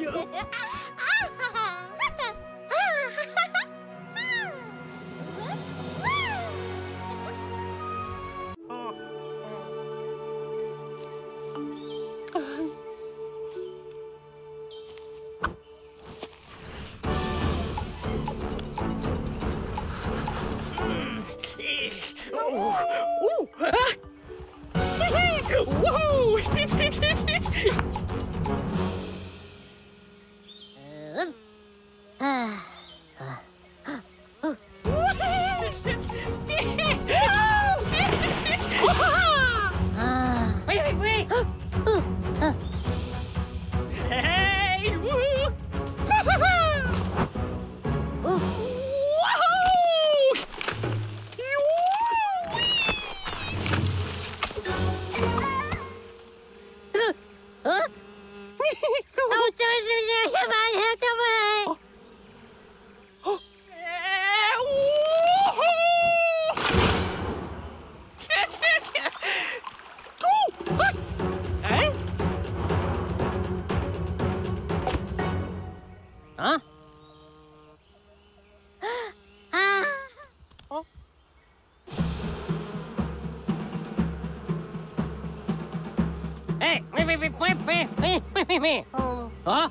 Oh. ¿Ah?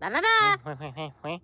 Da da da.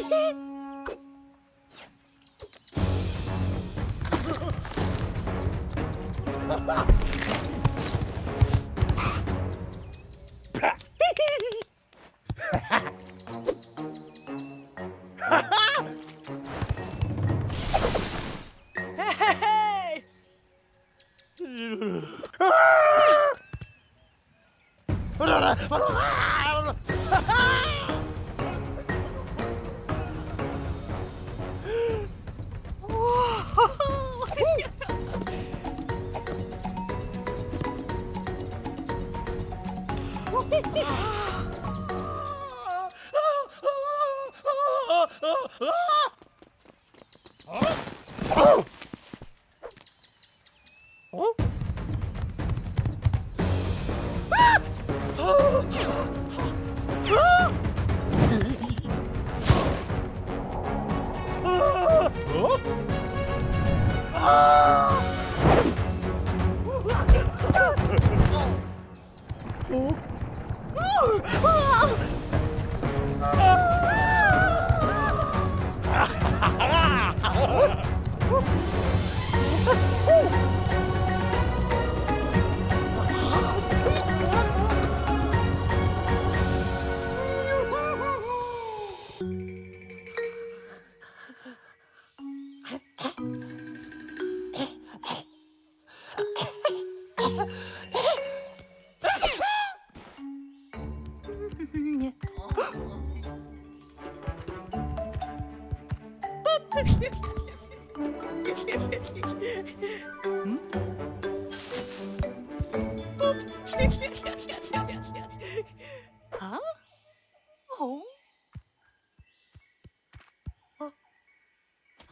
Hehehe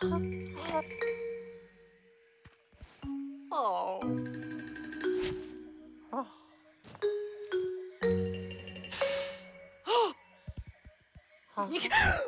好好哦。哦。哦你看。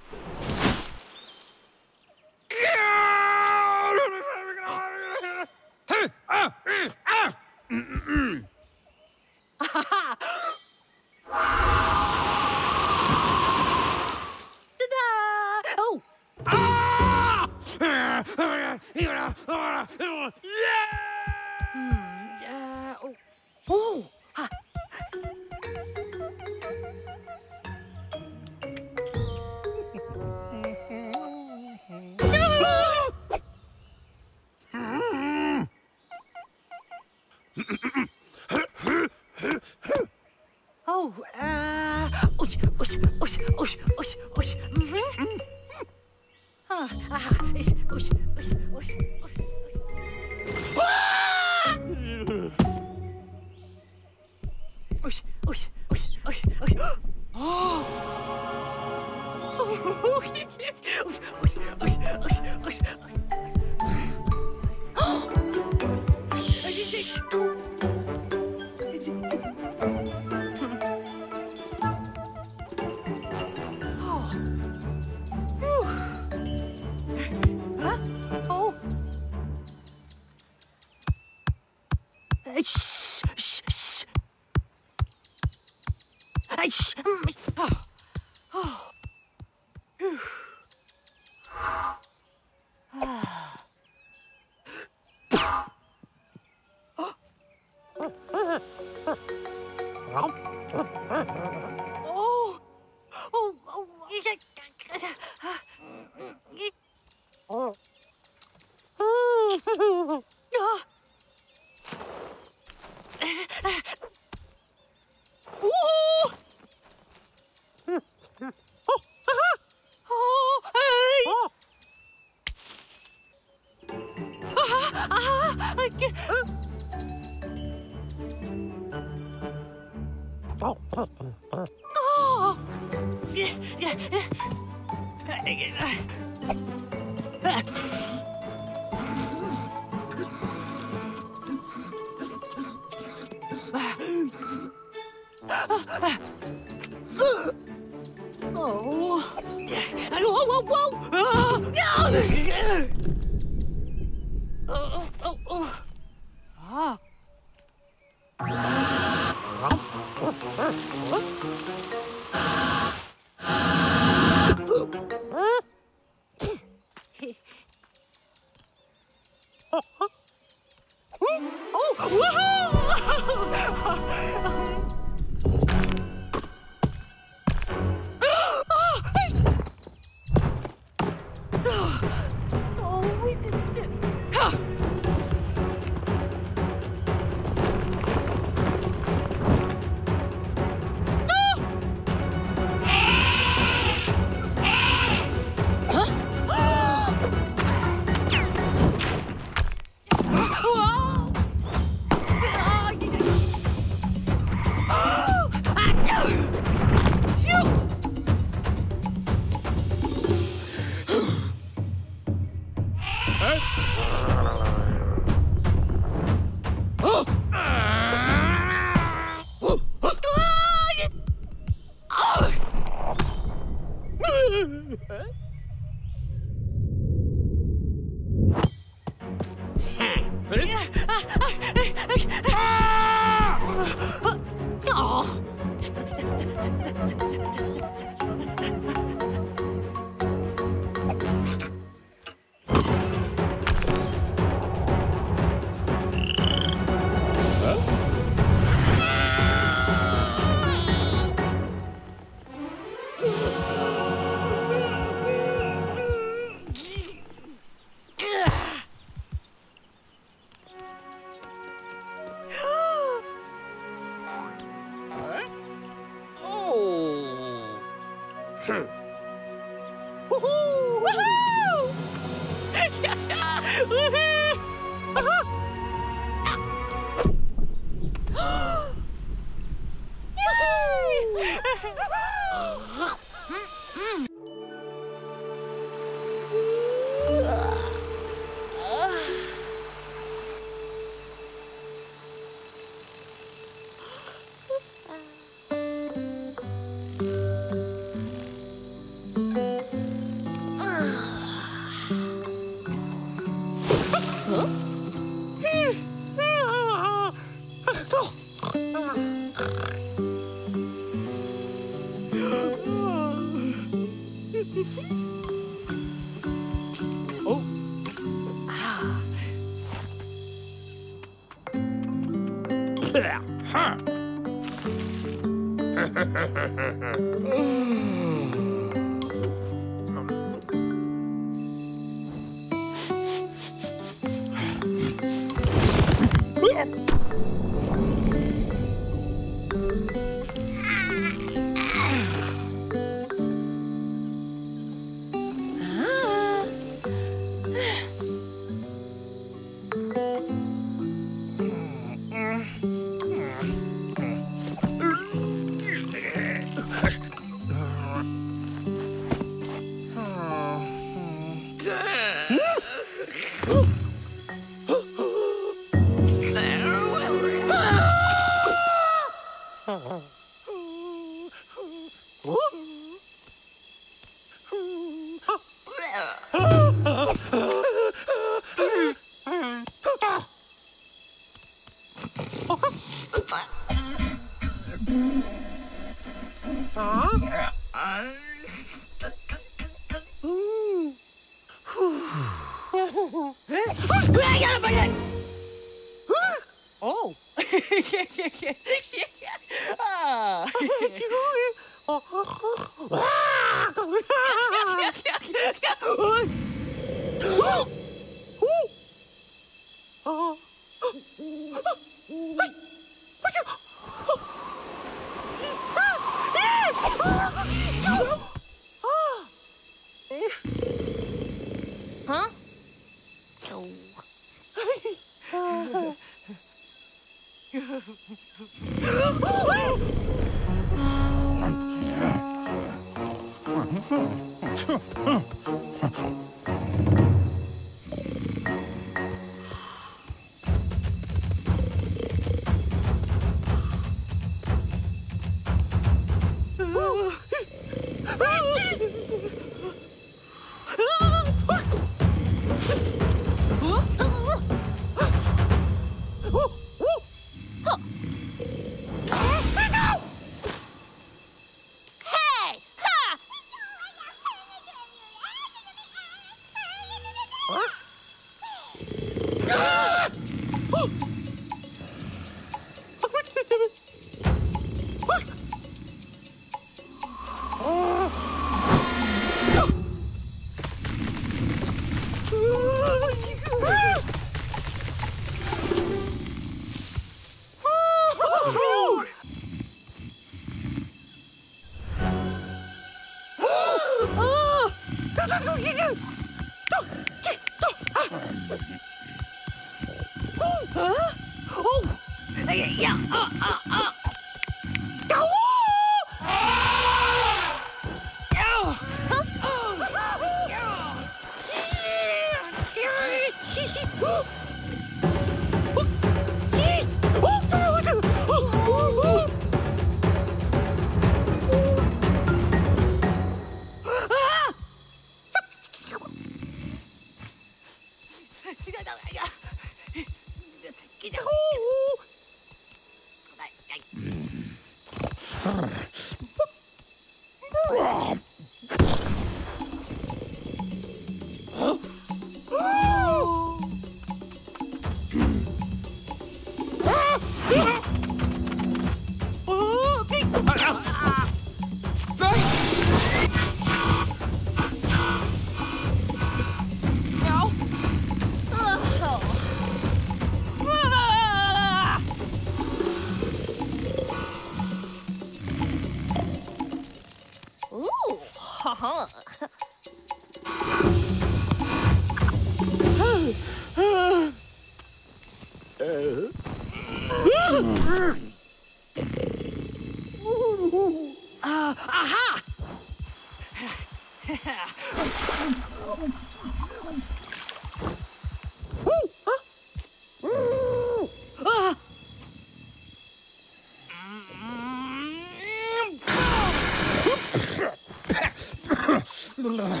Ah!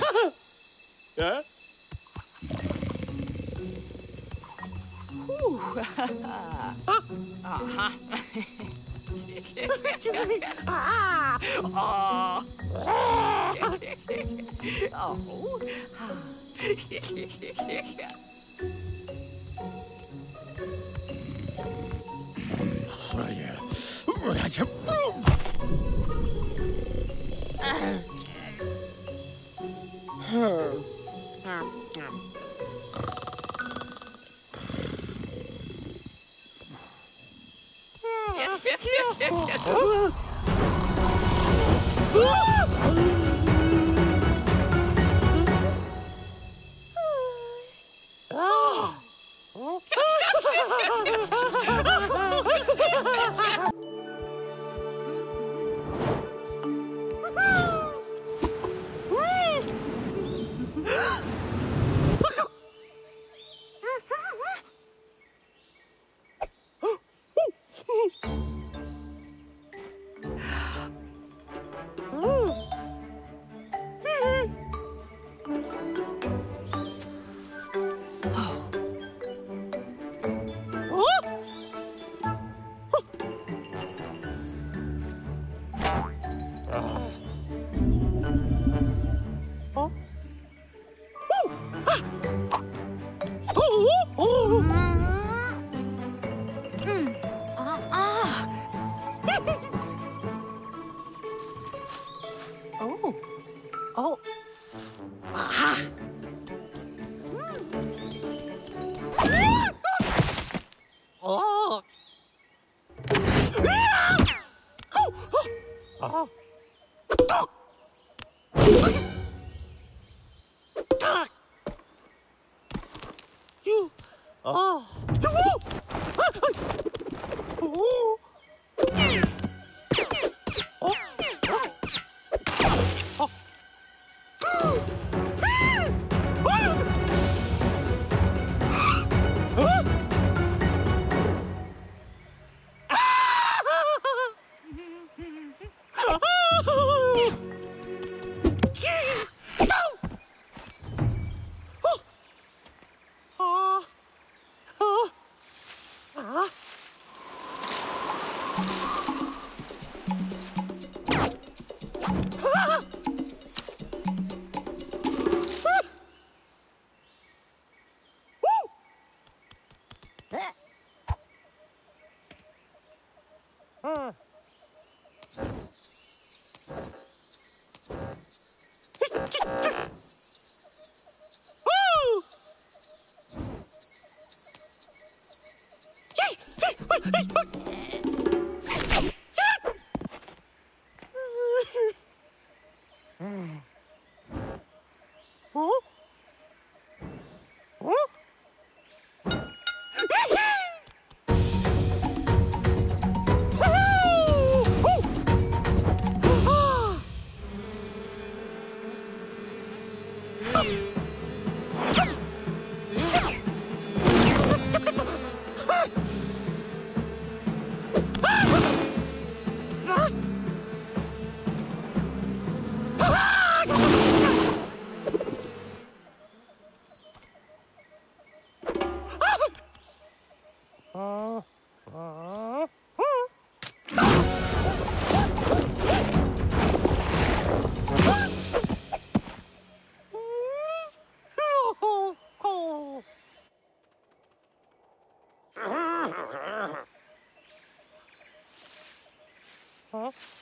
Hey, hey, hey. 안녕하세요.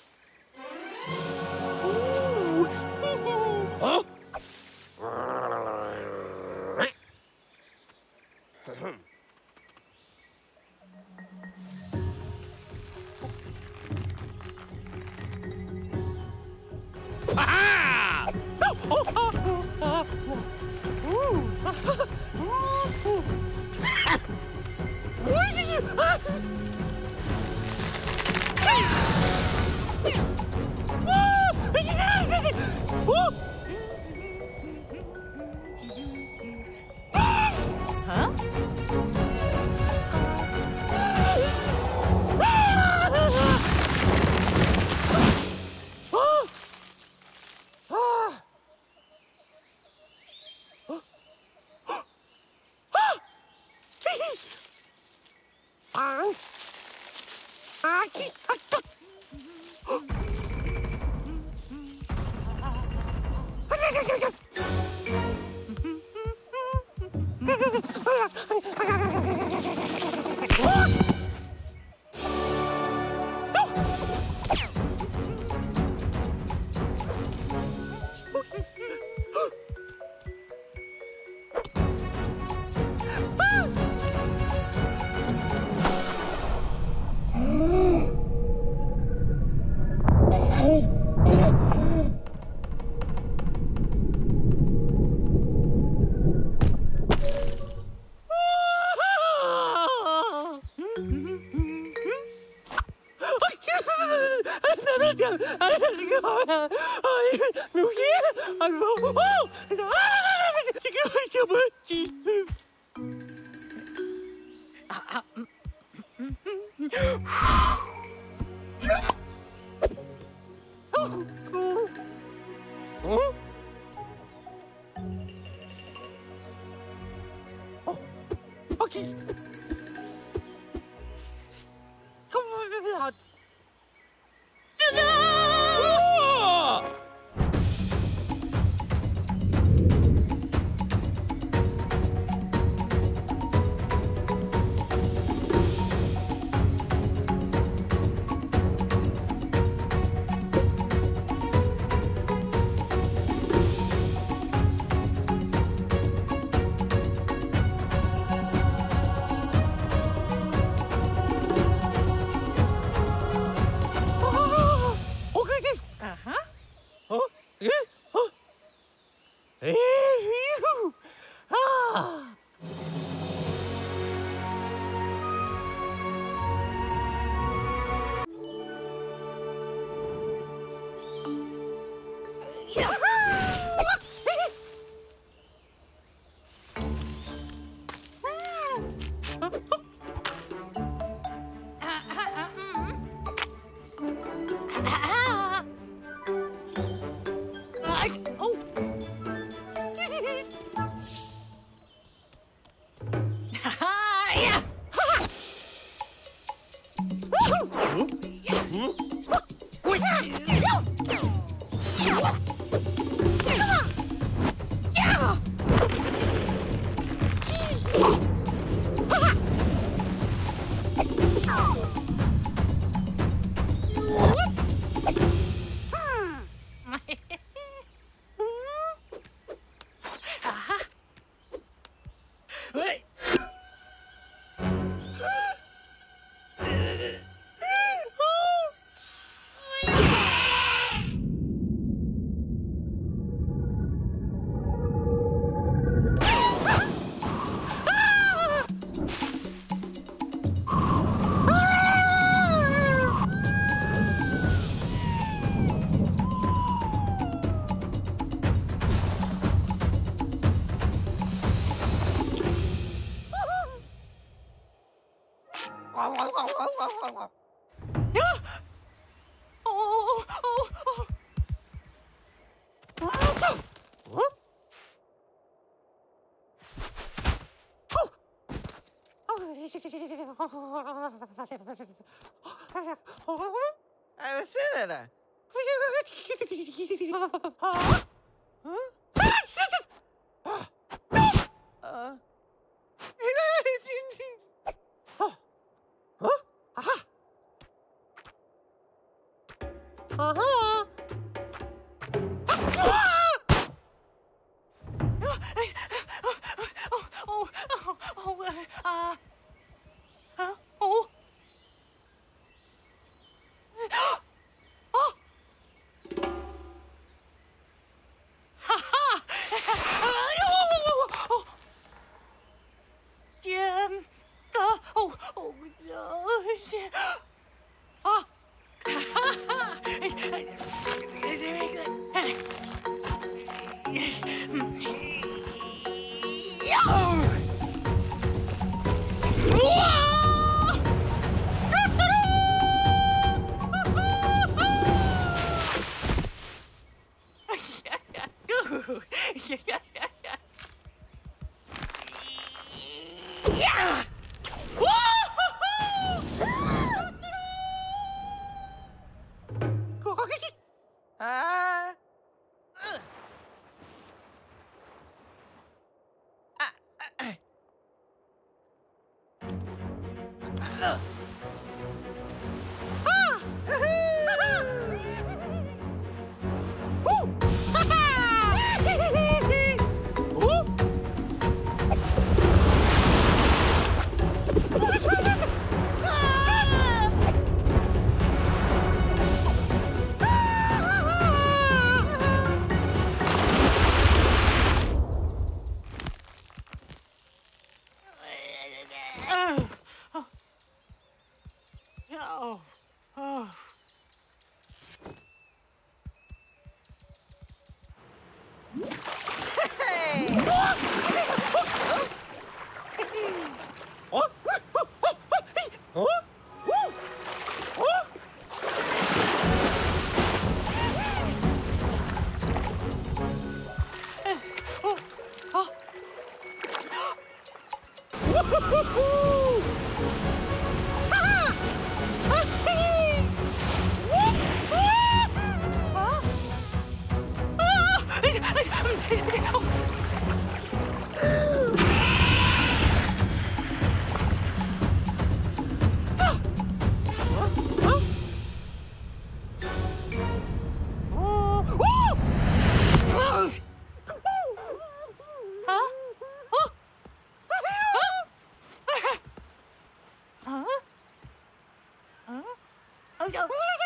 あ、そうなの。ごめん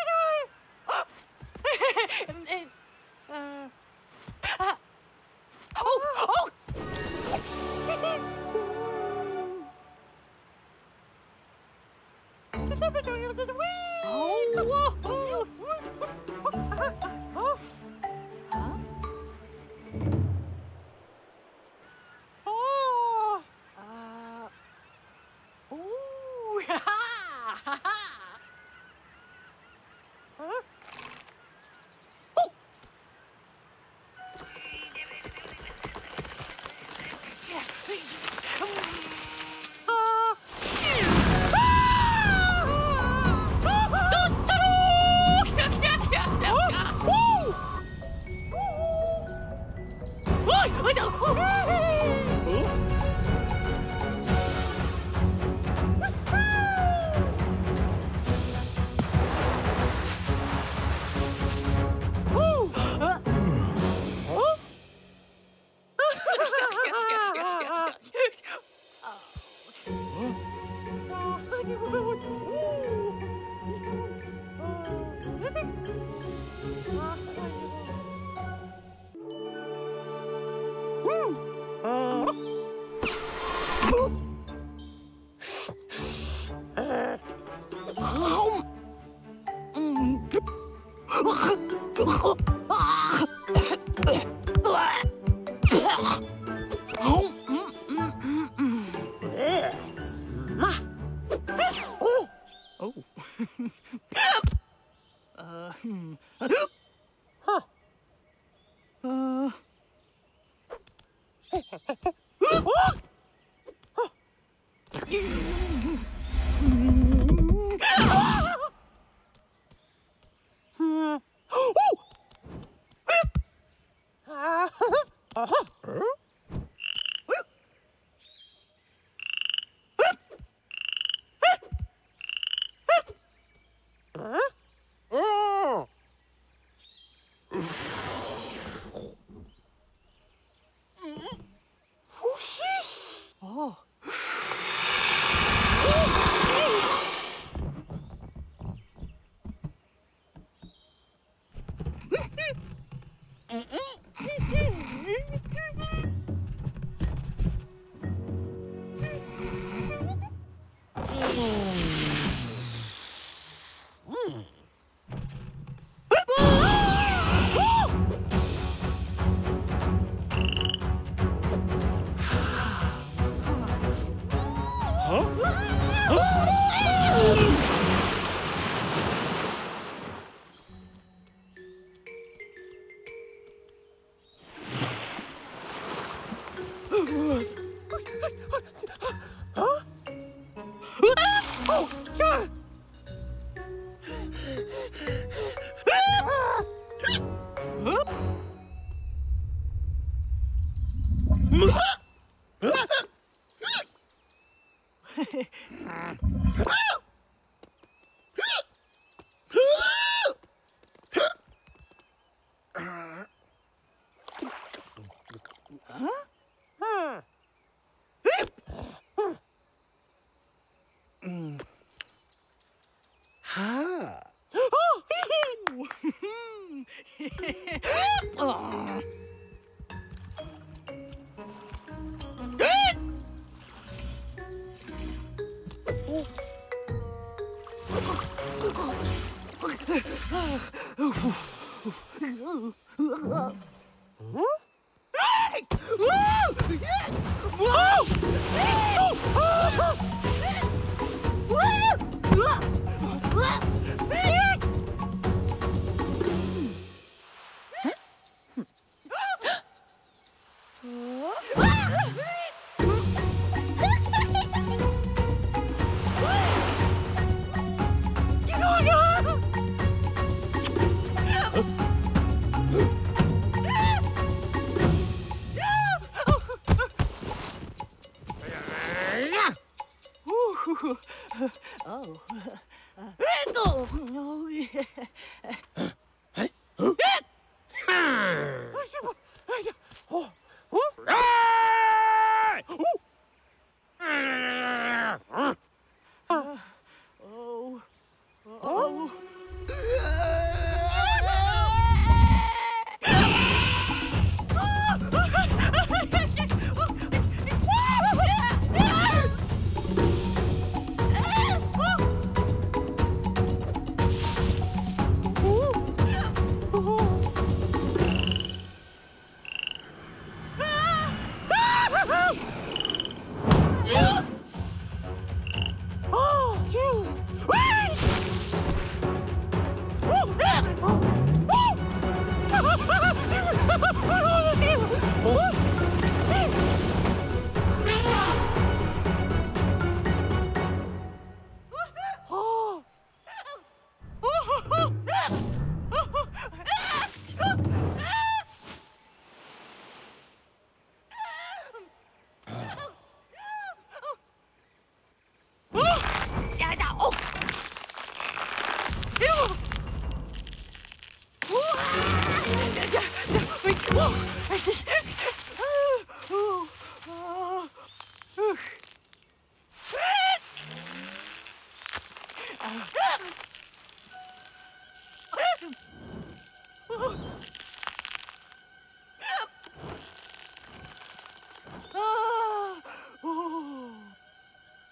Oh.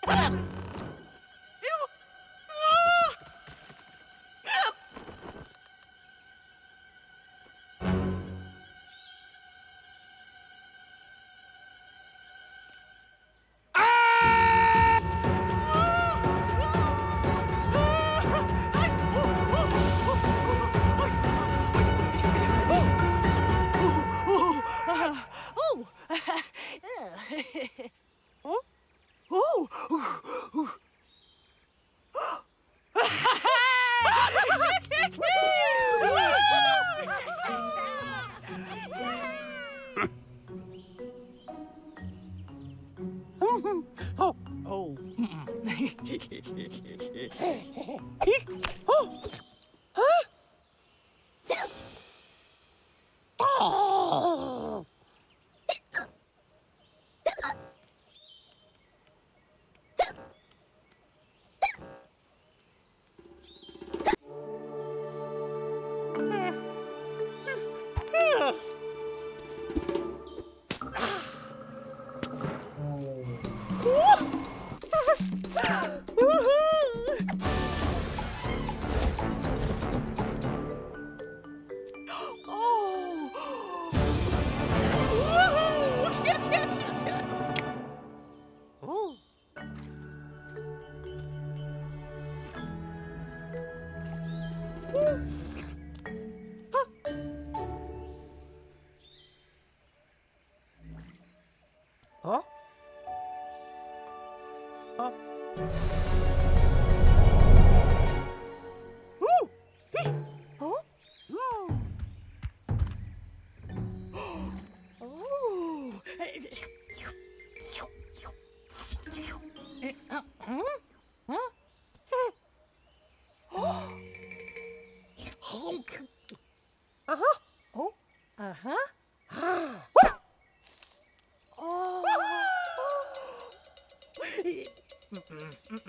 Ah! Hehehehe Oh.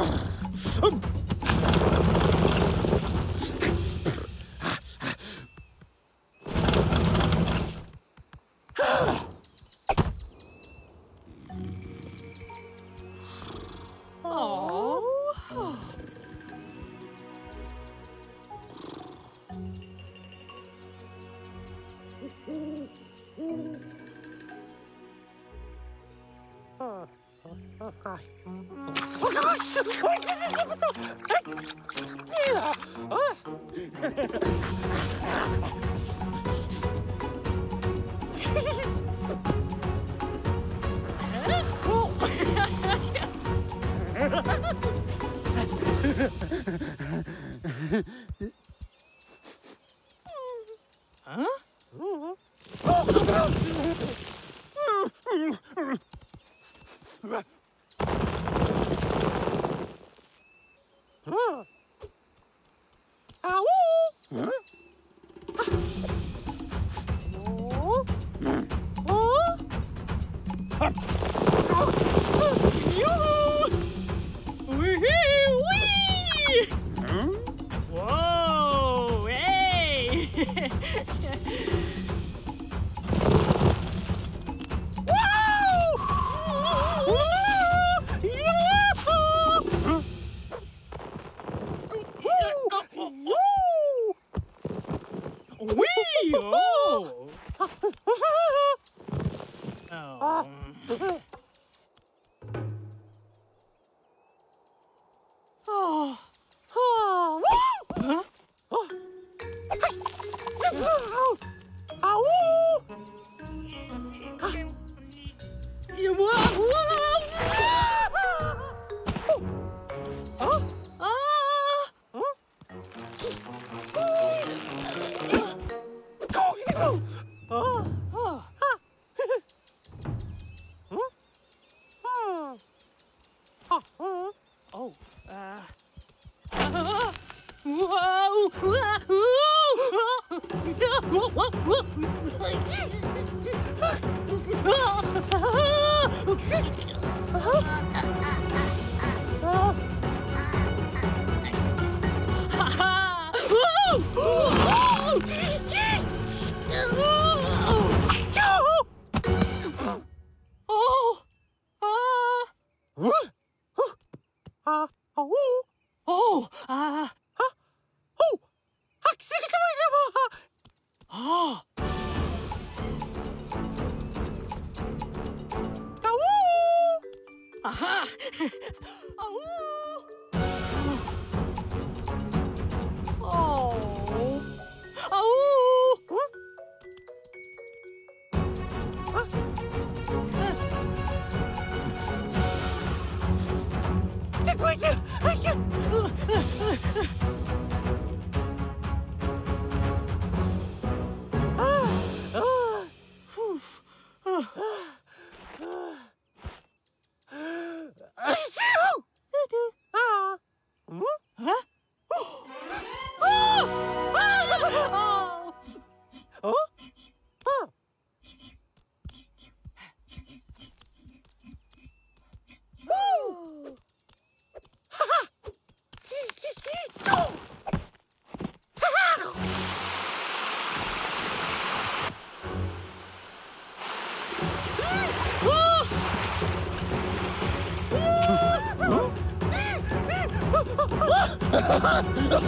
あっ! Uh, uh. Ah!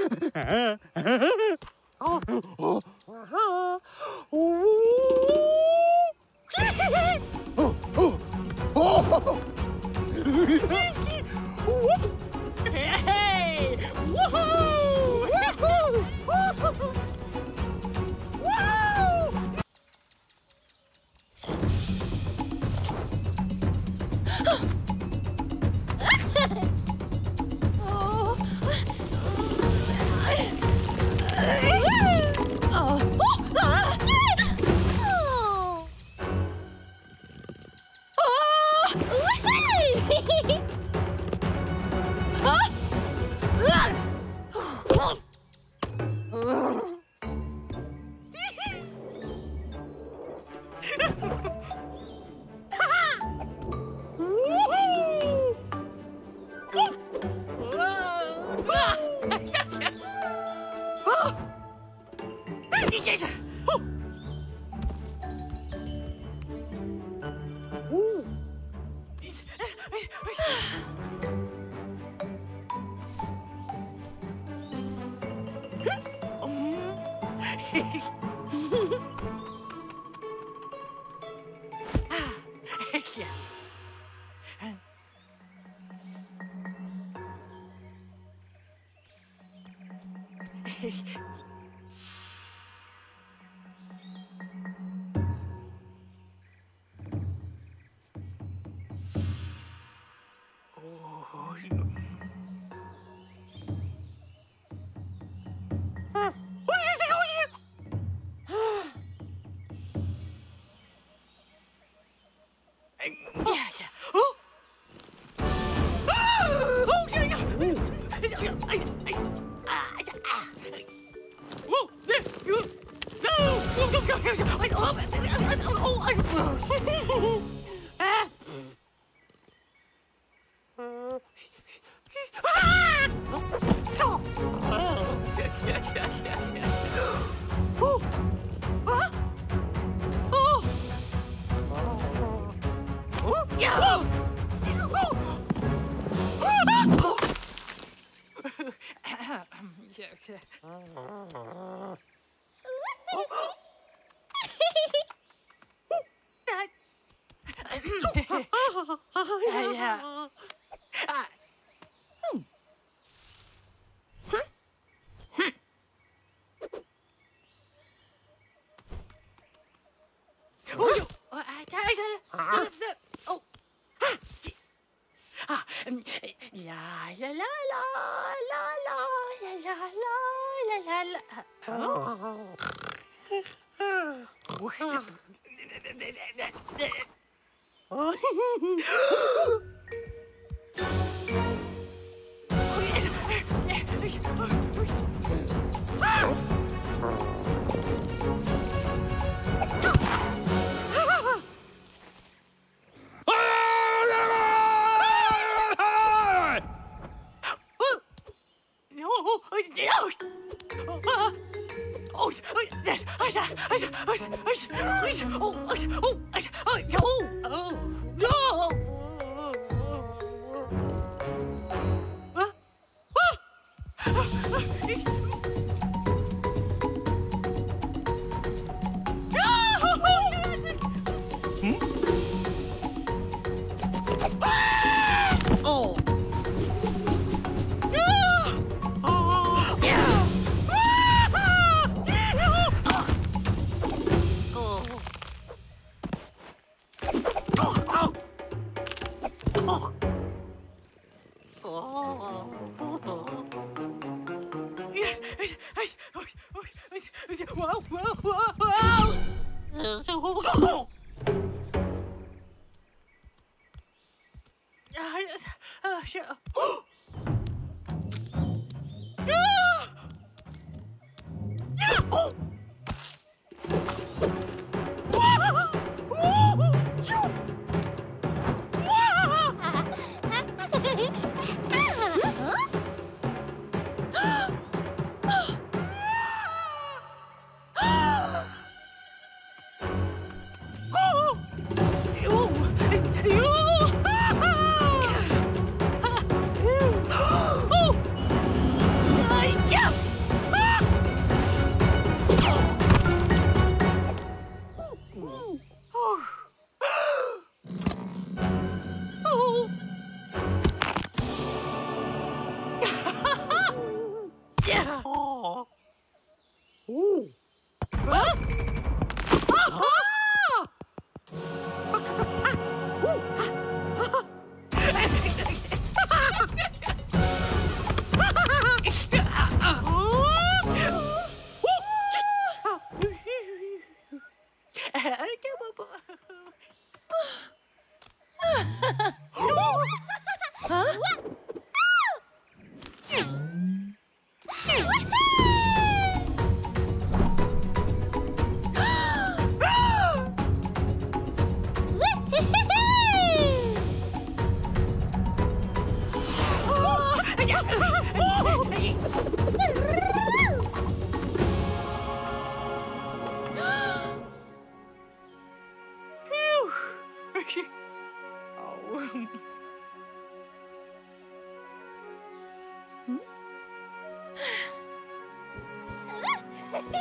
Oh!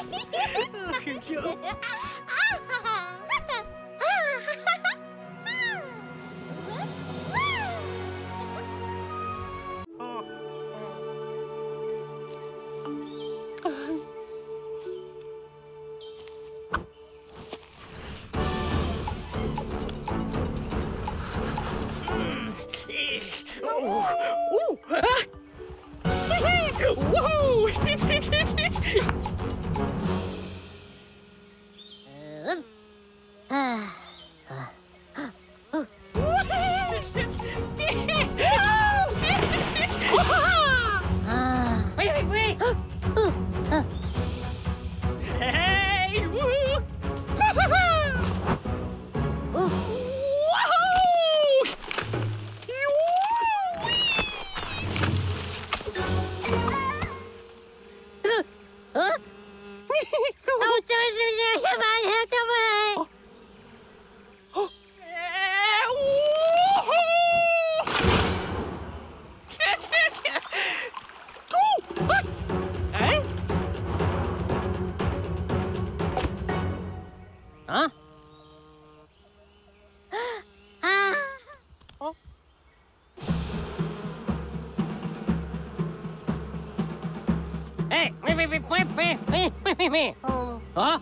oh, good job. Huh?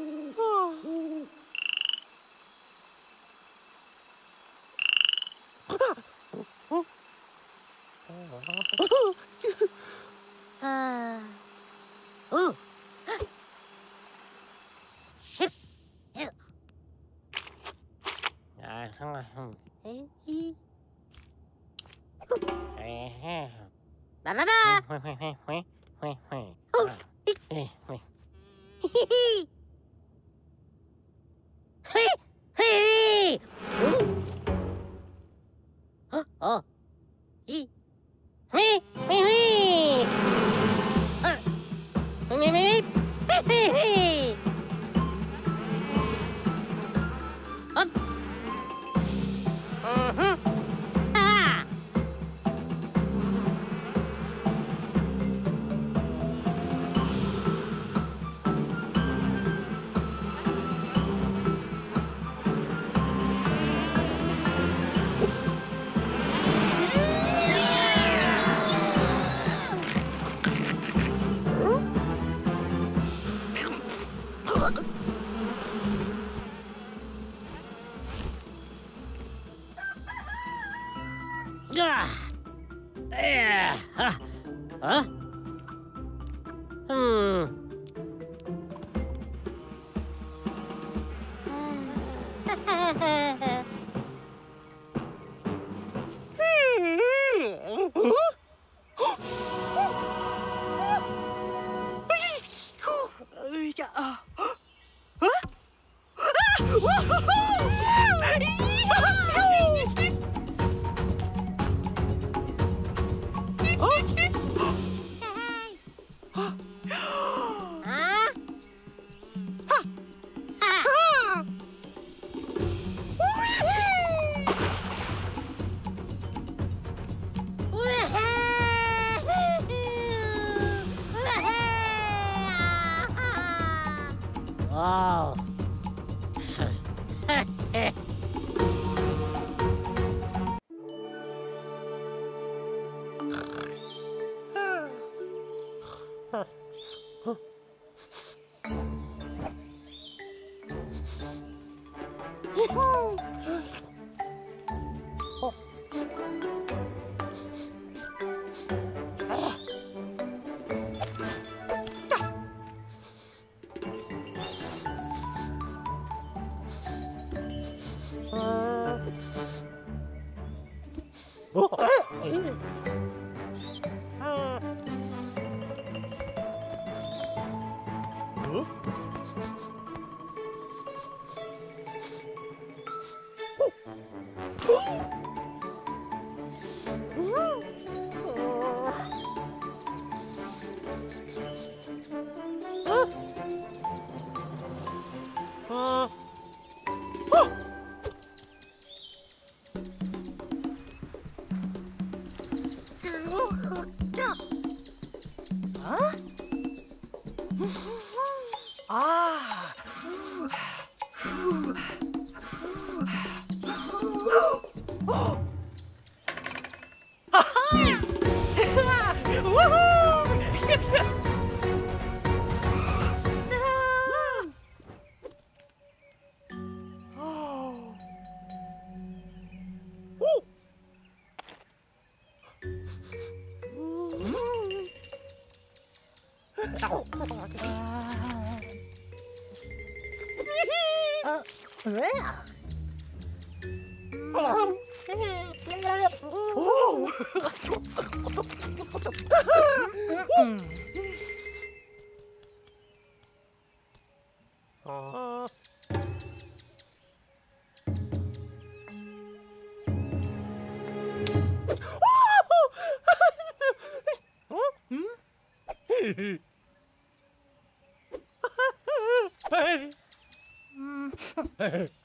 嗯。好的。嗯。嗯。Hey!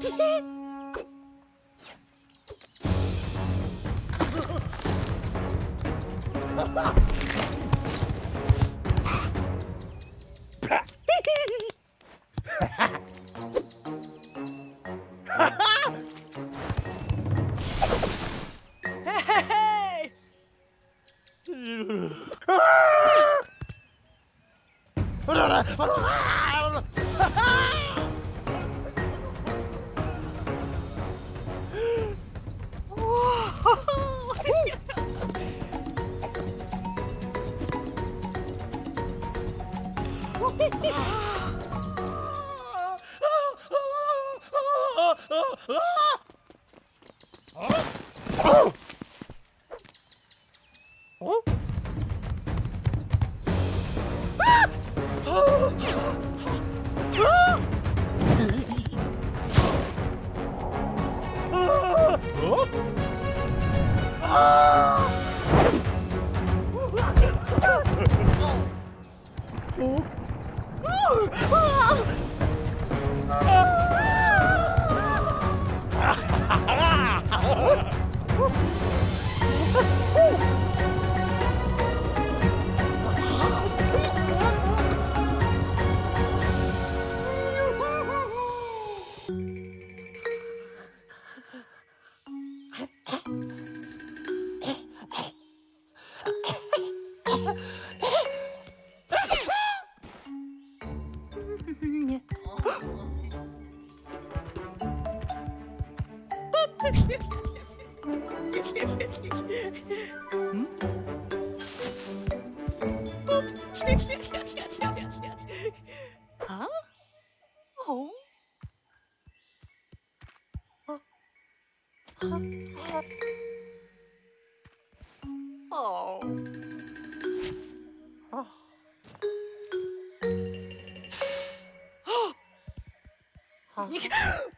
ヘヘッ! you can-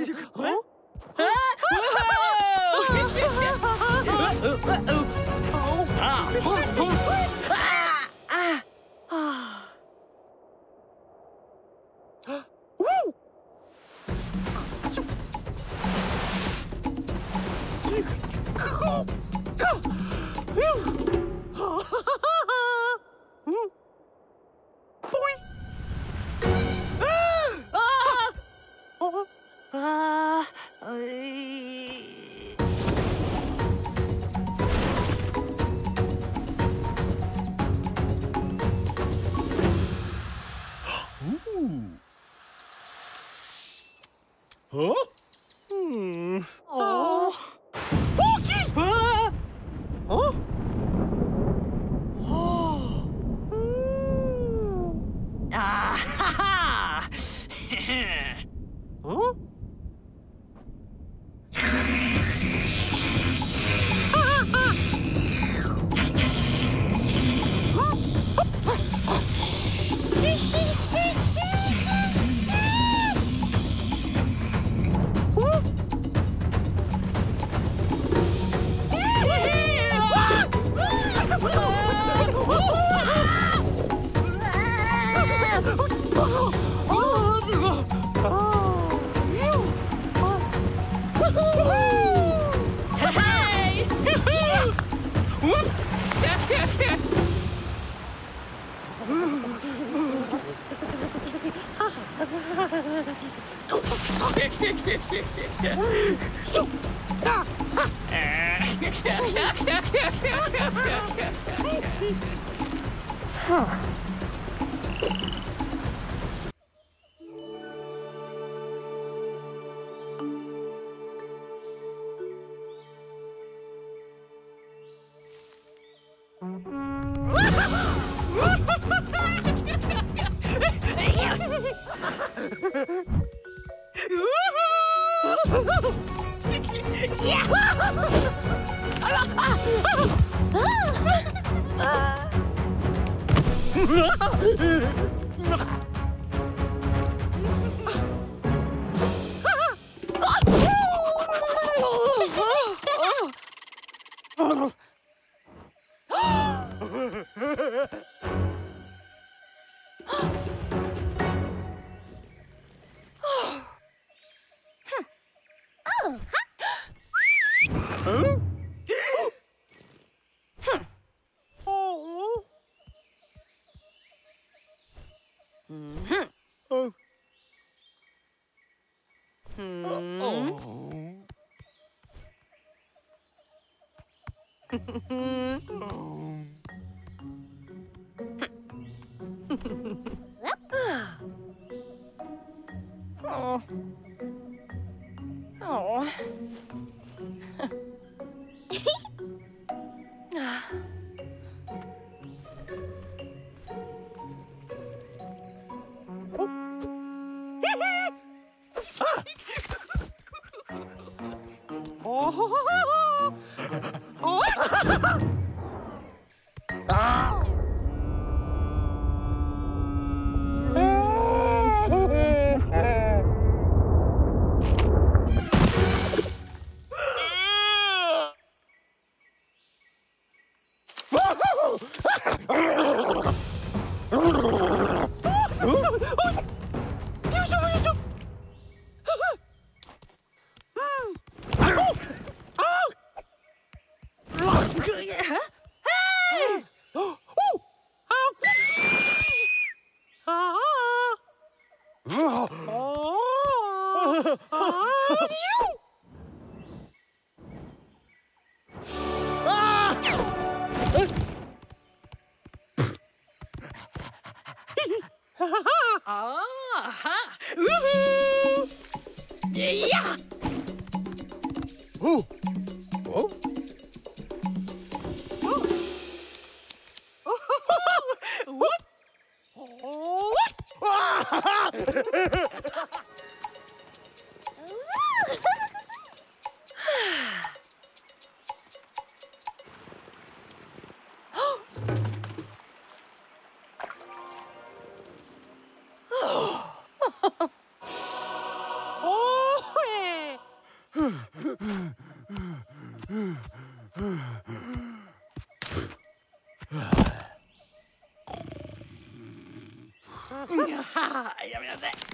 가지고 あ Mm-hmm. あやめなさい。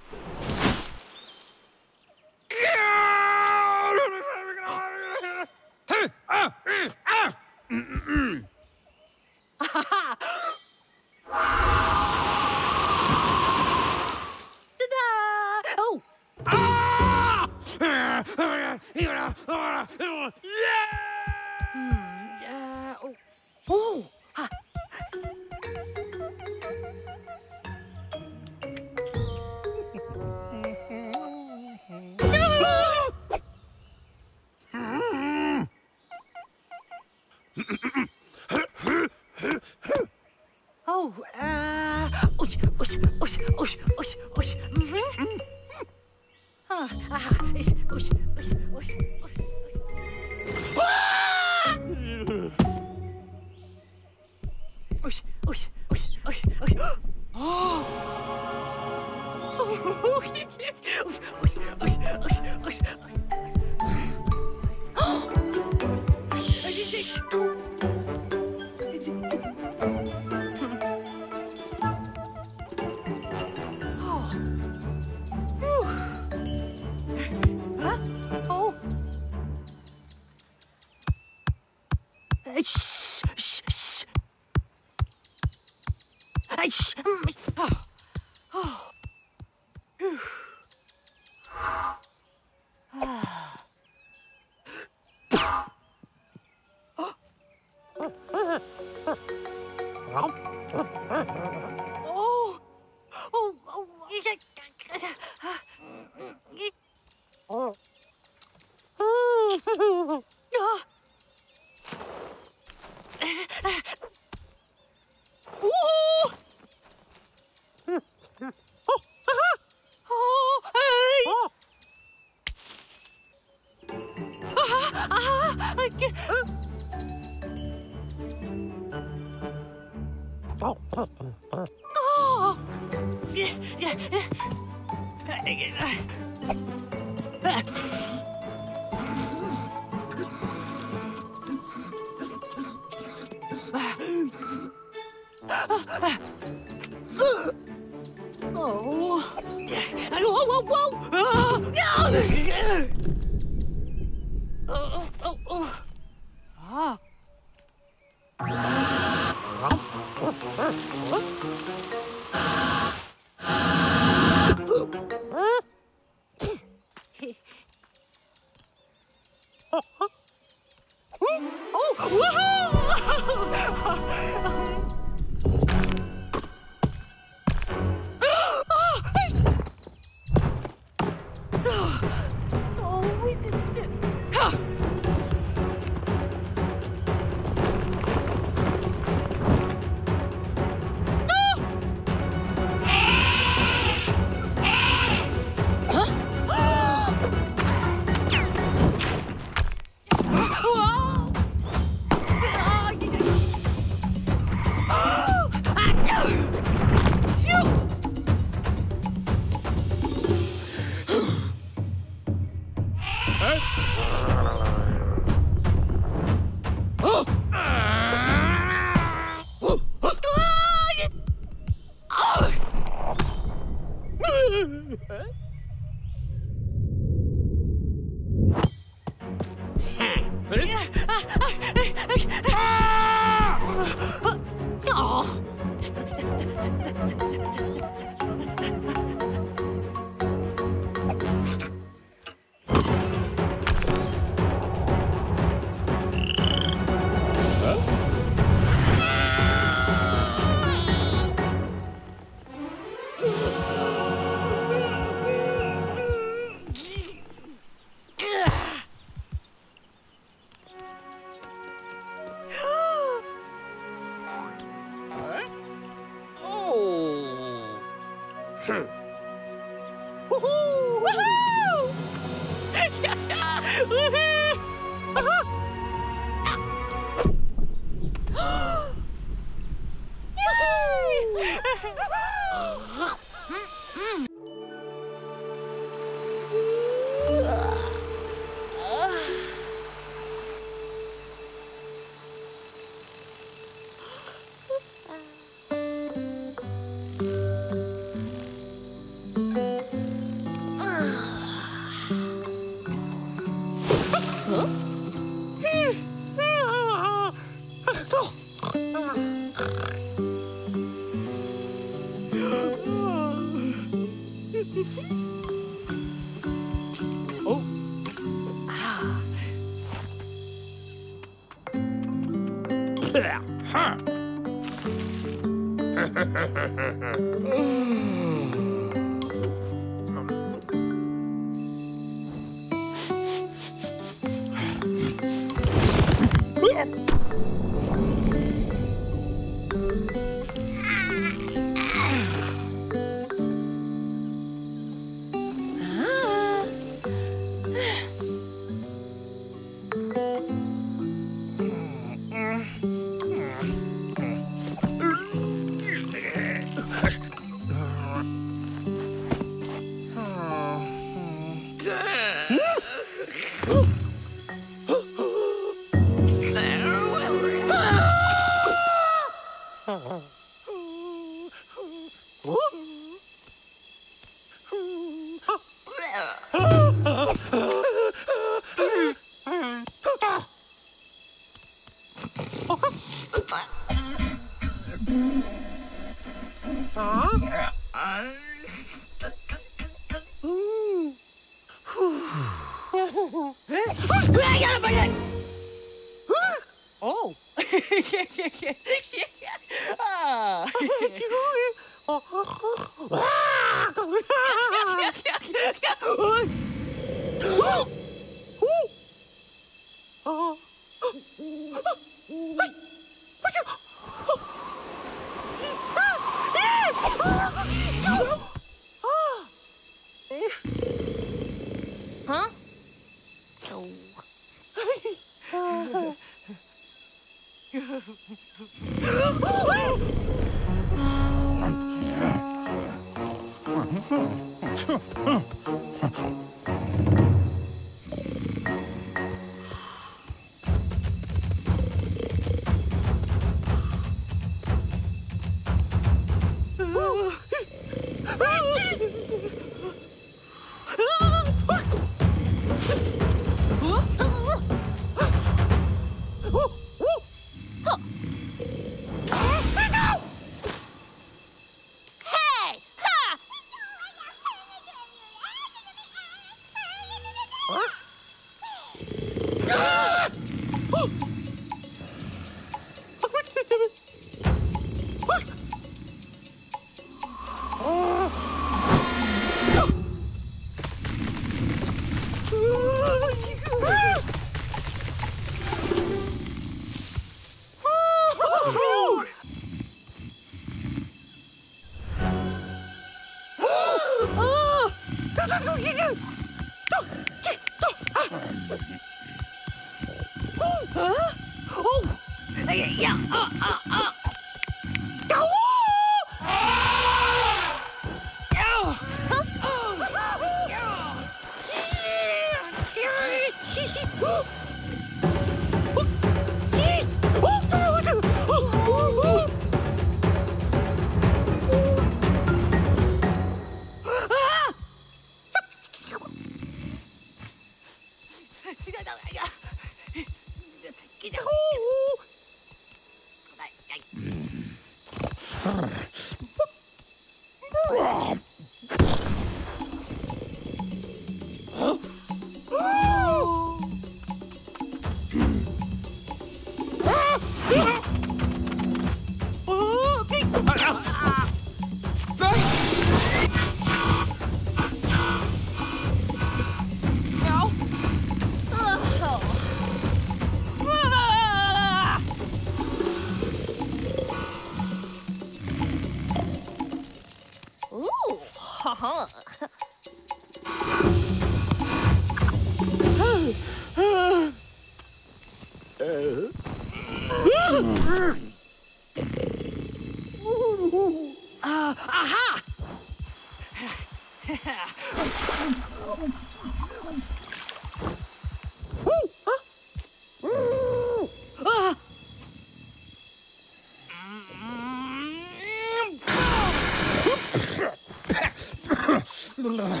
Huh?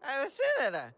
Versene.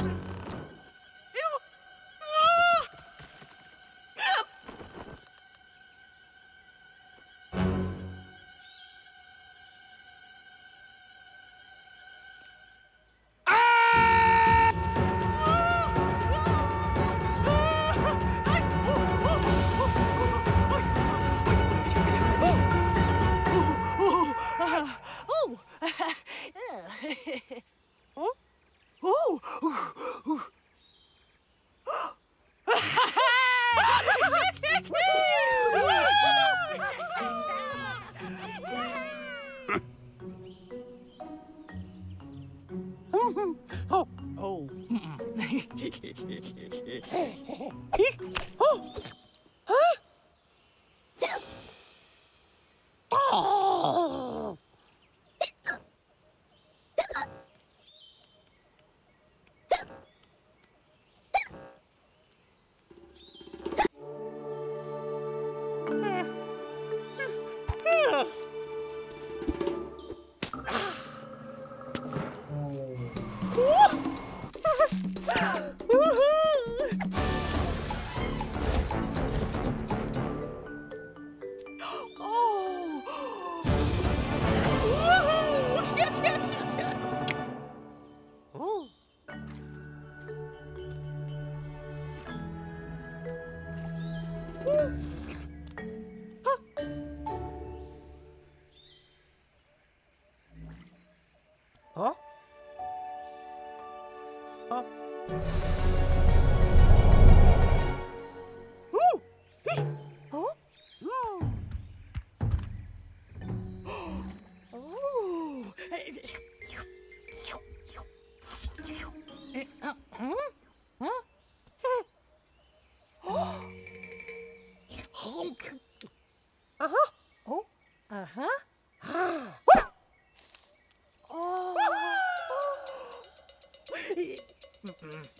Huh?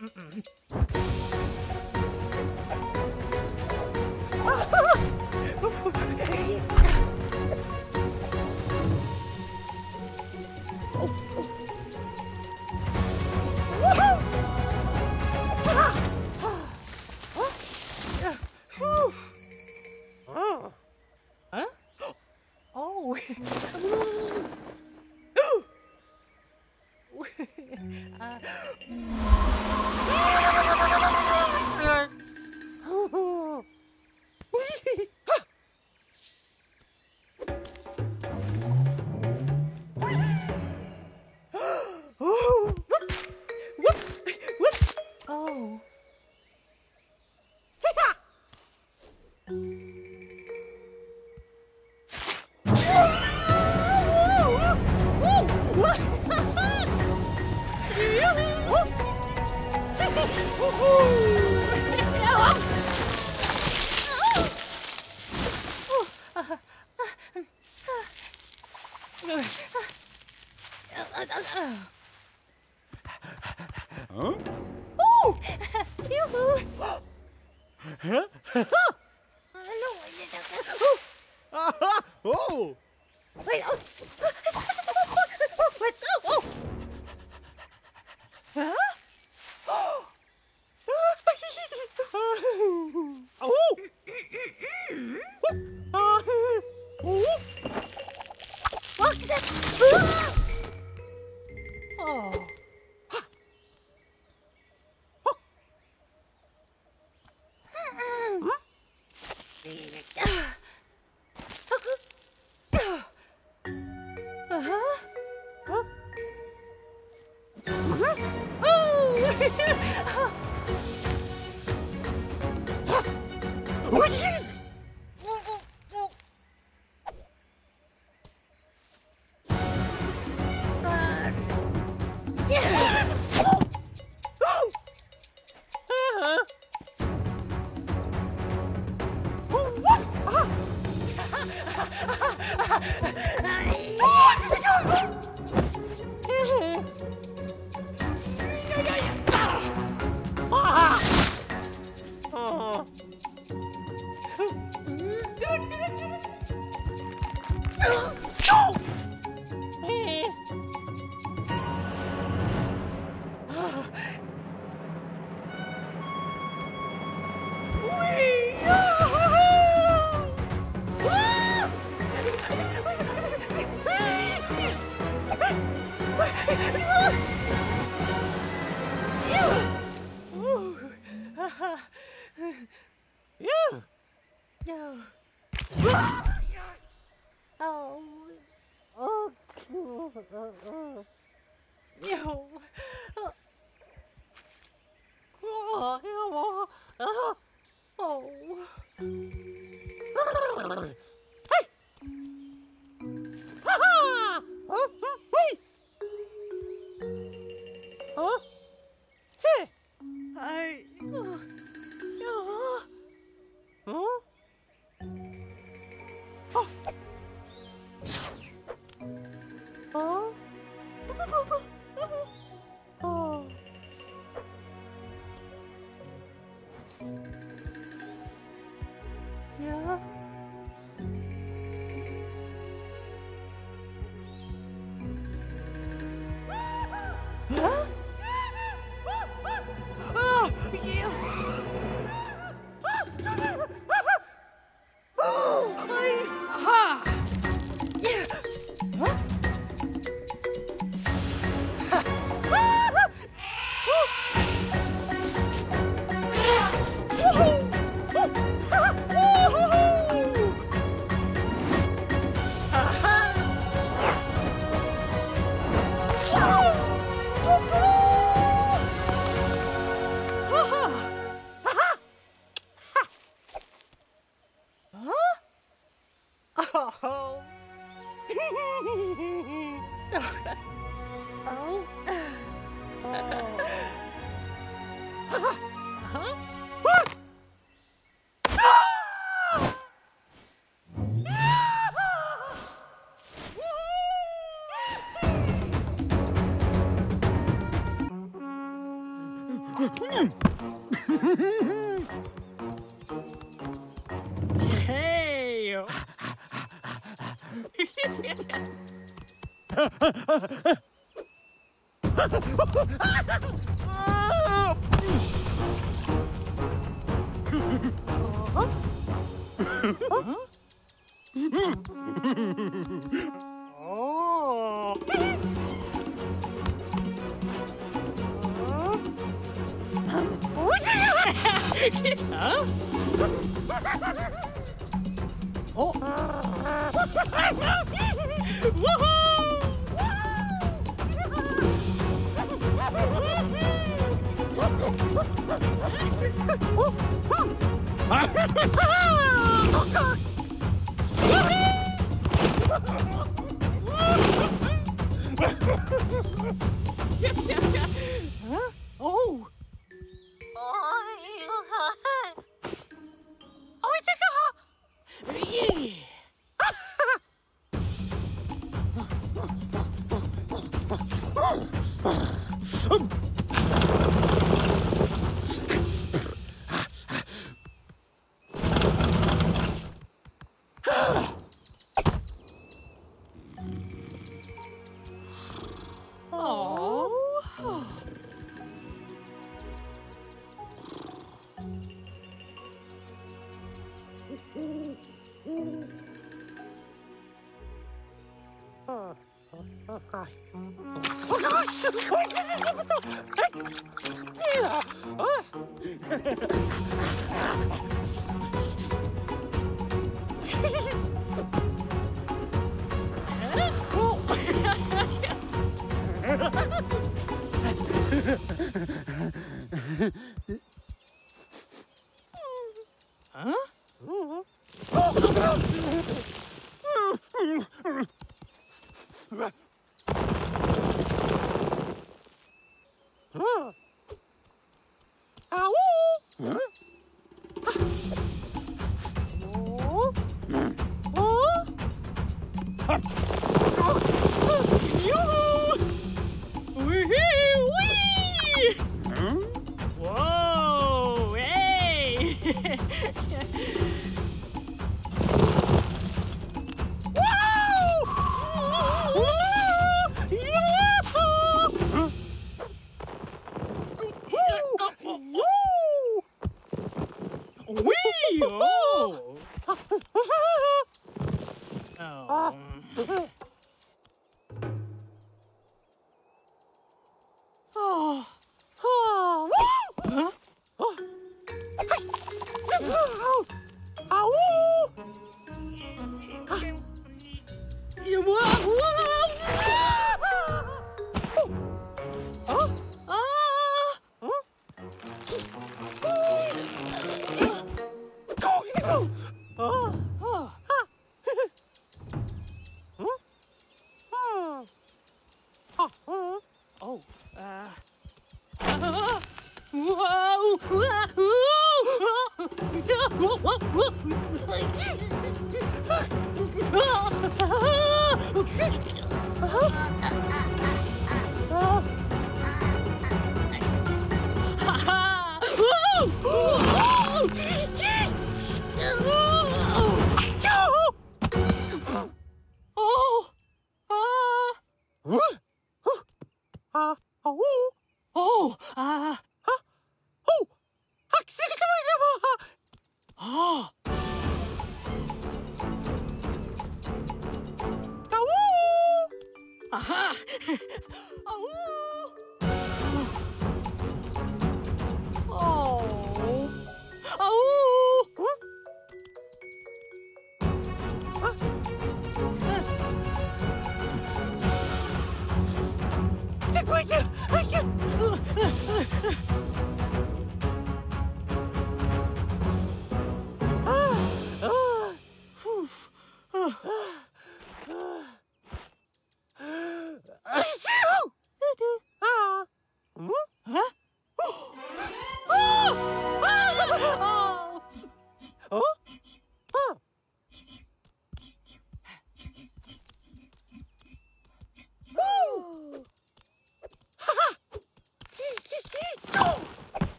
Oh. Huh? Oh! Yoo-hoo! huh? oh! oh! Wait, oh. What? Oh.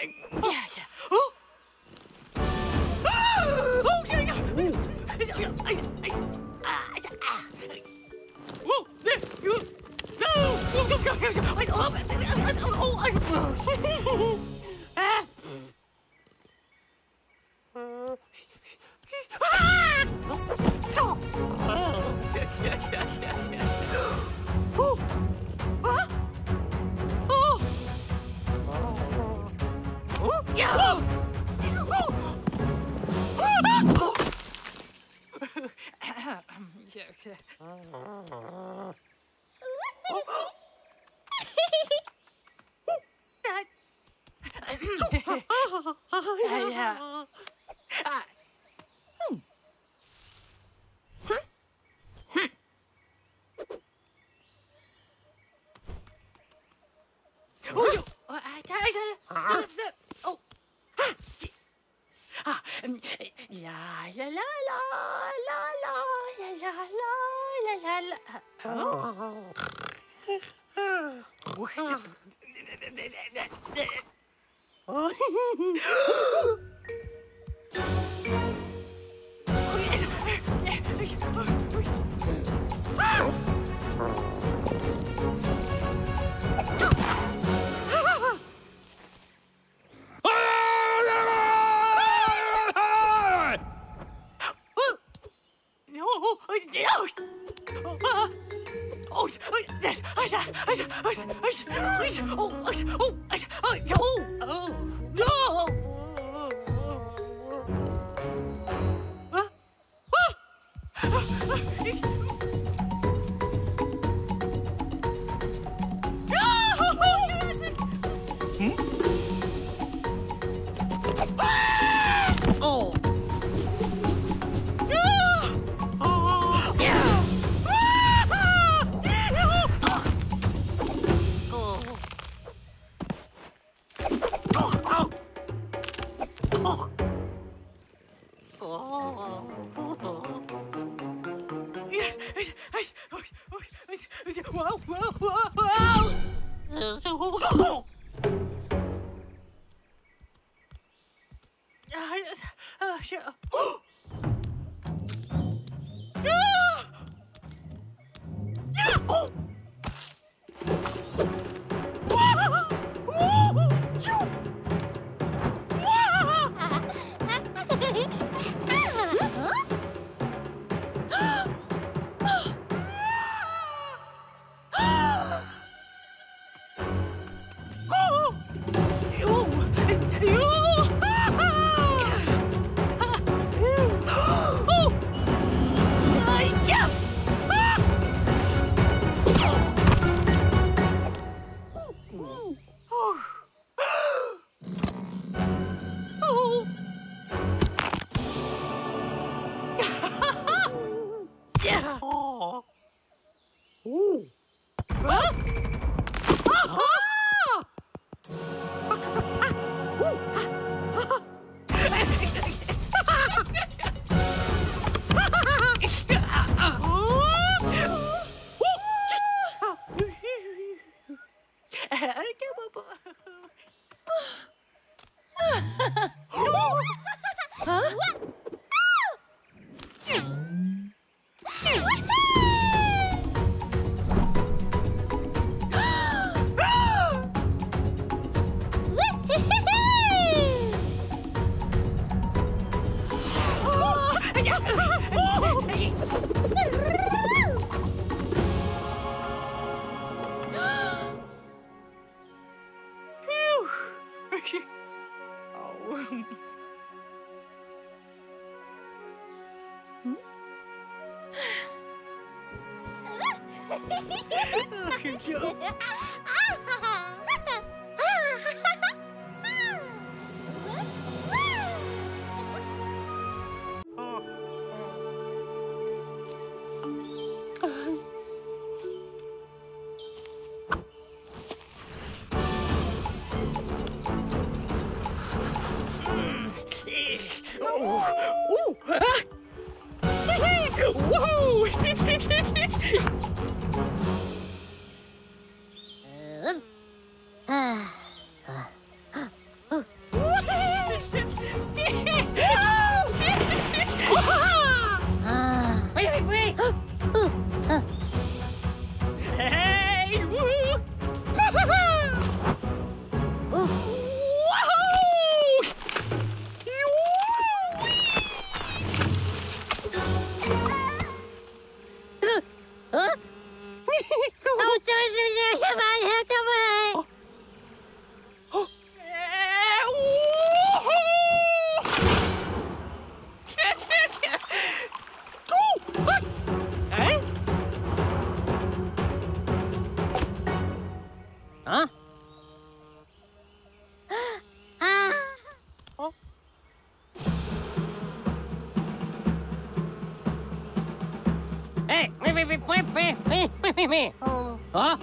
I... Oh.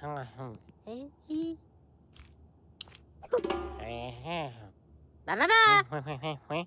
哼哼，嘿。嘿，来来来！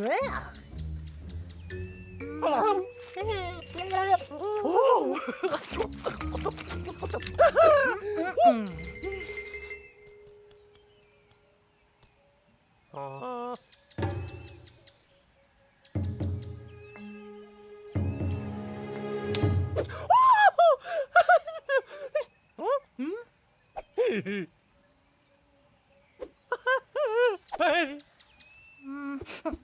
Blech.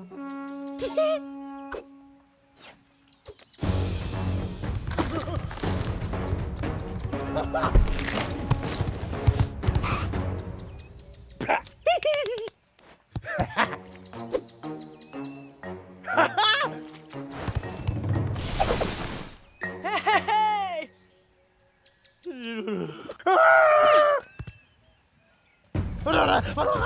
思って。あららあら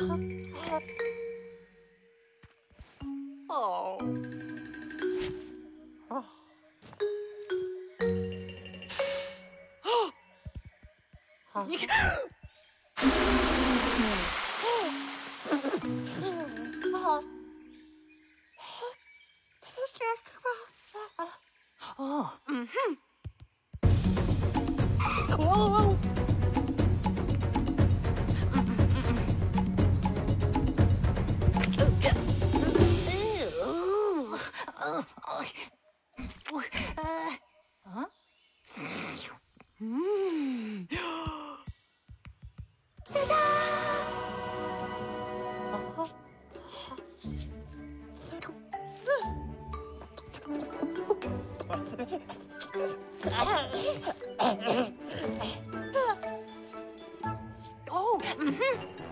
哈。Mm-hmm.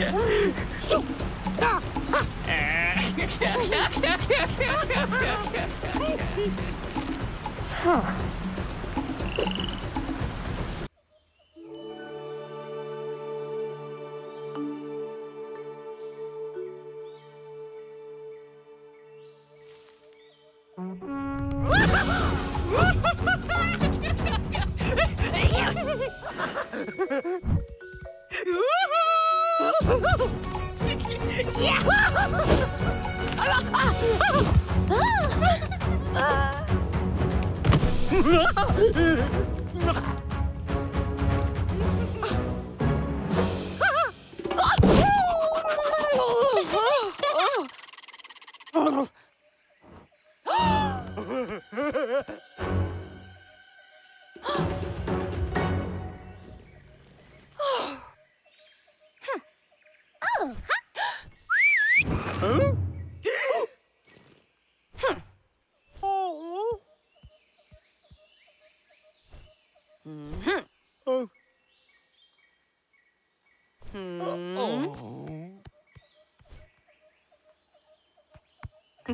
Oh.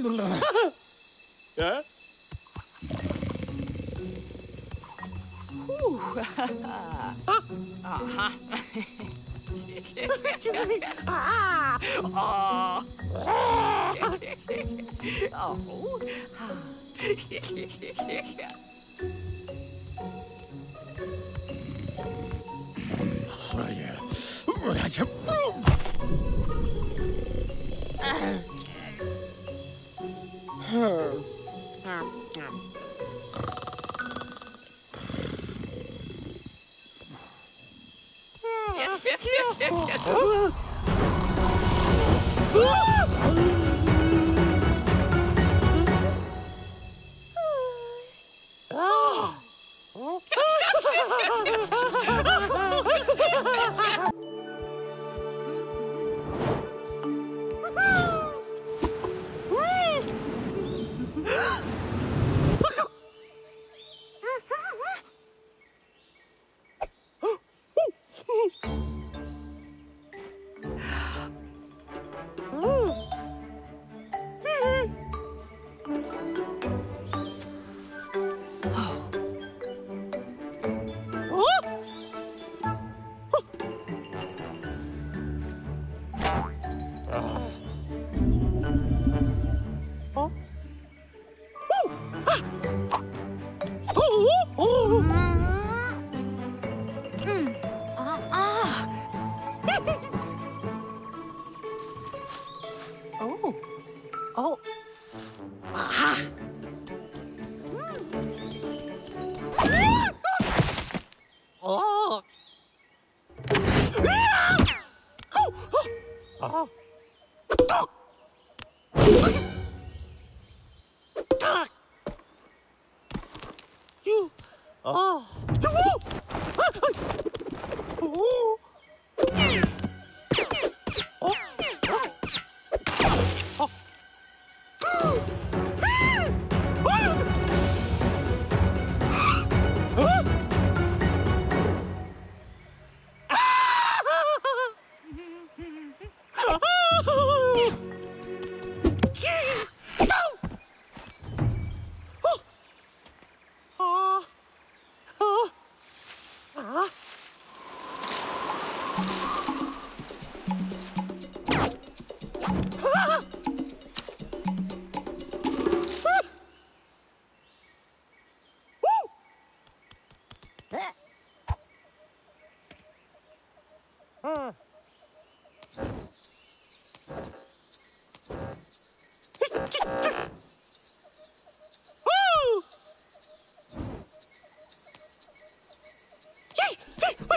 놀라나.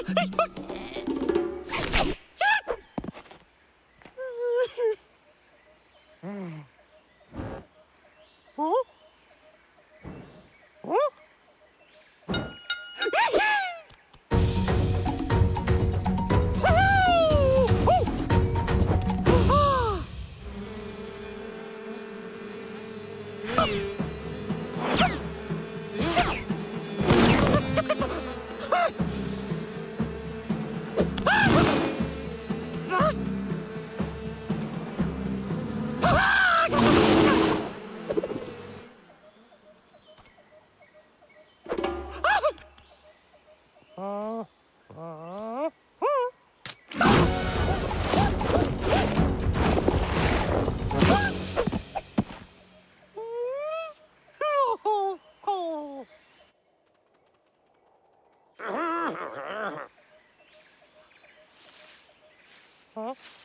Hey, hey, hey, hey. Aha!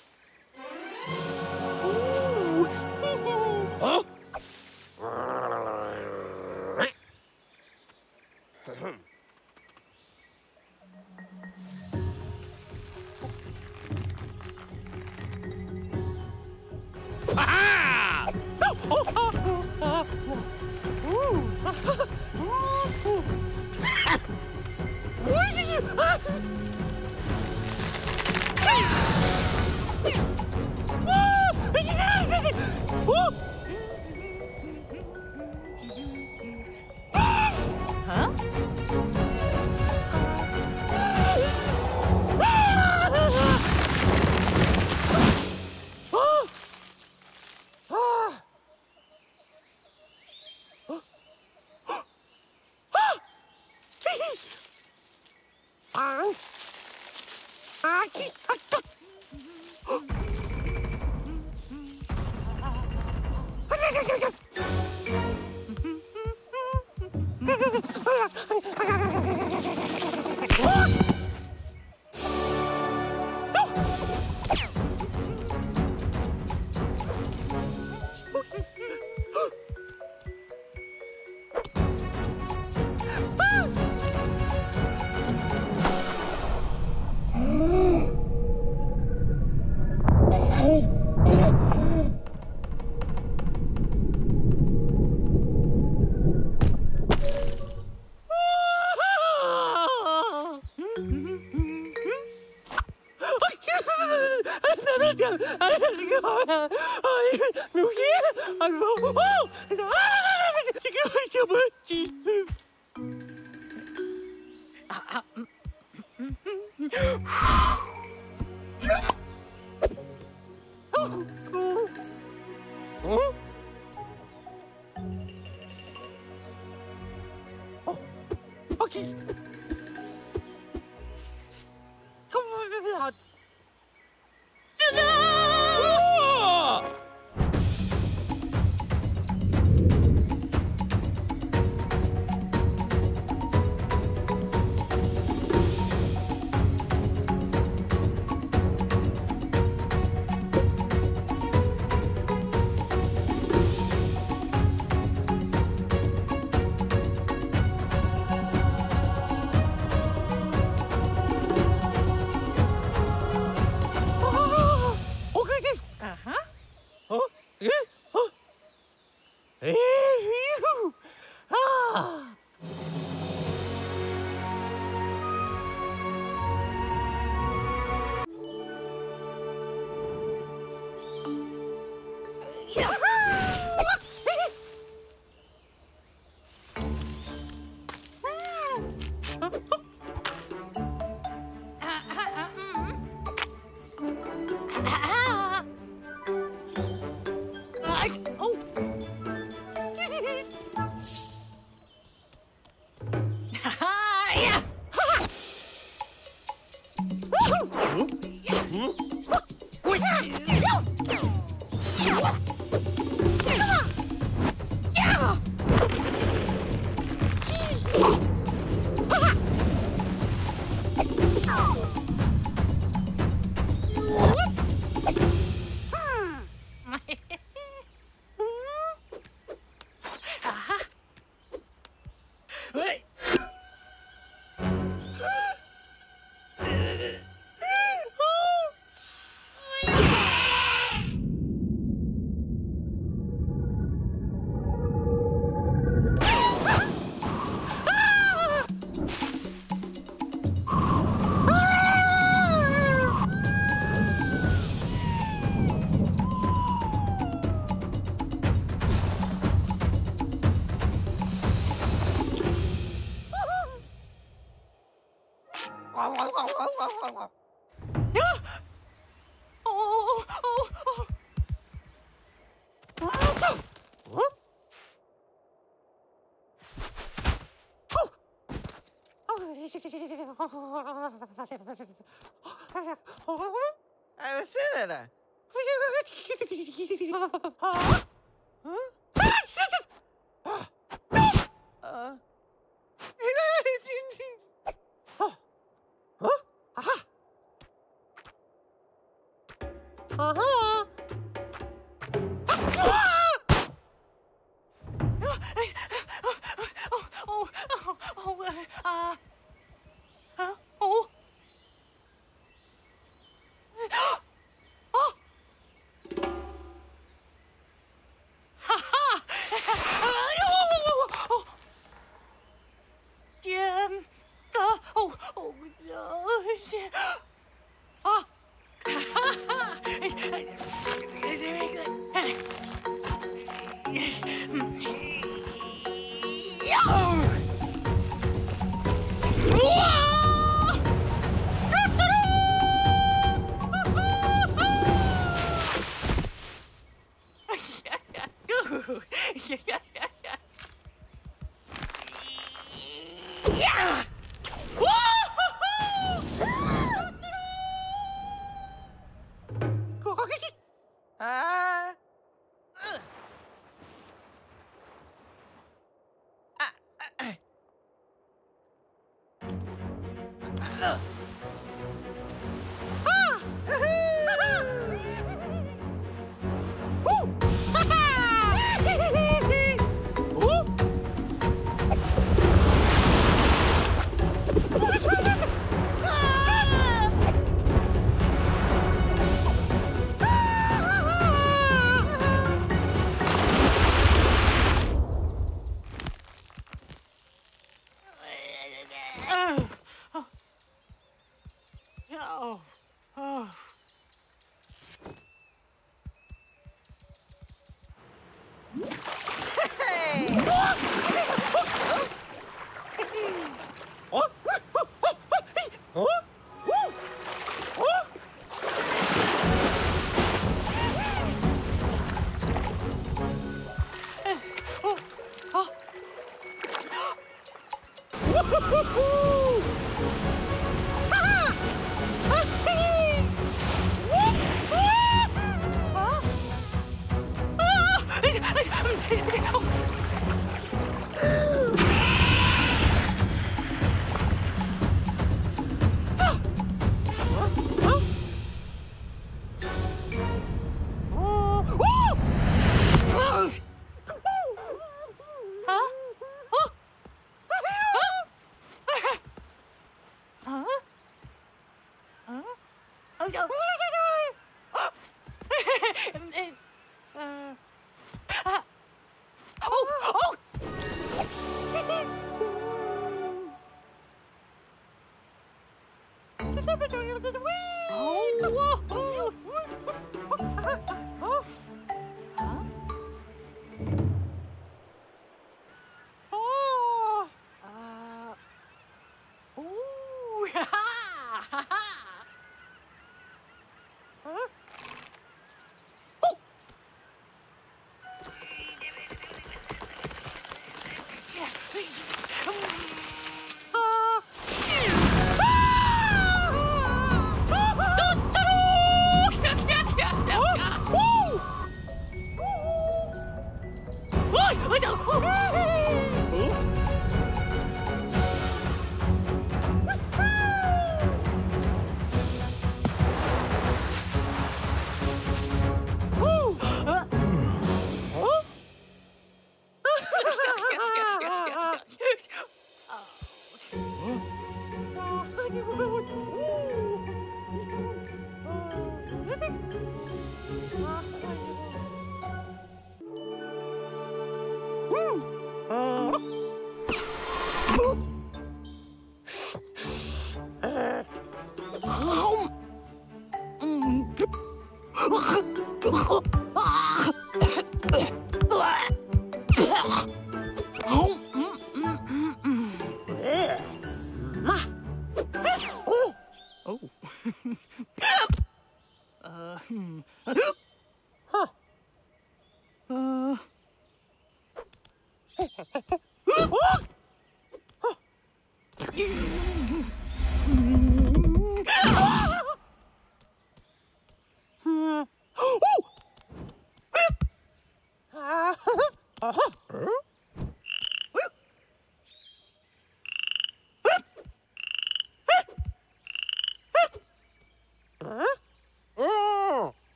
Oh,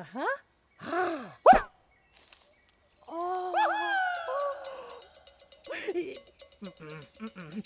아하. 아. 어. 음, 음, 음,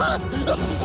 Ah!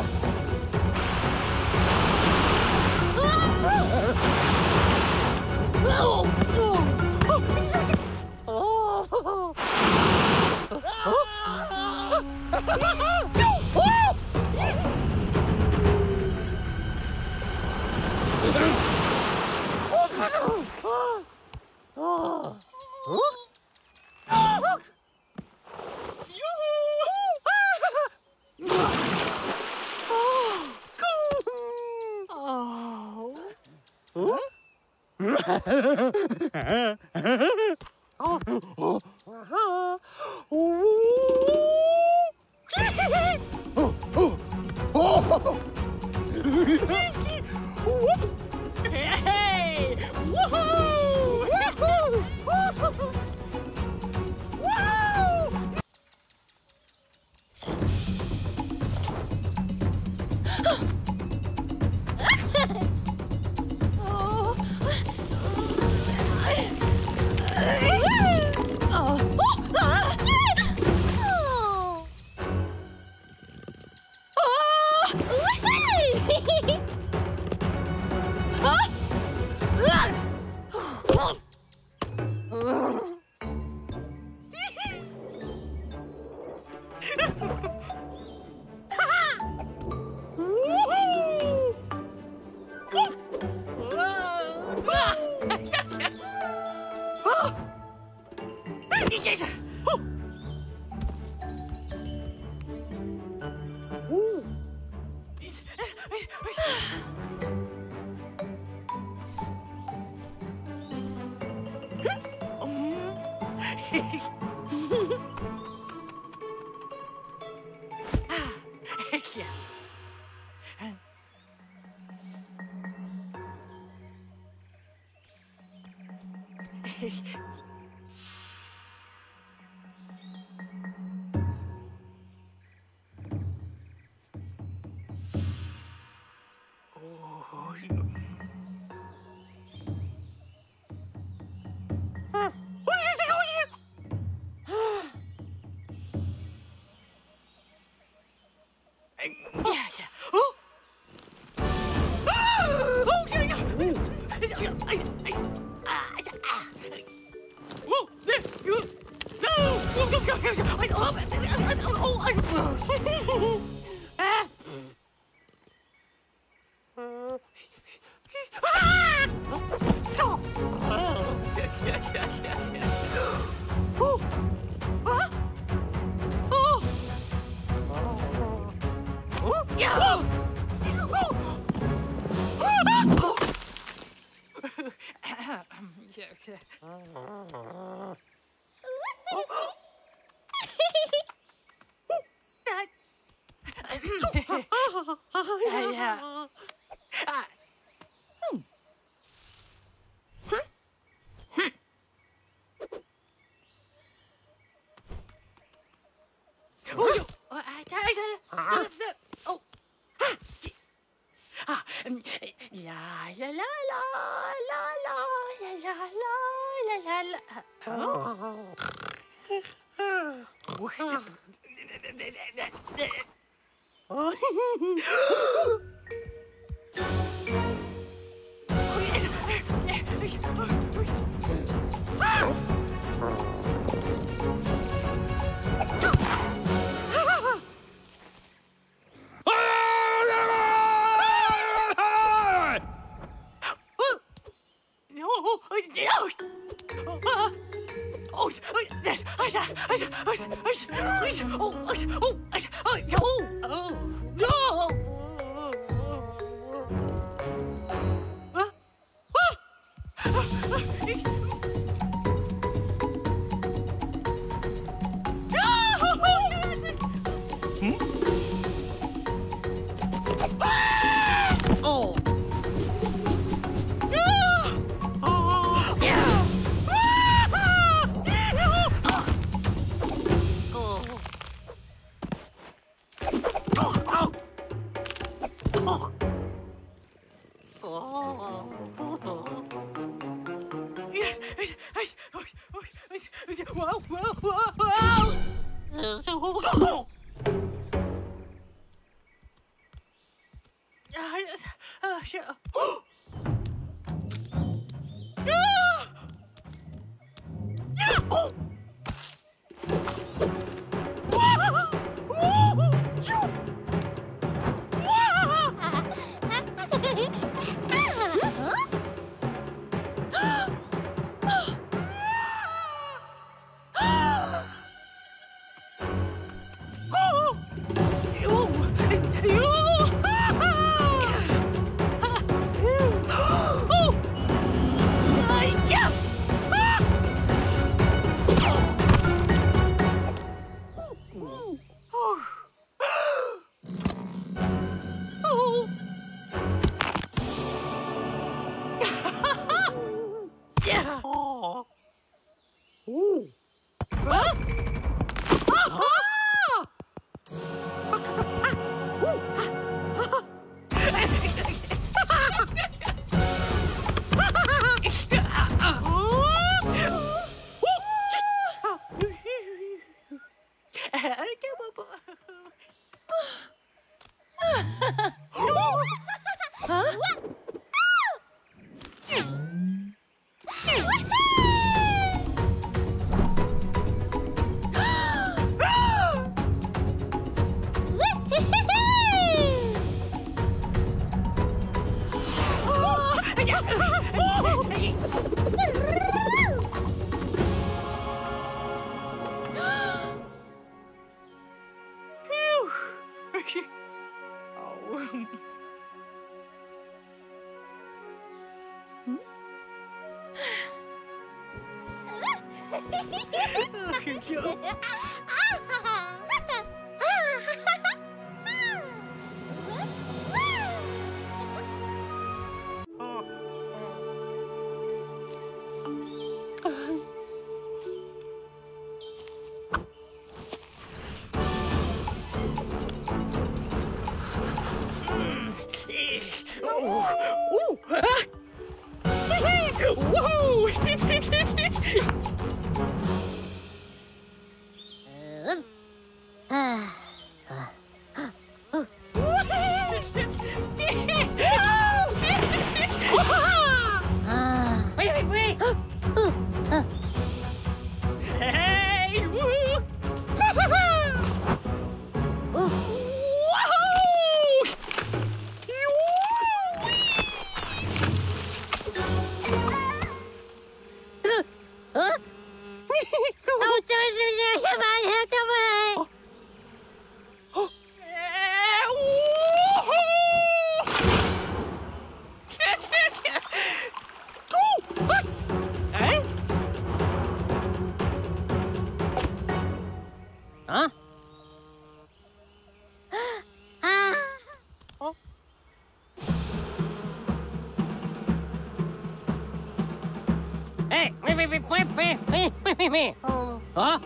Yeah, yeah. Oh! Oh, yeah, yeah. Whoa, there. No! Oh, oh, oh, oh, oh, oh, oh, oh, oh, oh, oh, oh, oh, good job. Huh?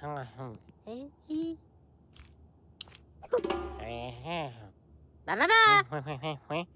哼了哼，哎嘿，哎哼，来，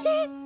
えっ?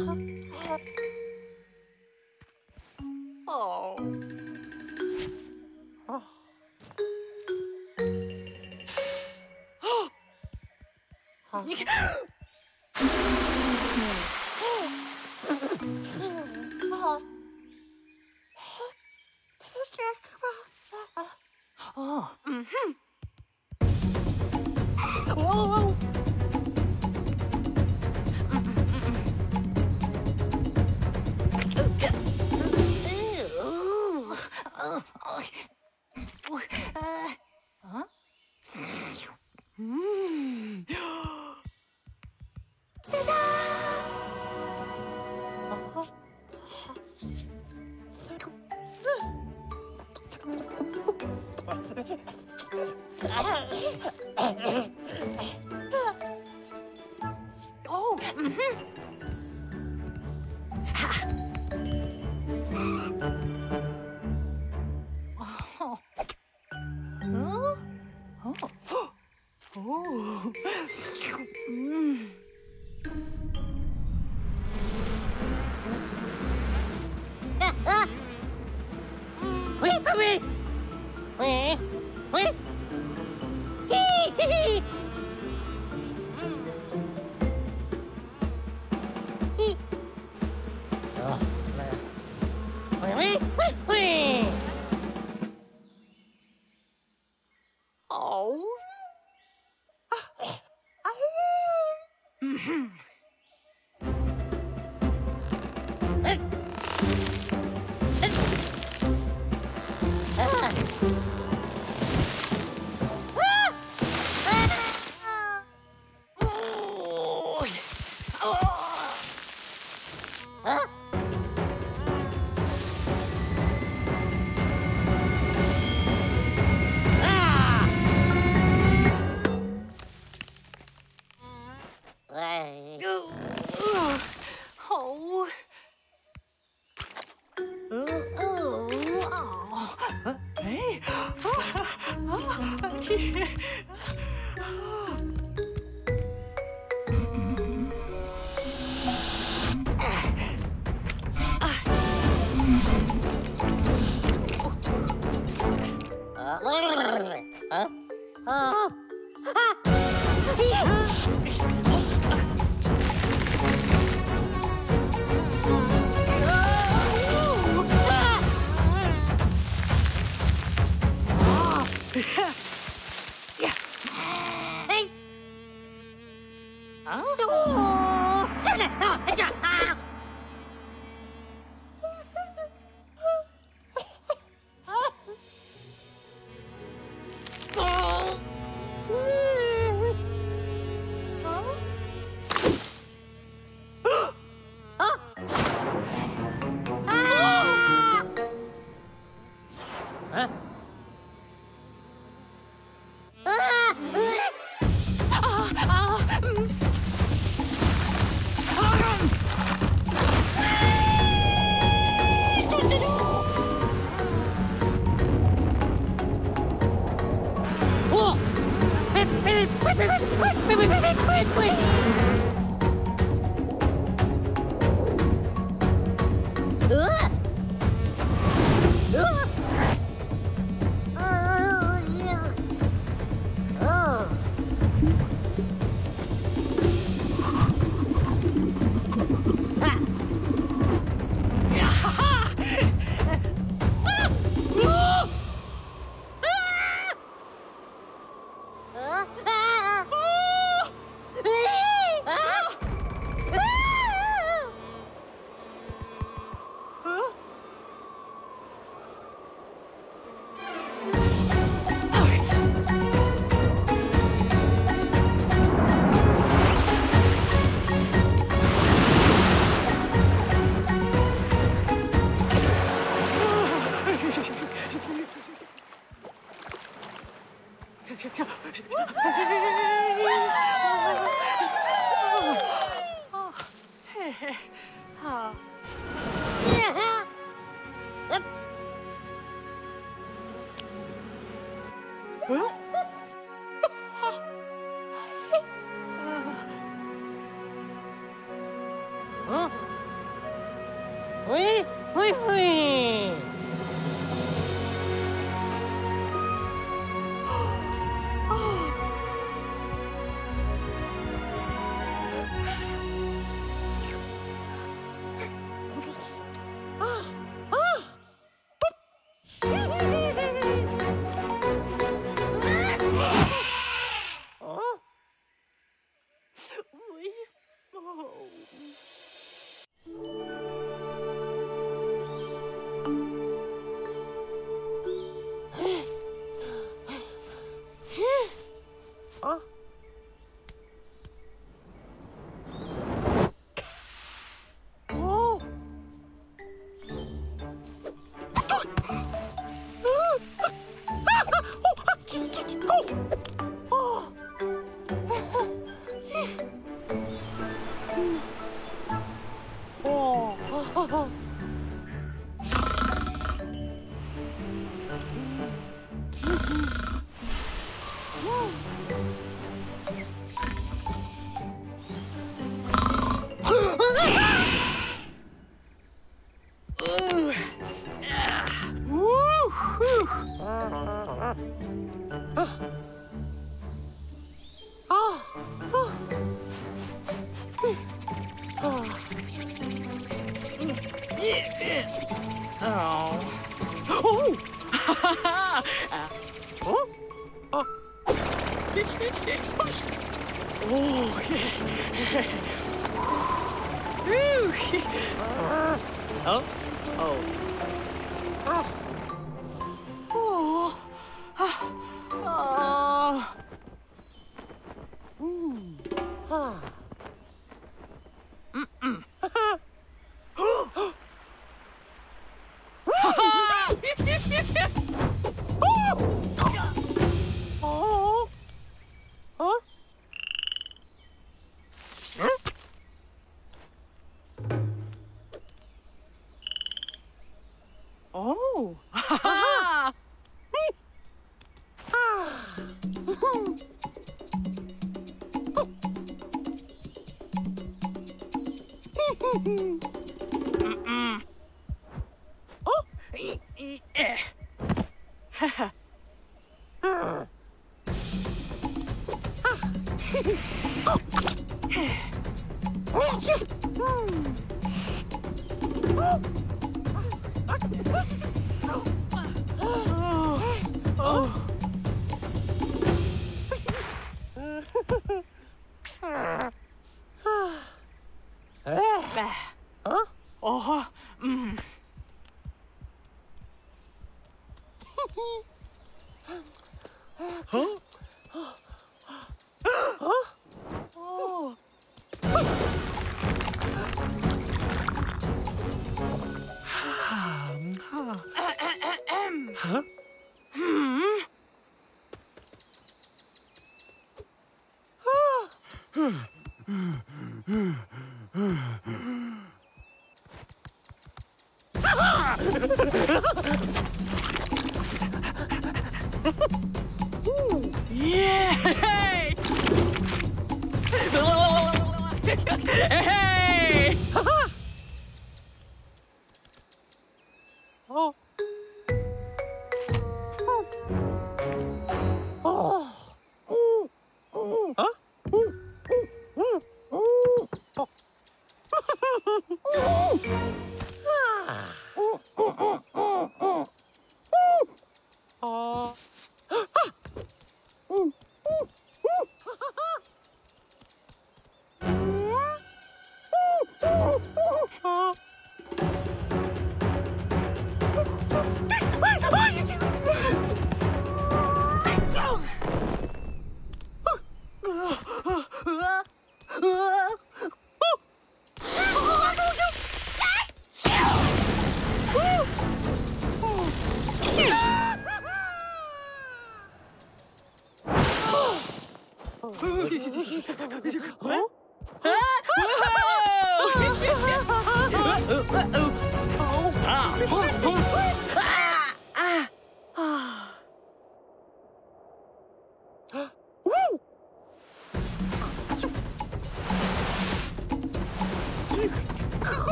啊啊。啊。啊。你看。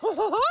Ho ho ho!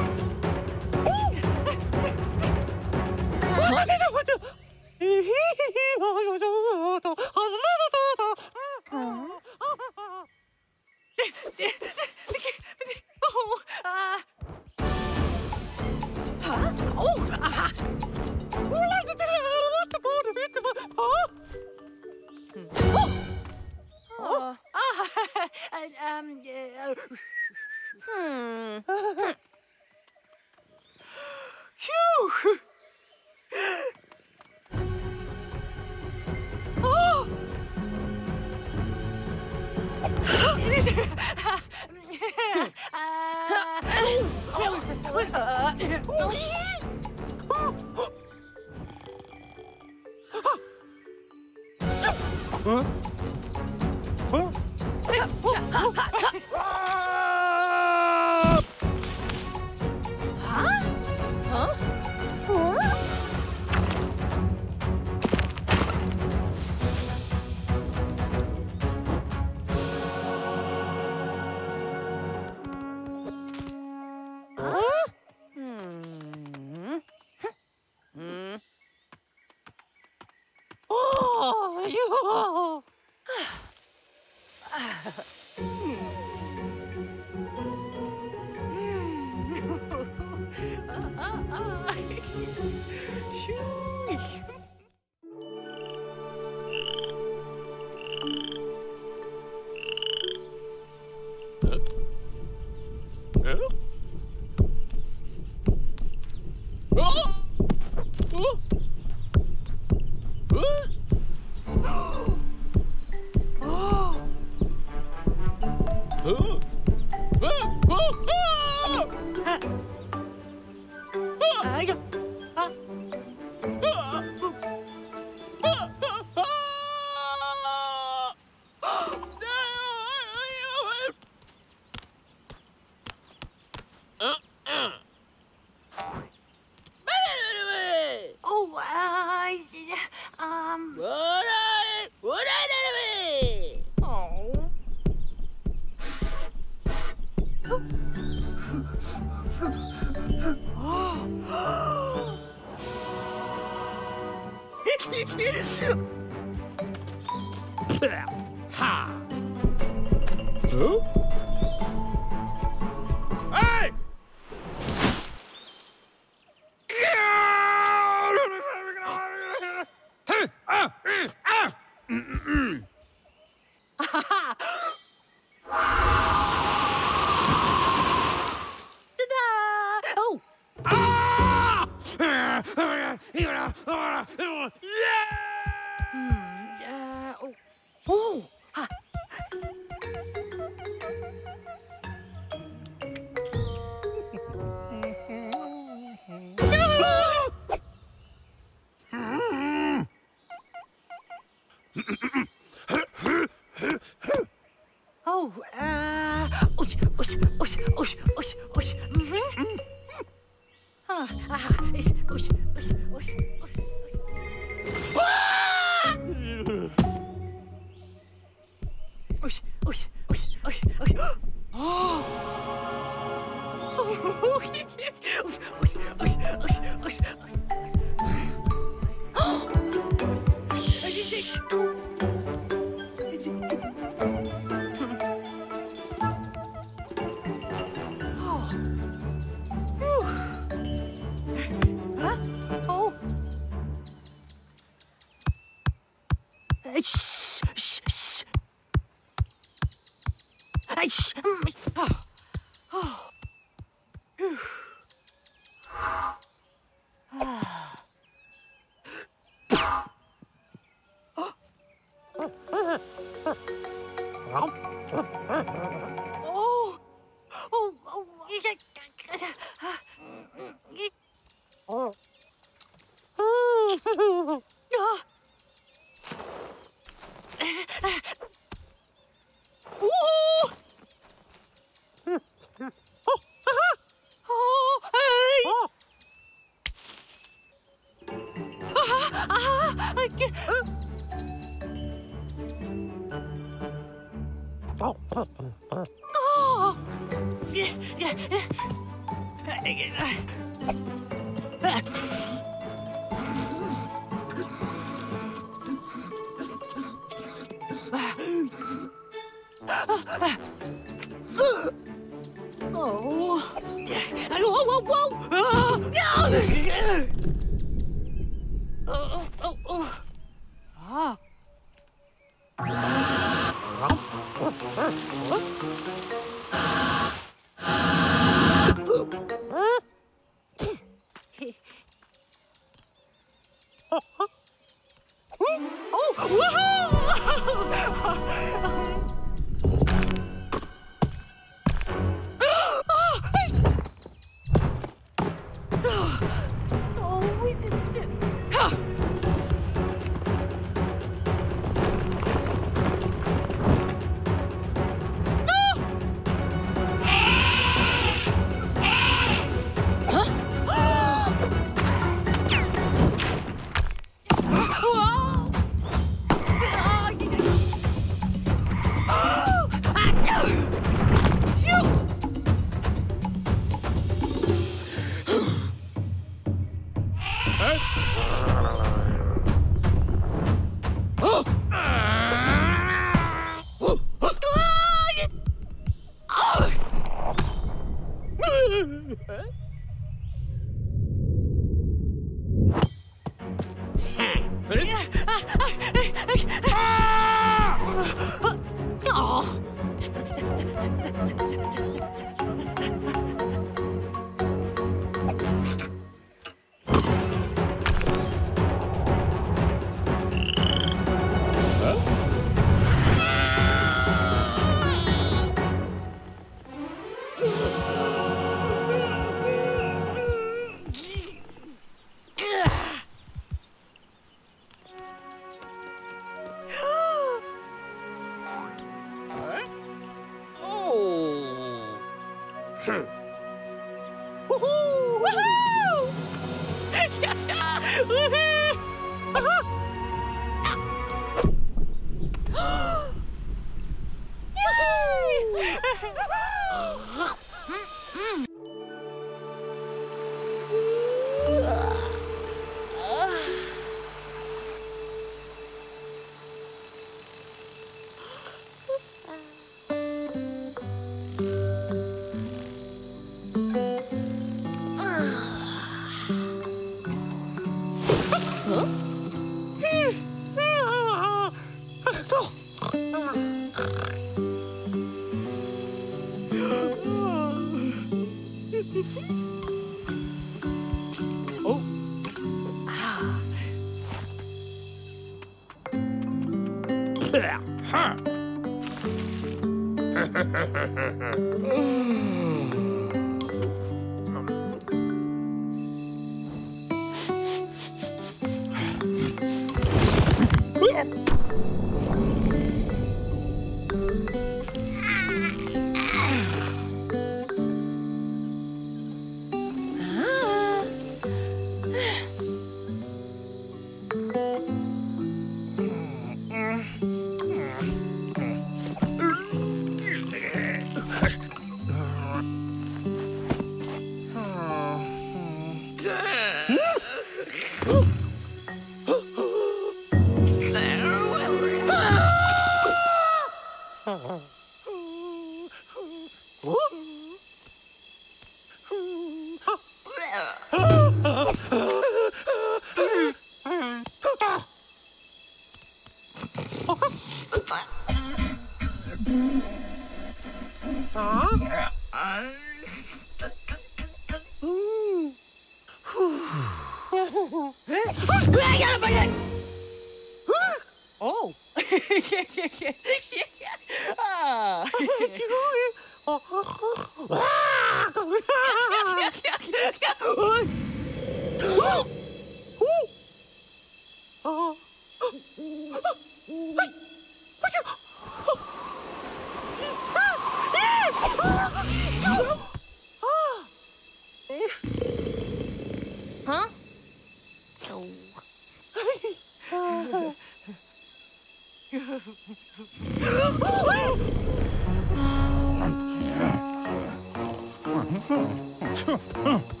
Hey!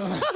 Huh?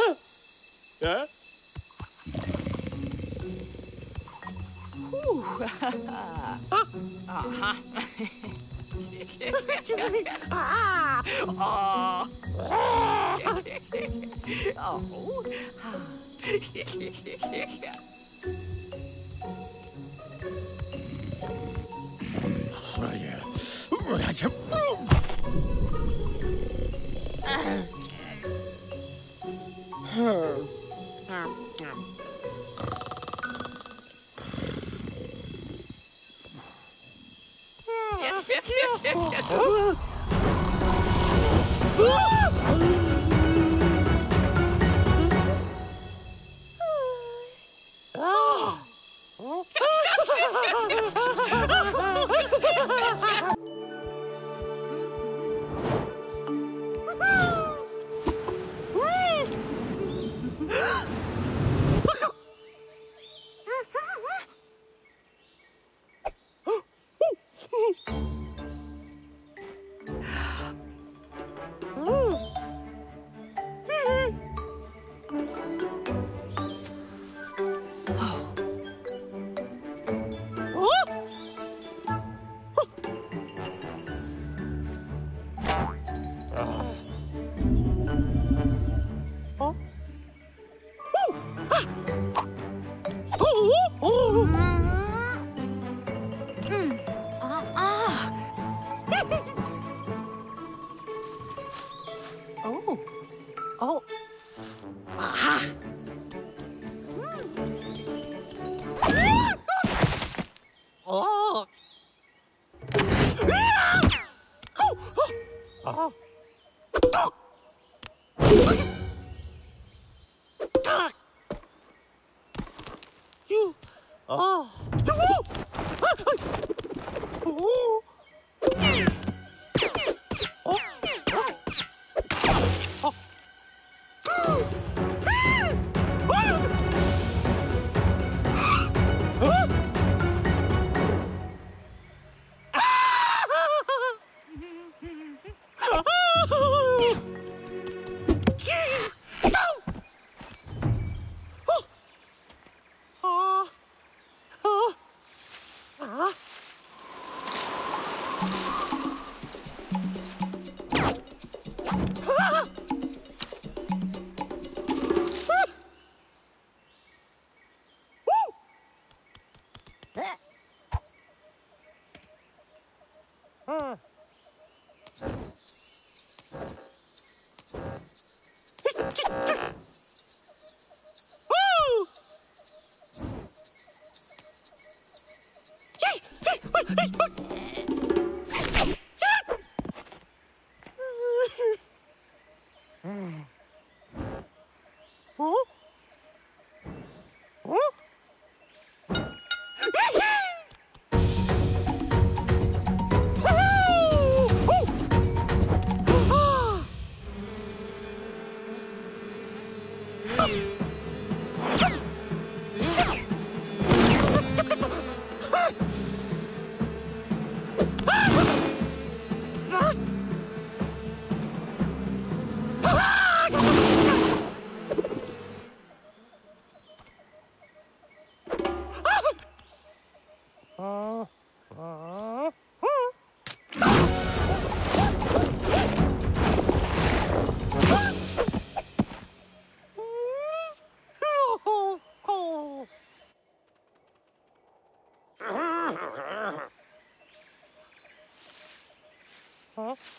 Hey, huh?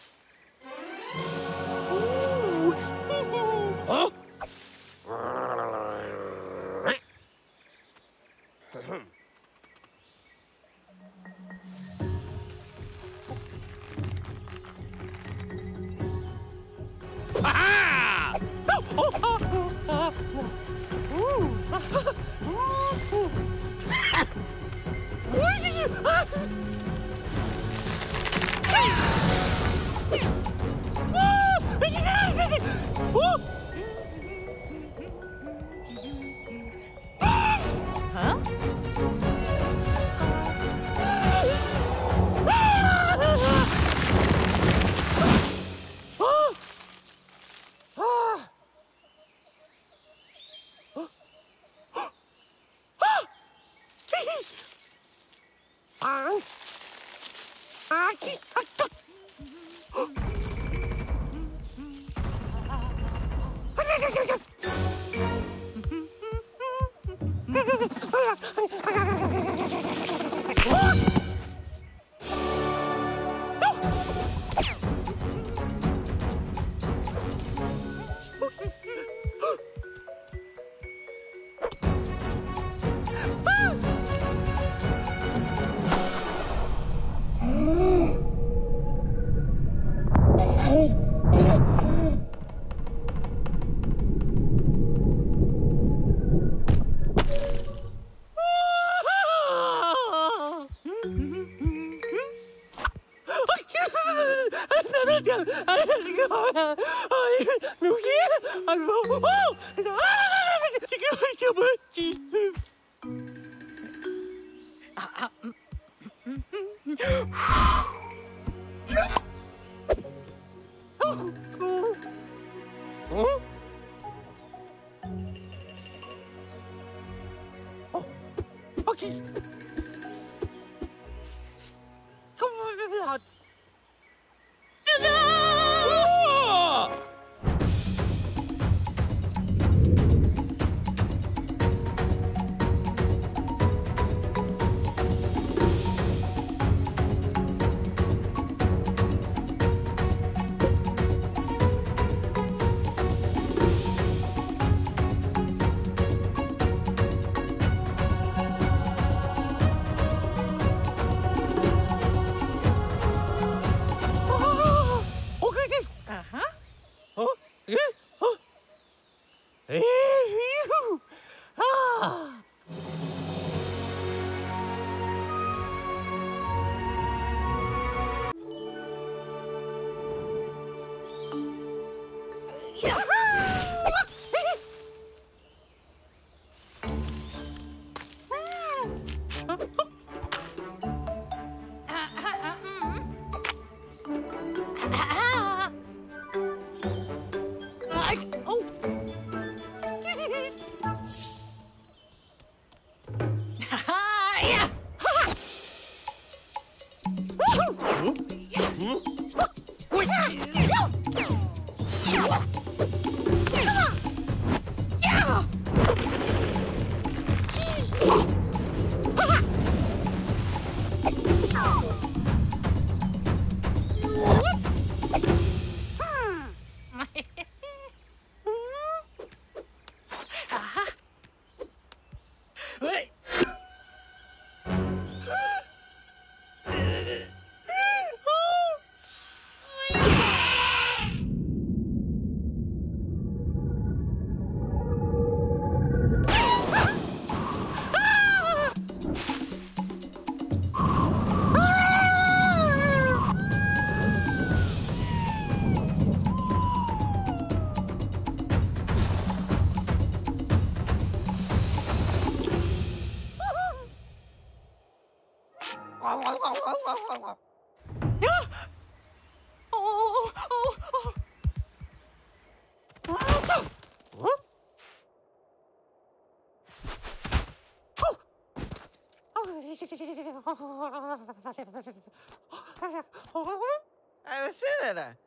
Ah, Acelera.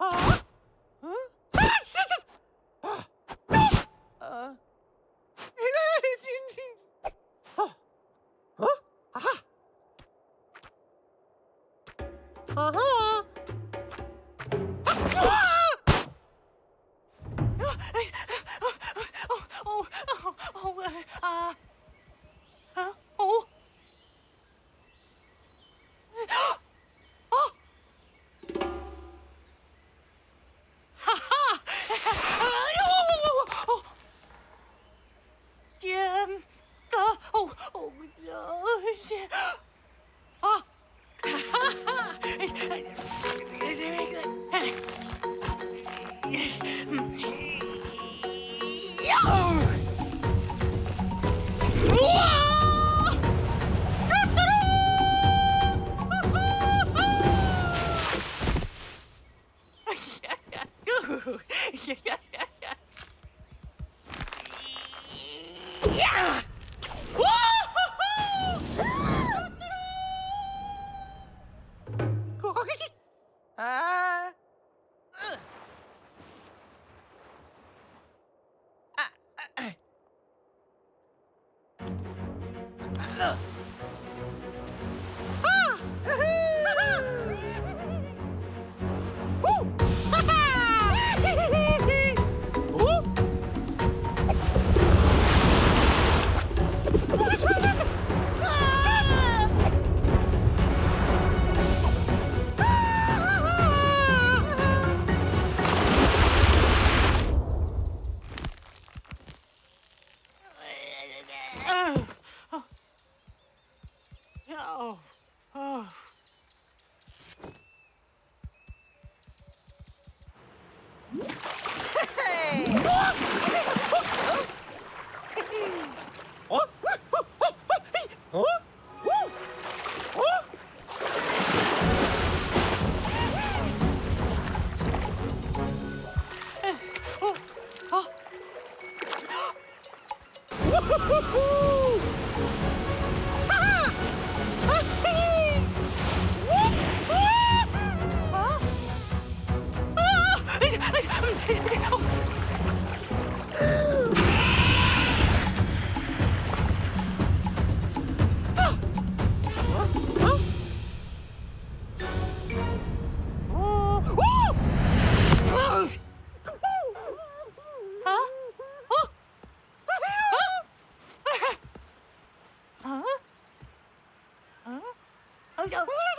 Ah. 你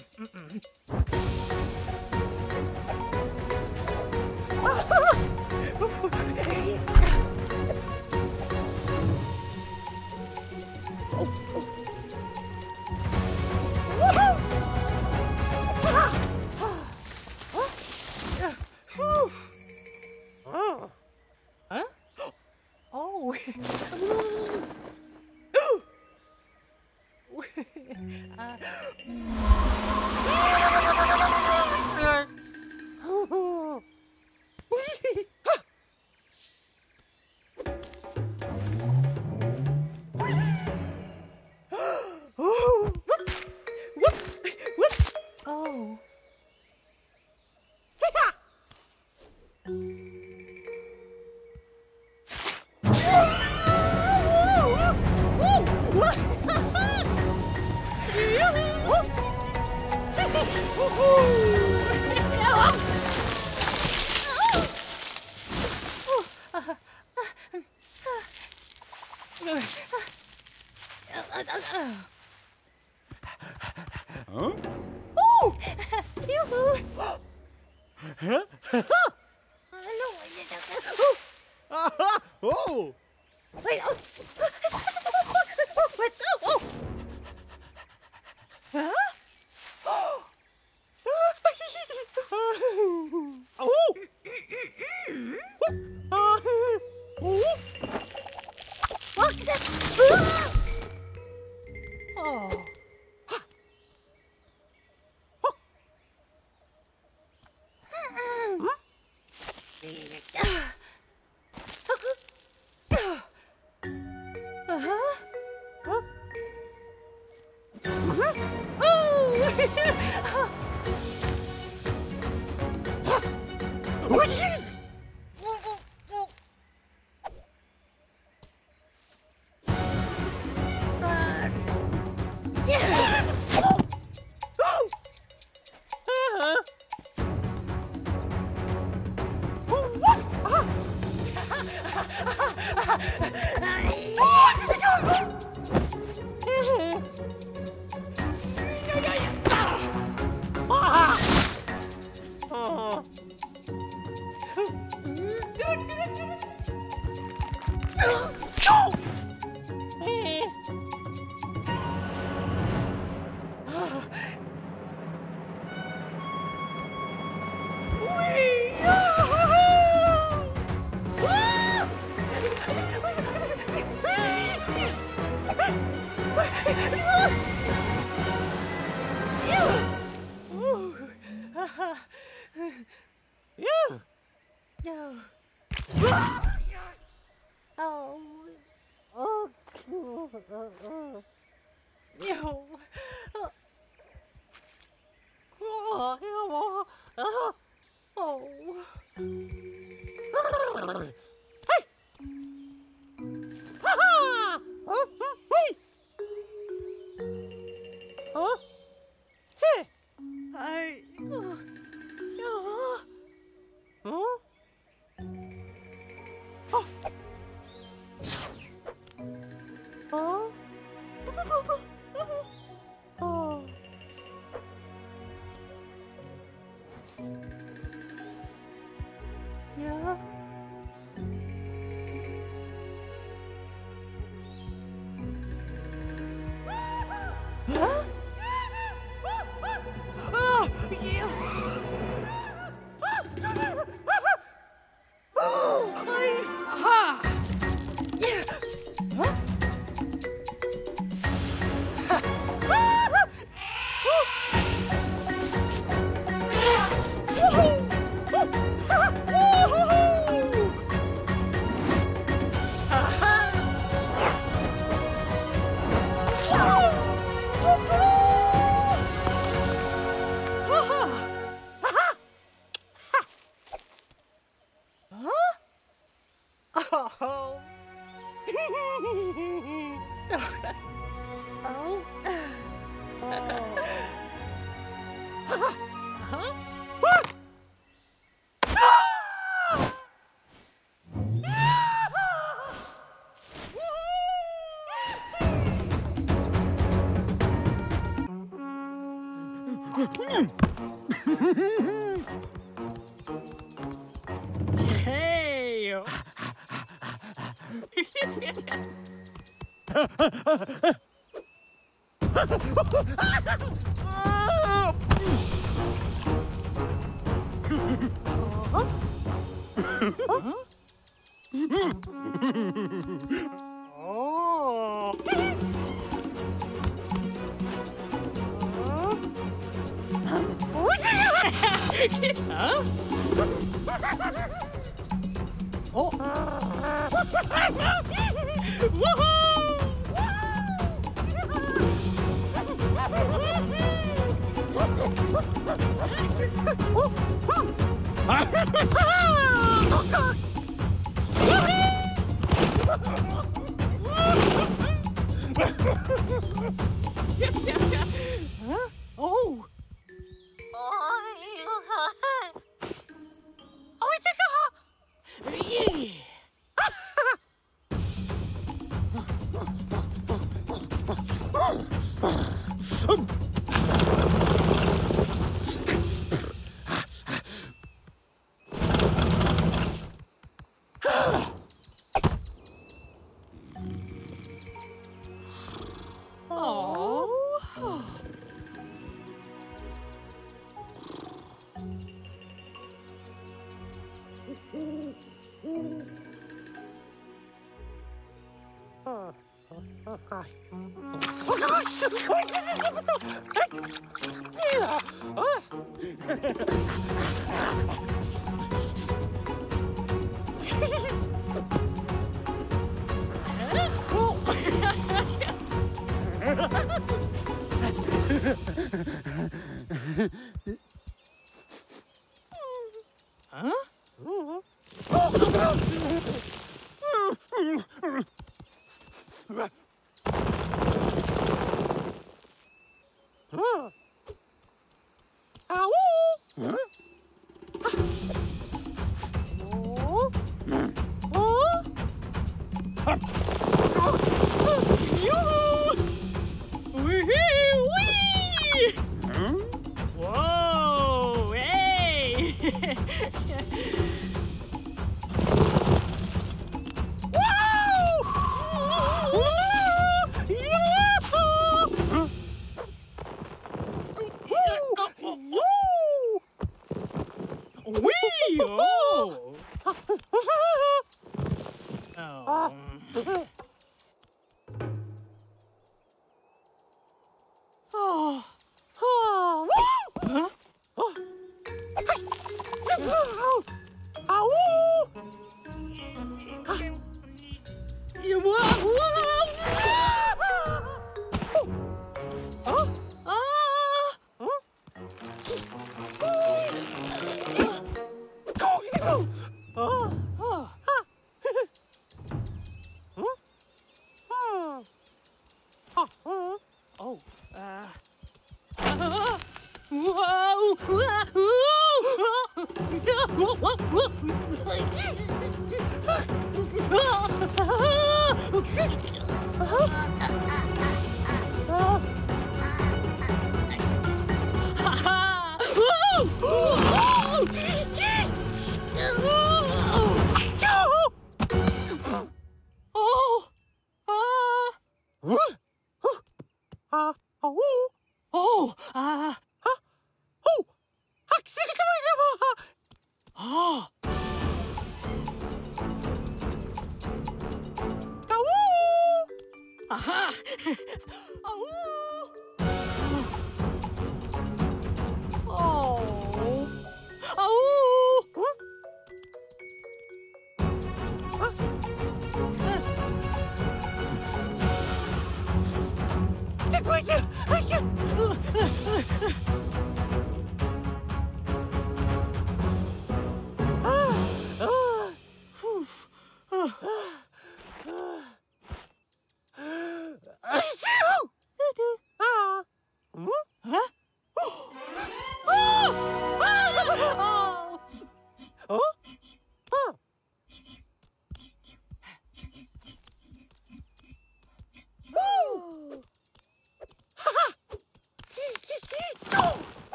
mm, mm. Oh! Oh. Thank you.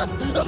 Ah.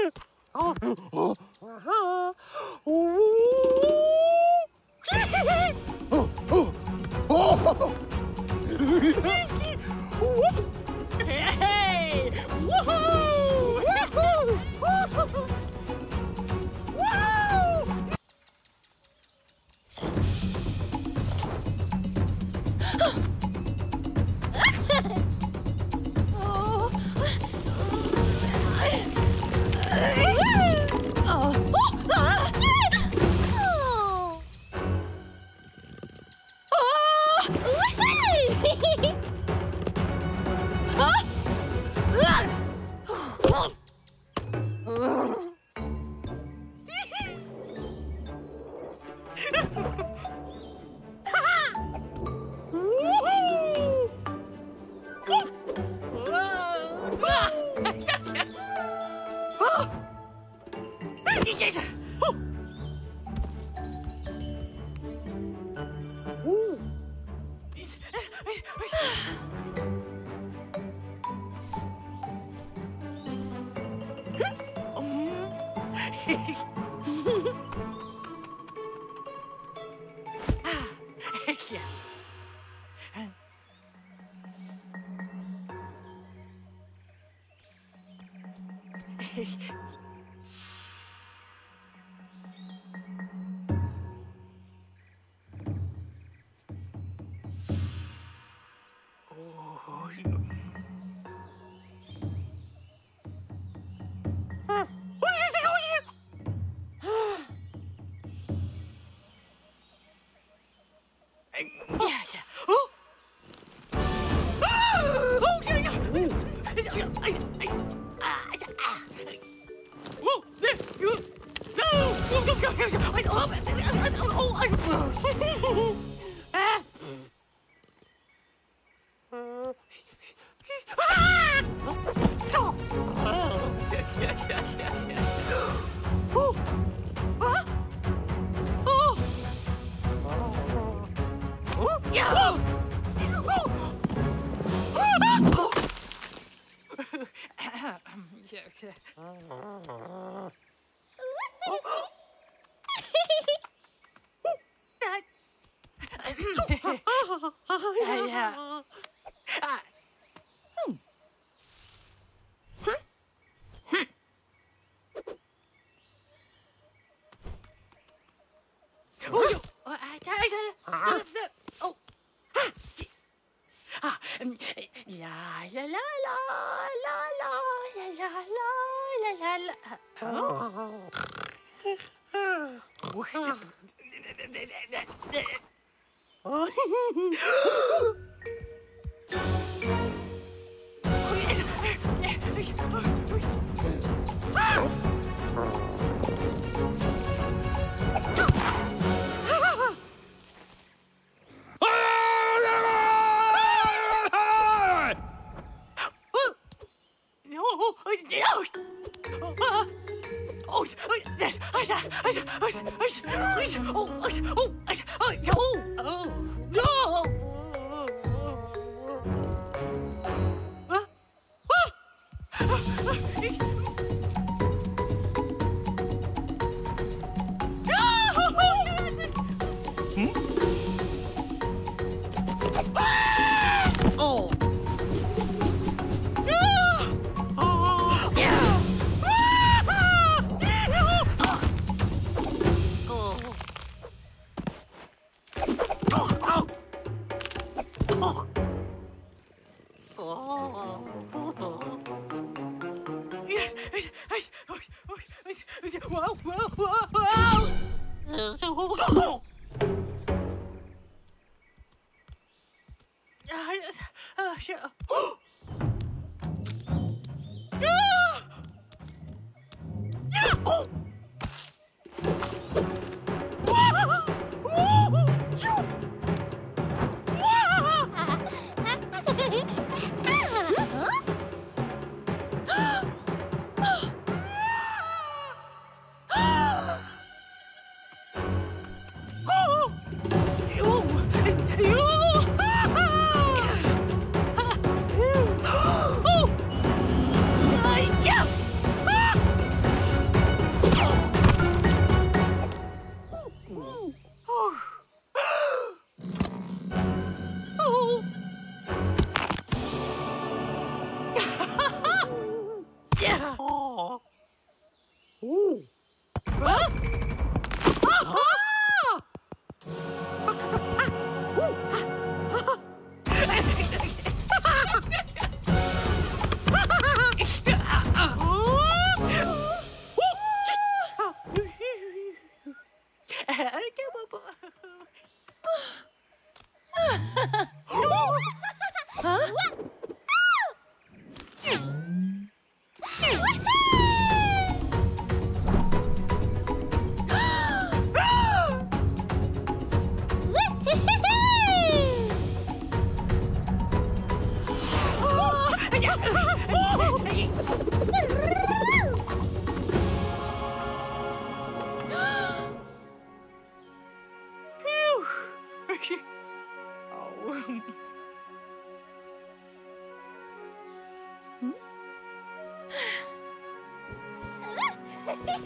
Oh,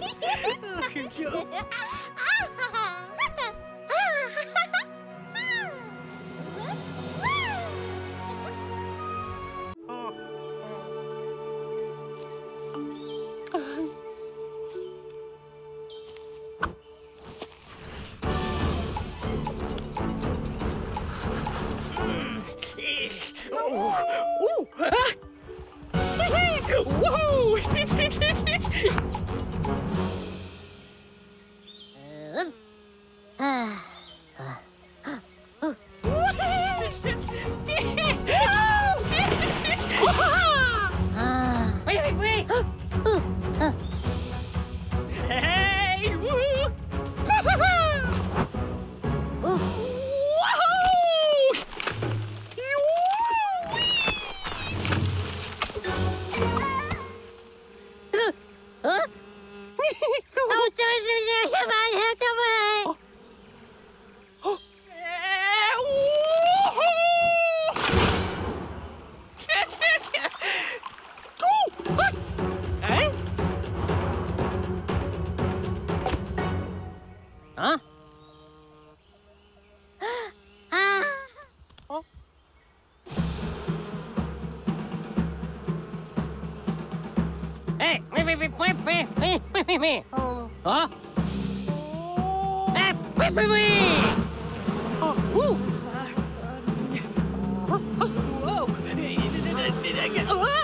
oh, good job. Oh. Whoa!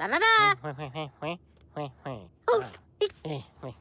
啦啦啦！喂喂喂喂喂喂！哦，喂喂。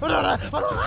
Para, para, para.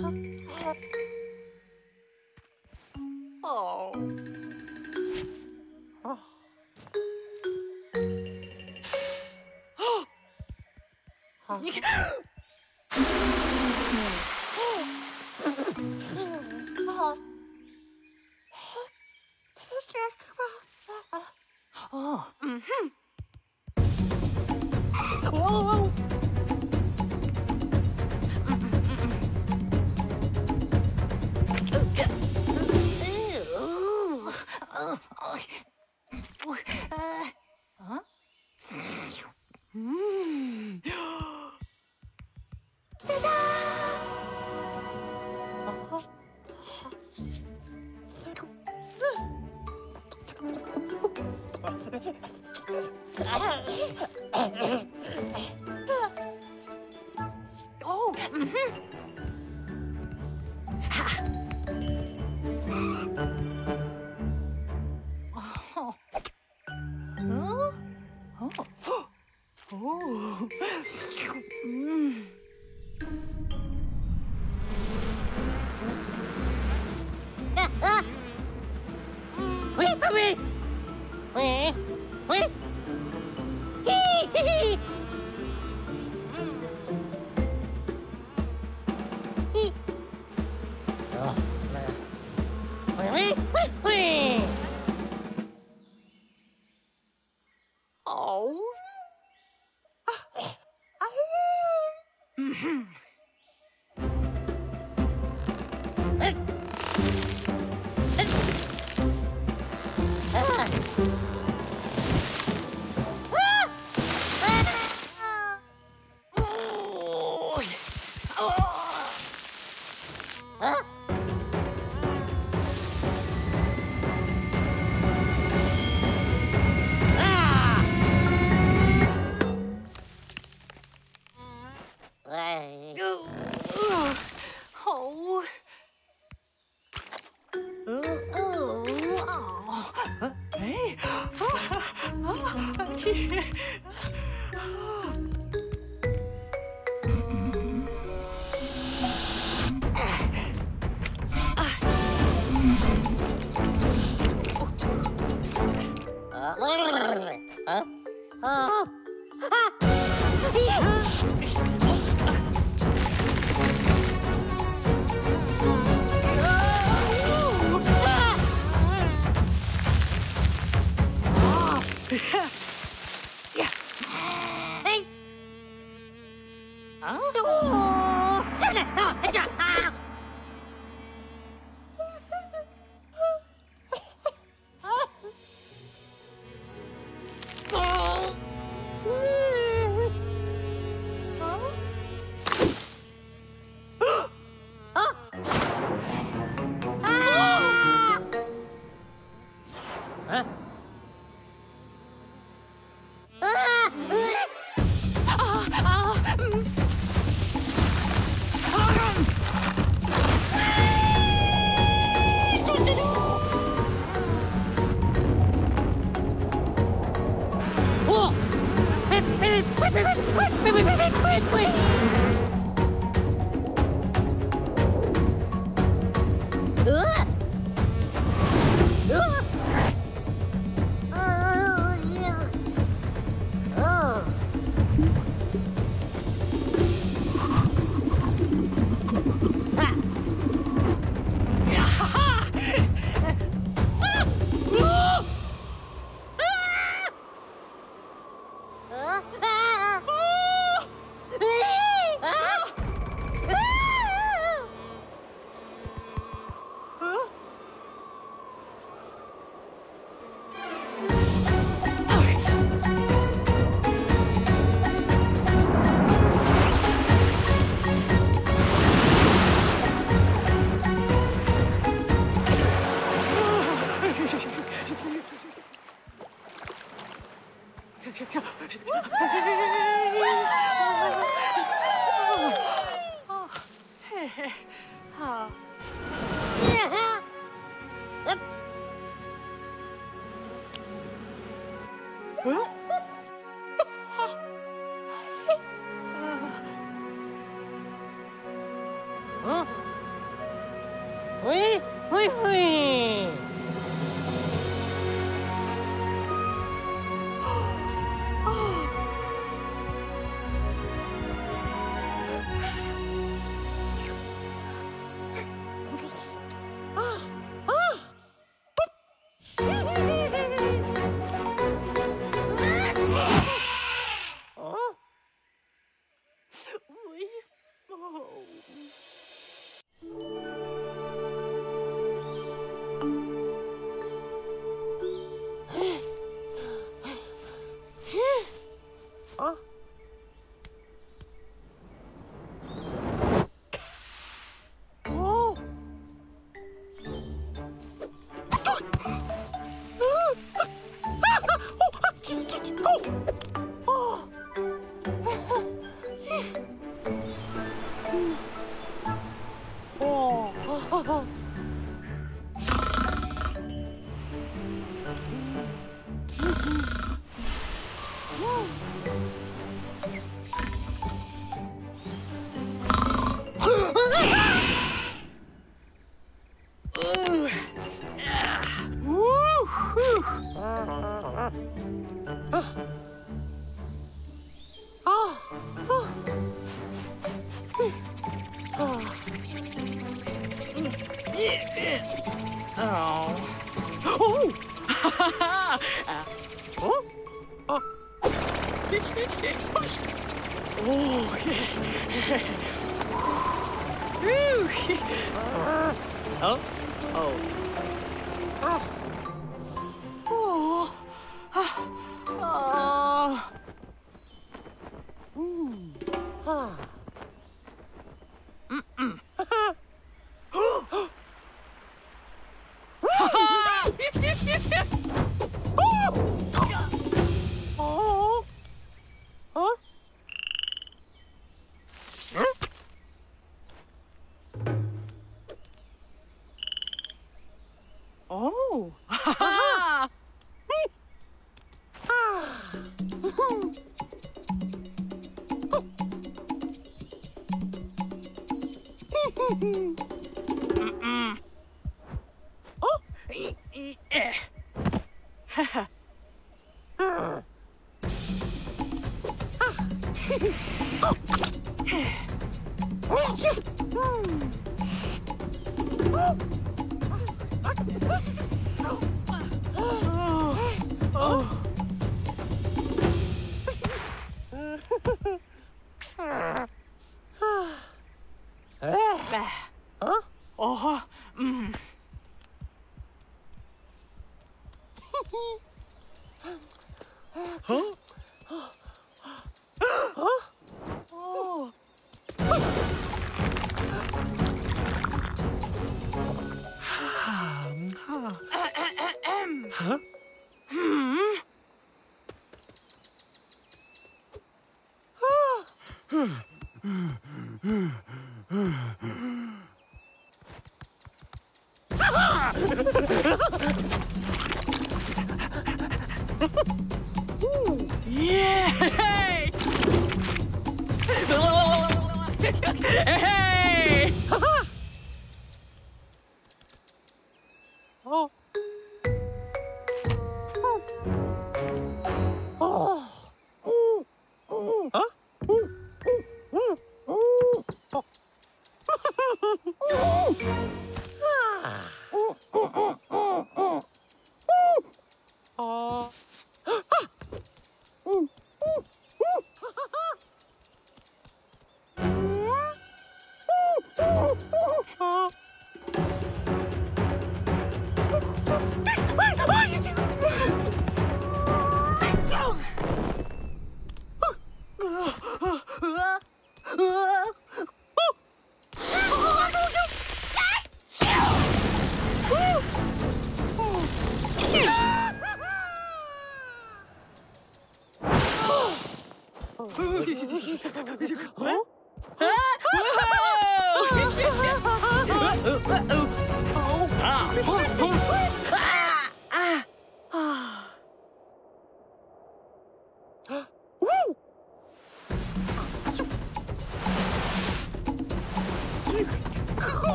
好好哦。哦哦好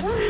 Huh?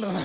Huh?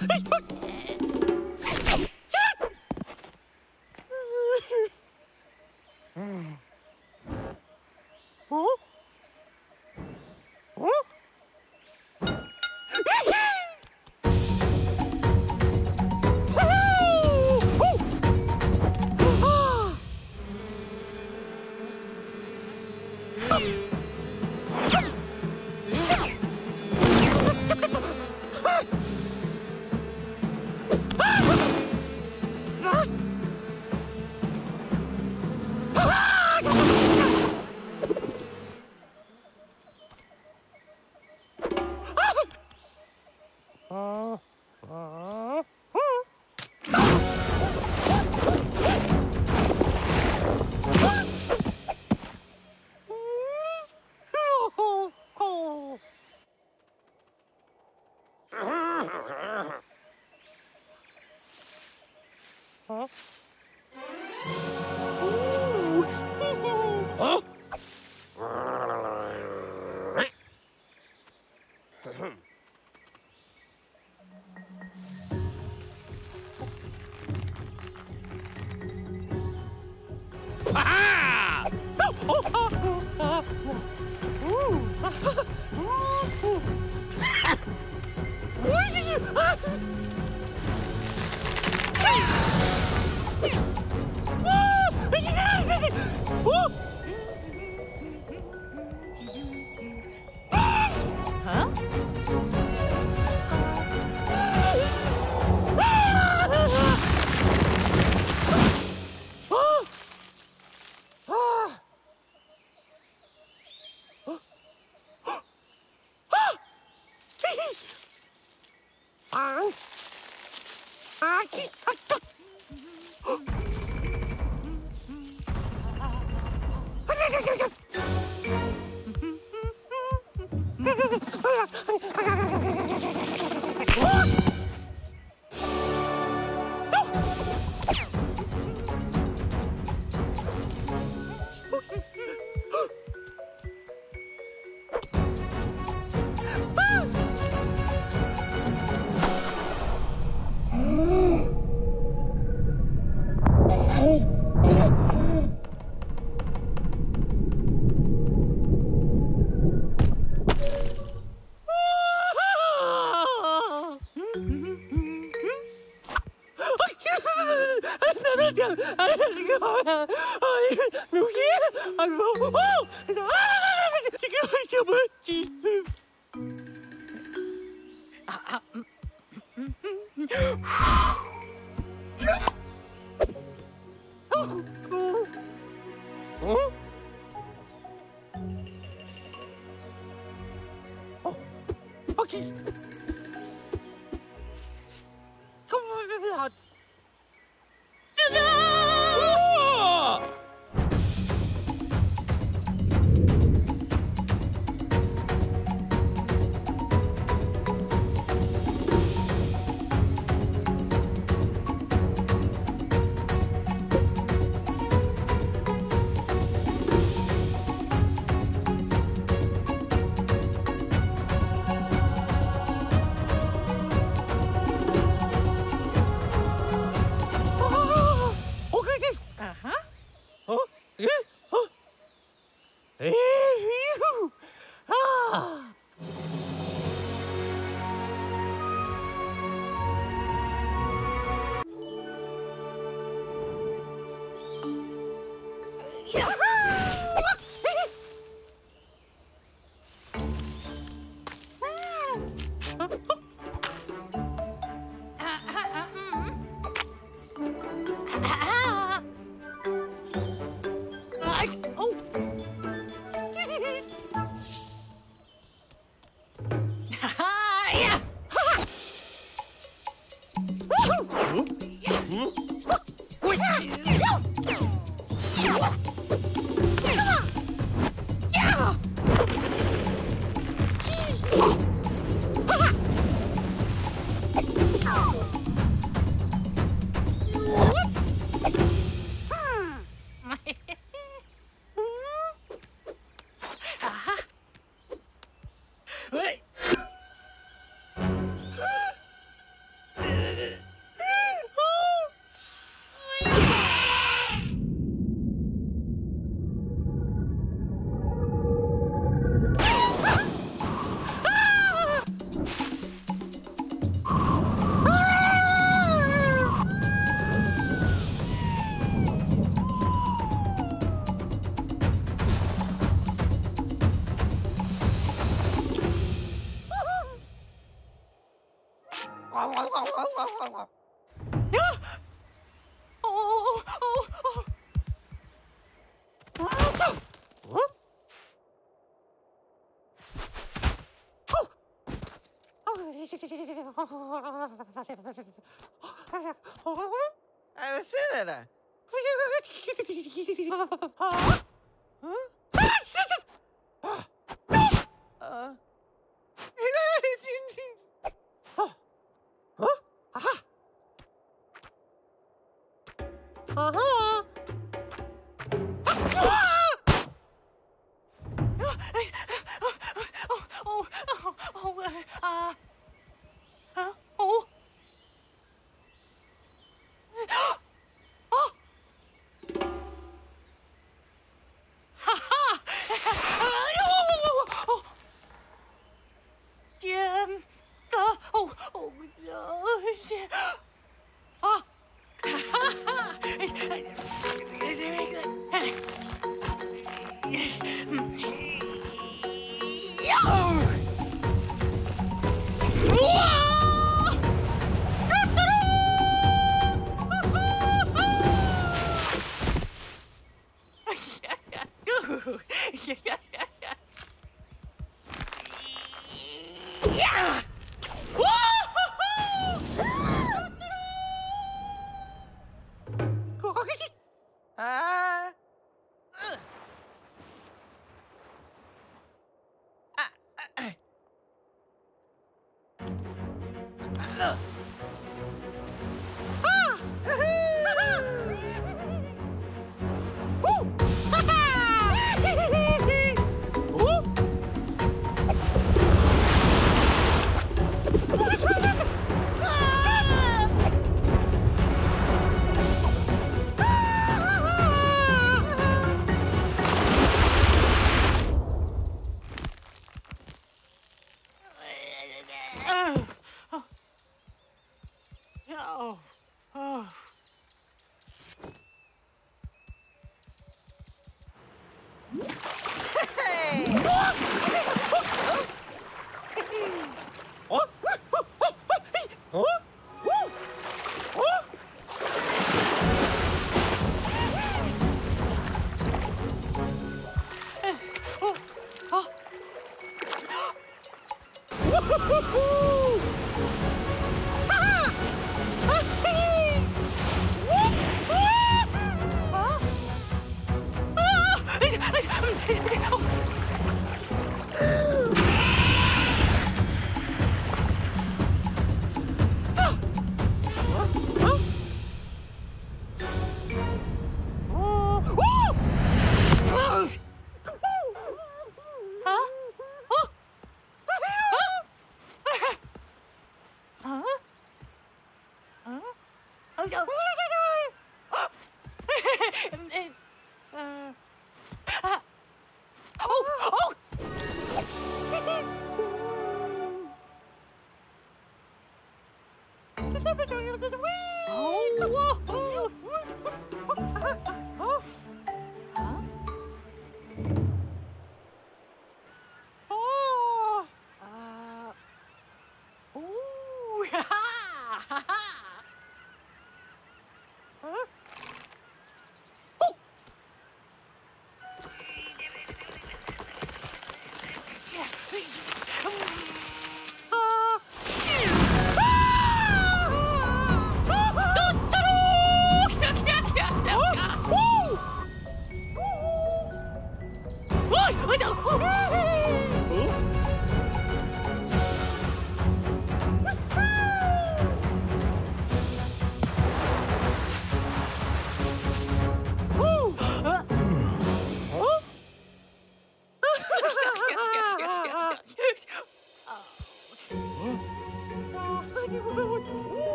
You. Oh. Oh. 안녕 あ、そうだな。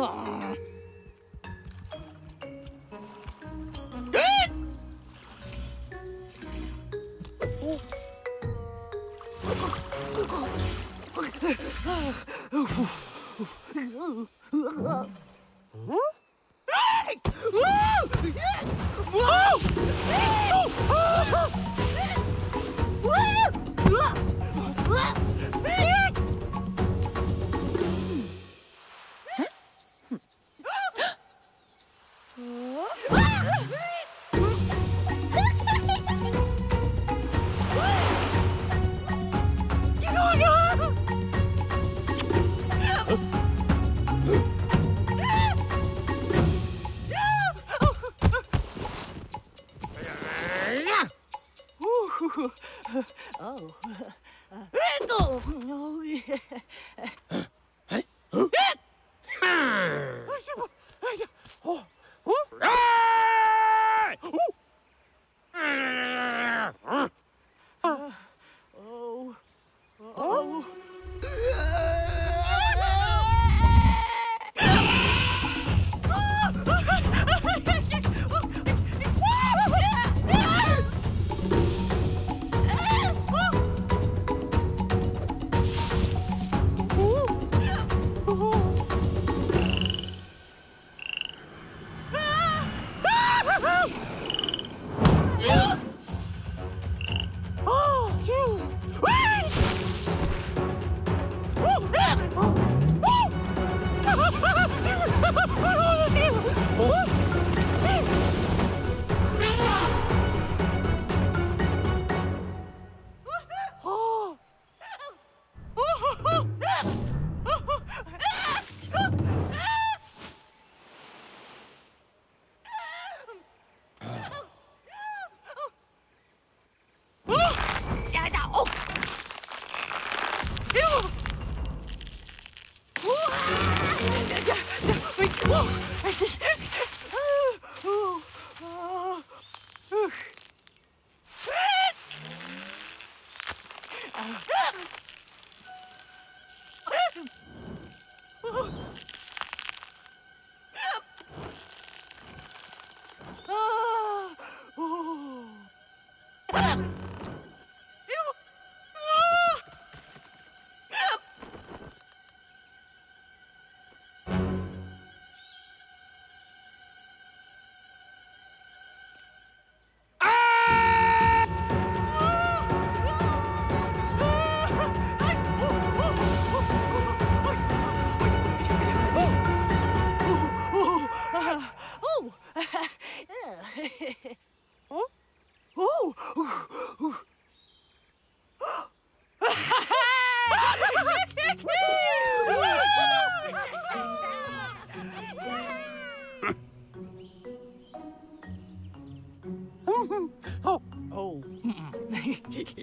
梗 Ah!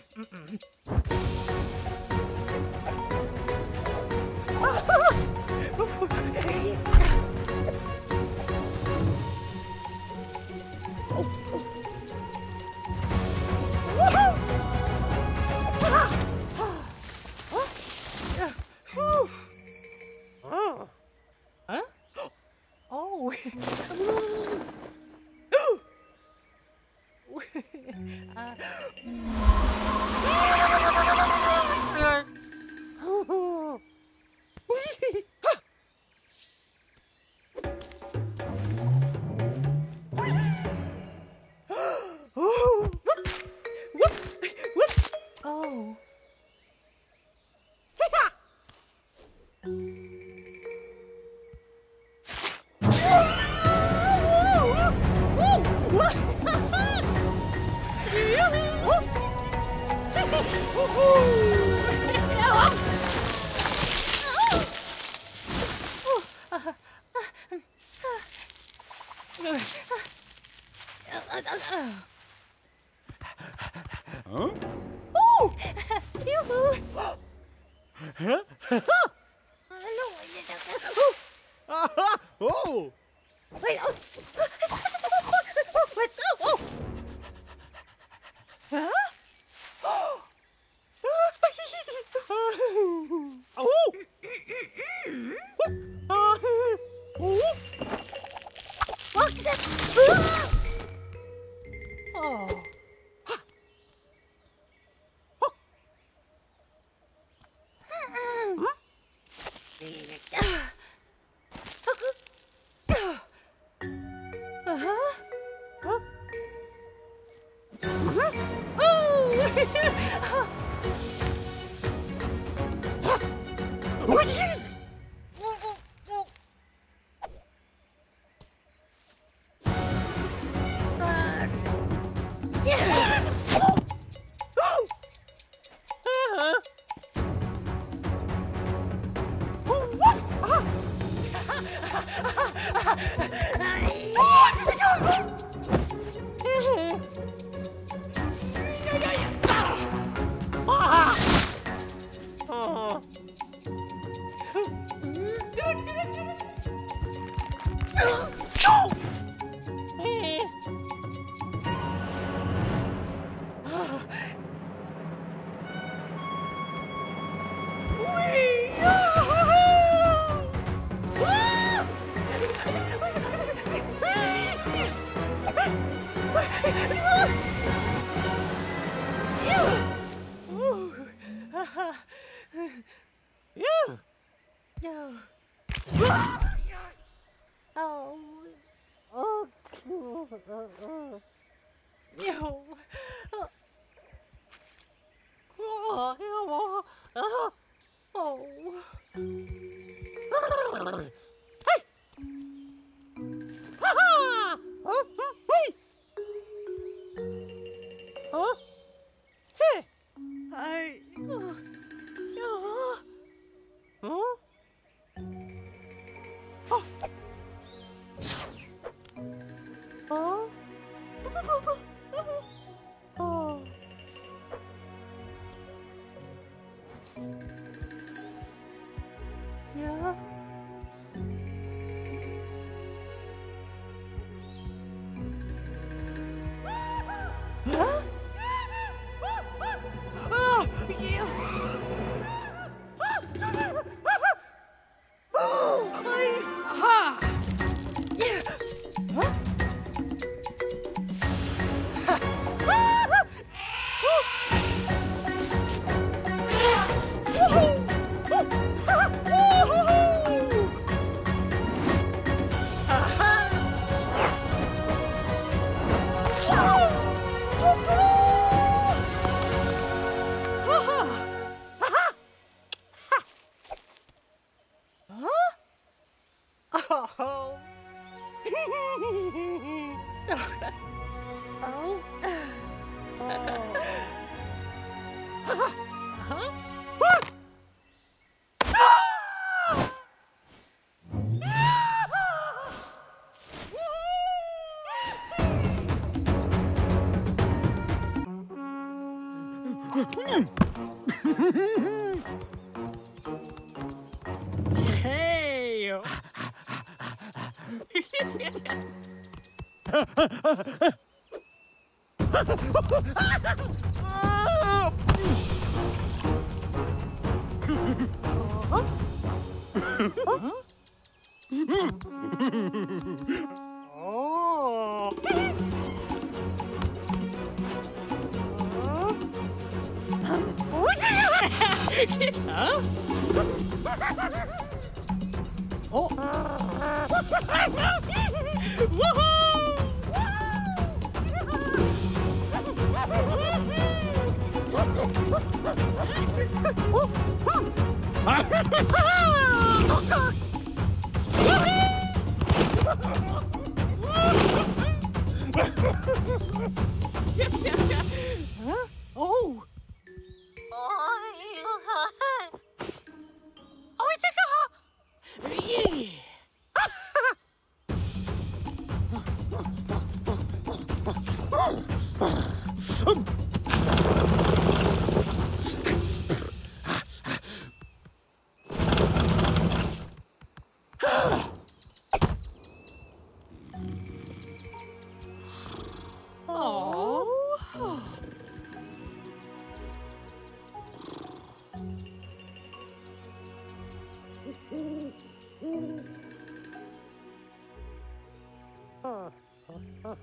Oh. Huh? Oh! Yoo-hoo! Oh! Wait, oh. Wait, oh, oh. Huh?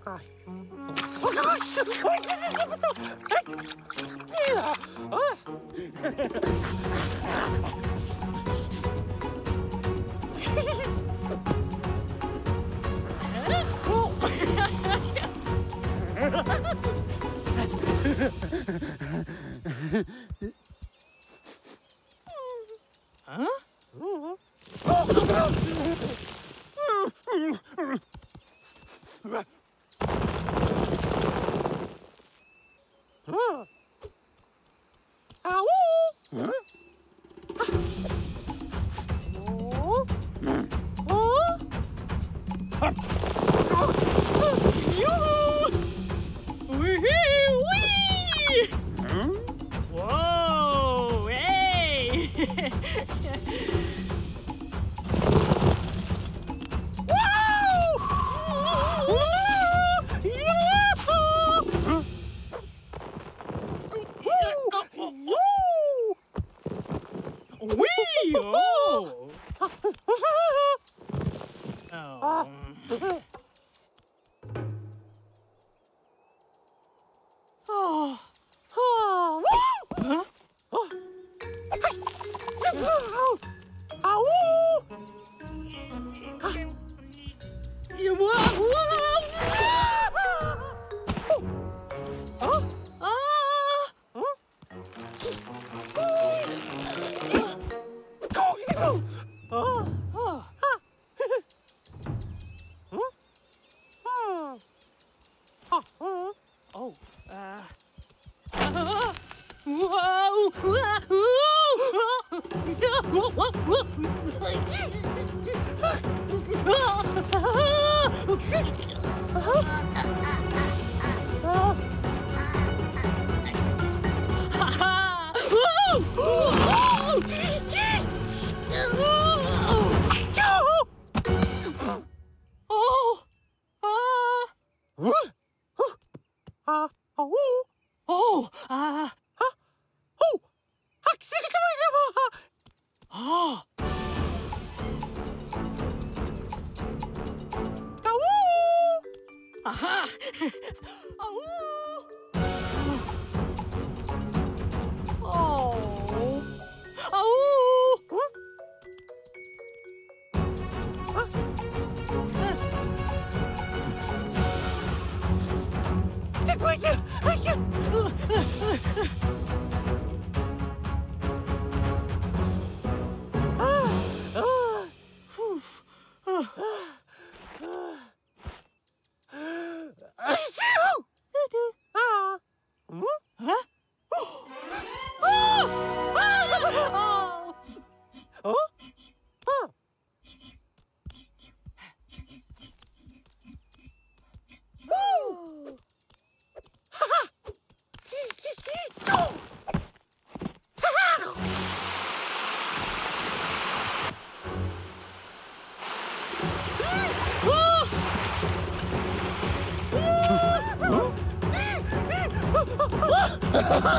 Ah. Mm -hmm.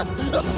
Ah!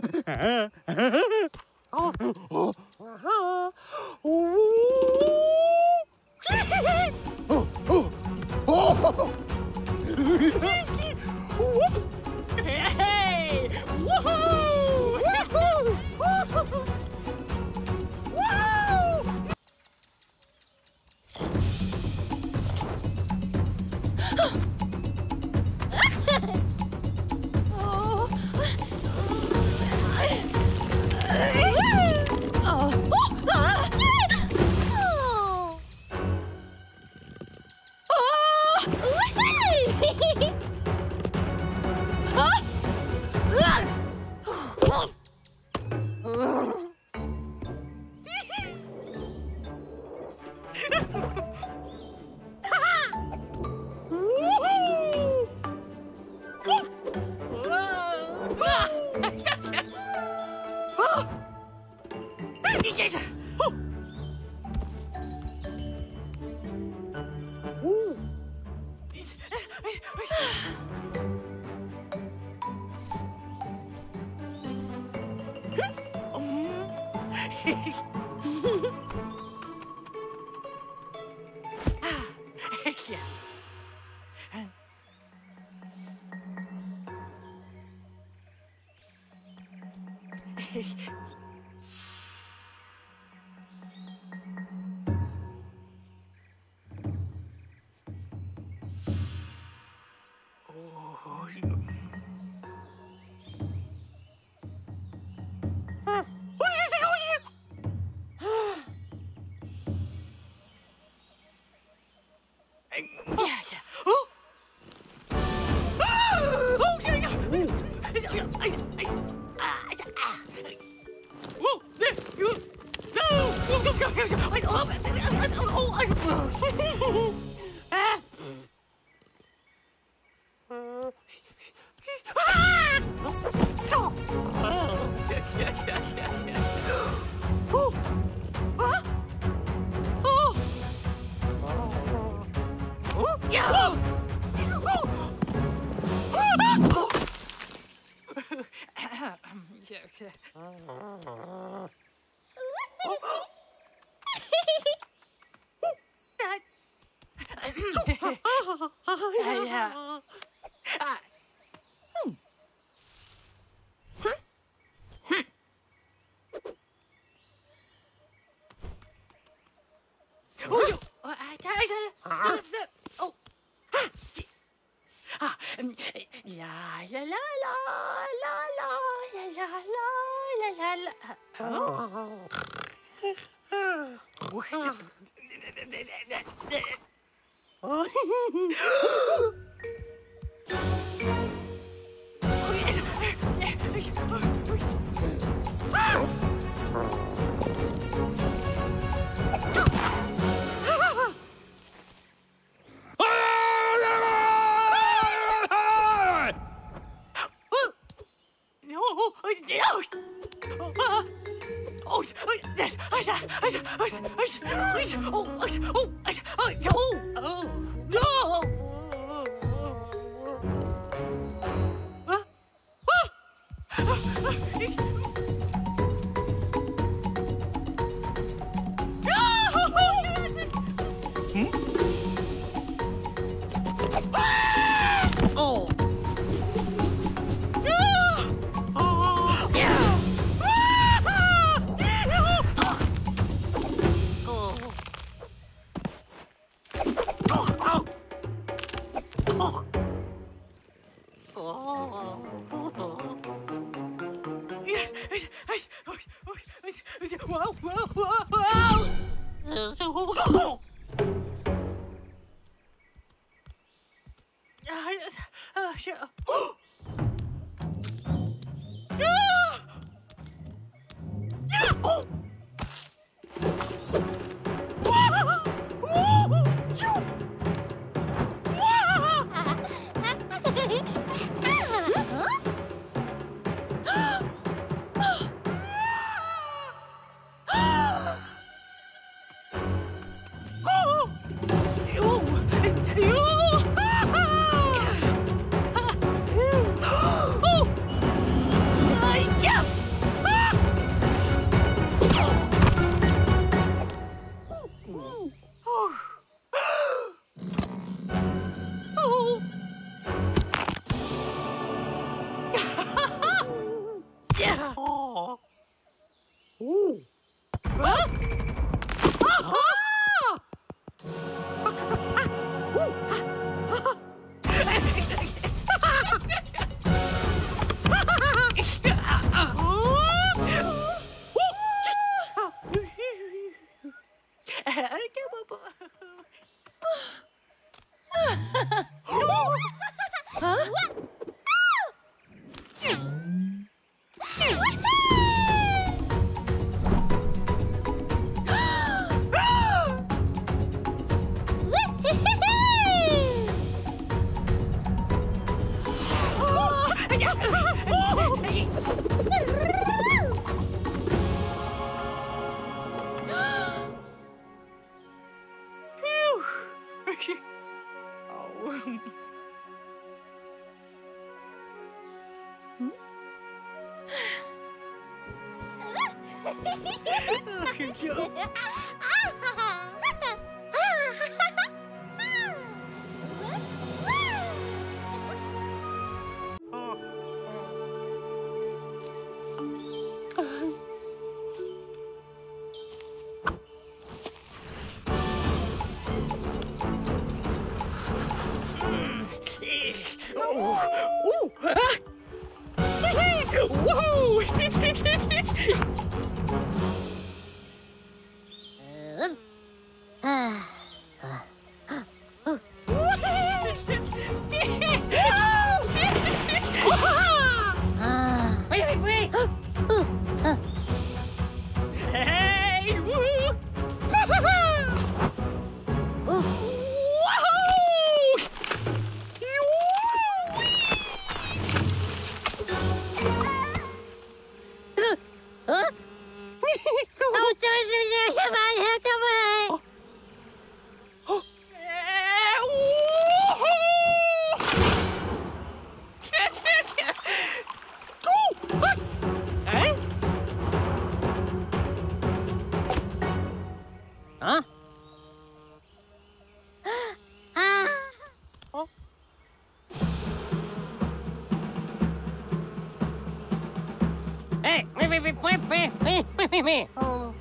I...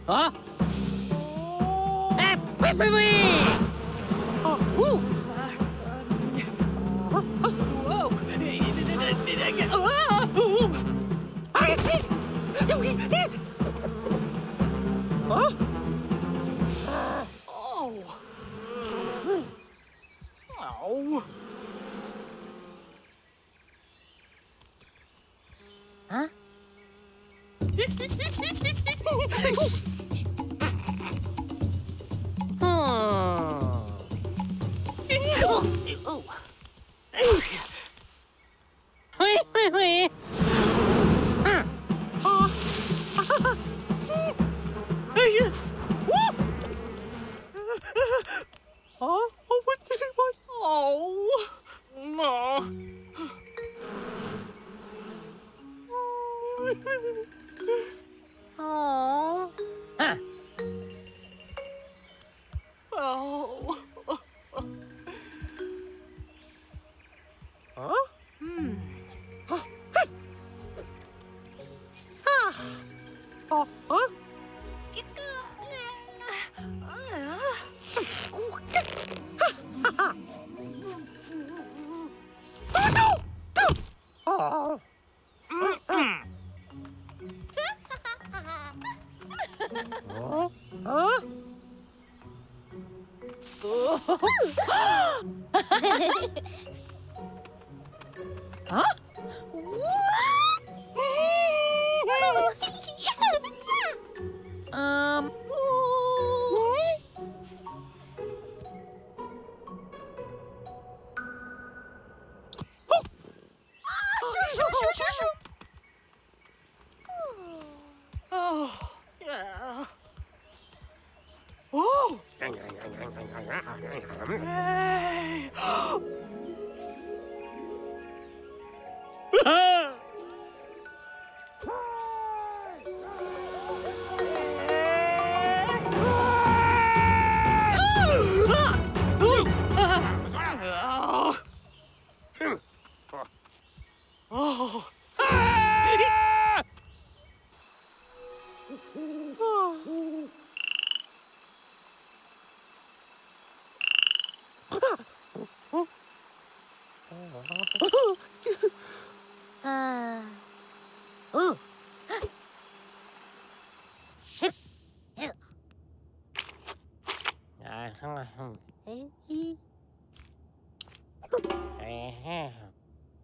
¿Ah?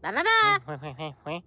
Da da da.